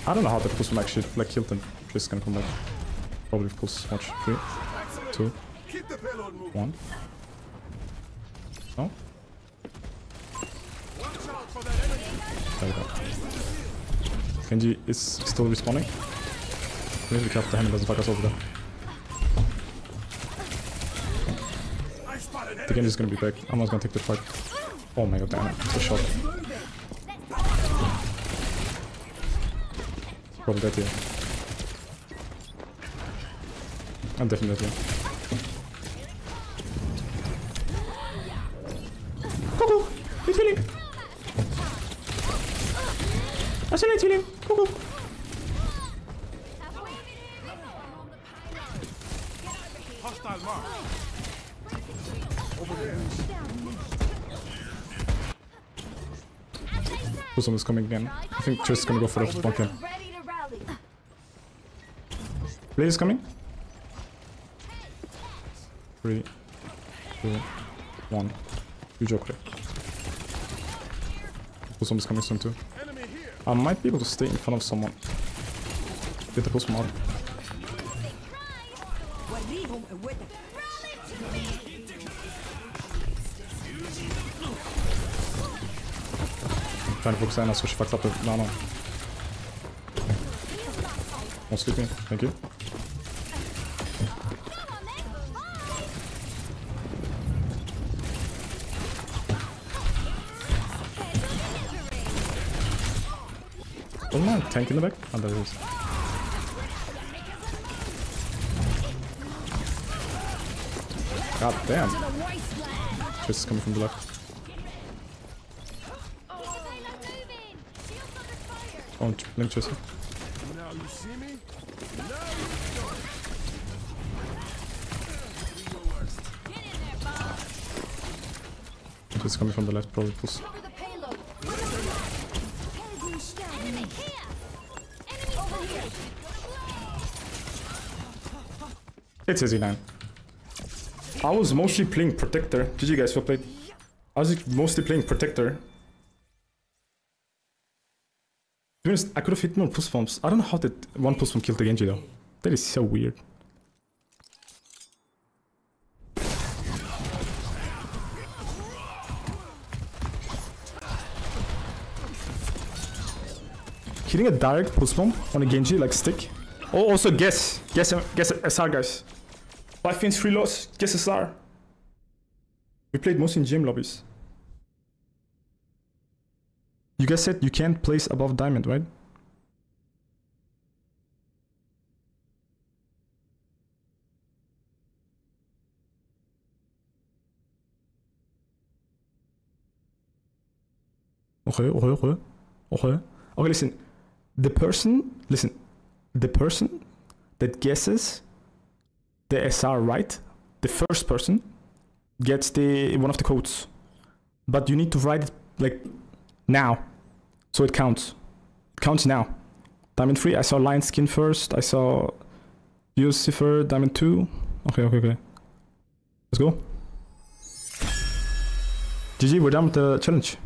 I don't know how the pulse will actually like killed him. Just gonna come back. Probably pulse. Watch. Three, two, one. No? There we go. Genji is still respawning. We need to be careful the hand doesn't fuck us over there. The Genji's gonna be back. I'm not gonna take the fight. Oh my god, damn it. The shot. From that, yeah. And definitely. Cuckoo! Let's! I said let's kill! Hostile mark! Coming again? I think Chris is gonna go for the bunker. Blade is coming. Three, two, one. You joke Joker. Bosom is coming soon too. I might be able to stay in front of someone. Get the Bosom out. Trying to focus on so she fucks up the Nano. Don't sleep me. Thank you. Tank in the back? Oh, there is. God damn. Just coming from the left. Oh, blink Tristan. Now you see me? Just coming from the left, probably. It's easy 9. I was mostly playing Protector. Did you guys played? I was mostly playing Protector. To be honest, I could have hit more pulse bombs. I don't know how that one pulse bomb killed the Genji though. That is so weird. Hitting a direct pulse bomb on a Genji like stick. Oh, also guess, guess, guess SR guys. Five fins, three loss, guess SR. We played most in GM lobbies. You guys said you can't place above diamond, right? Okay, okay, okay. Okay. Okay, listen. The person, listen. The person that guesses the SR right, the first person gets the one of the codes. But you need to write it like now. So it counts. It counts now. Diamond 3, I saw Lion Skin first. I saw Lucifer, Diamond 2. Okay, okay, okay. Let's go. GG, we're done with the challenge.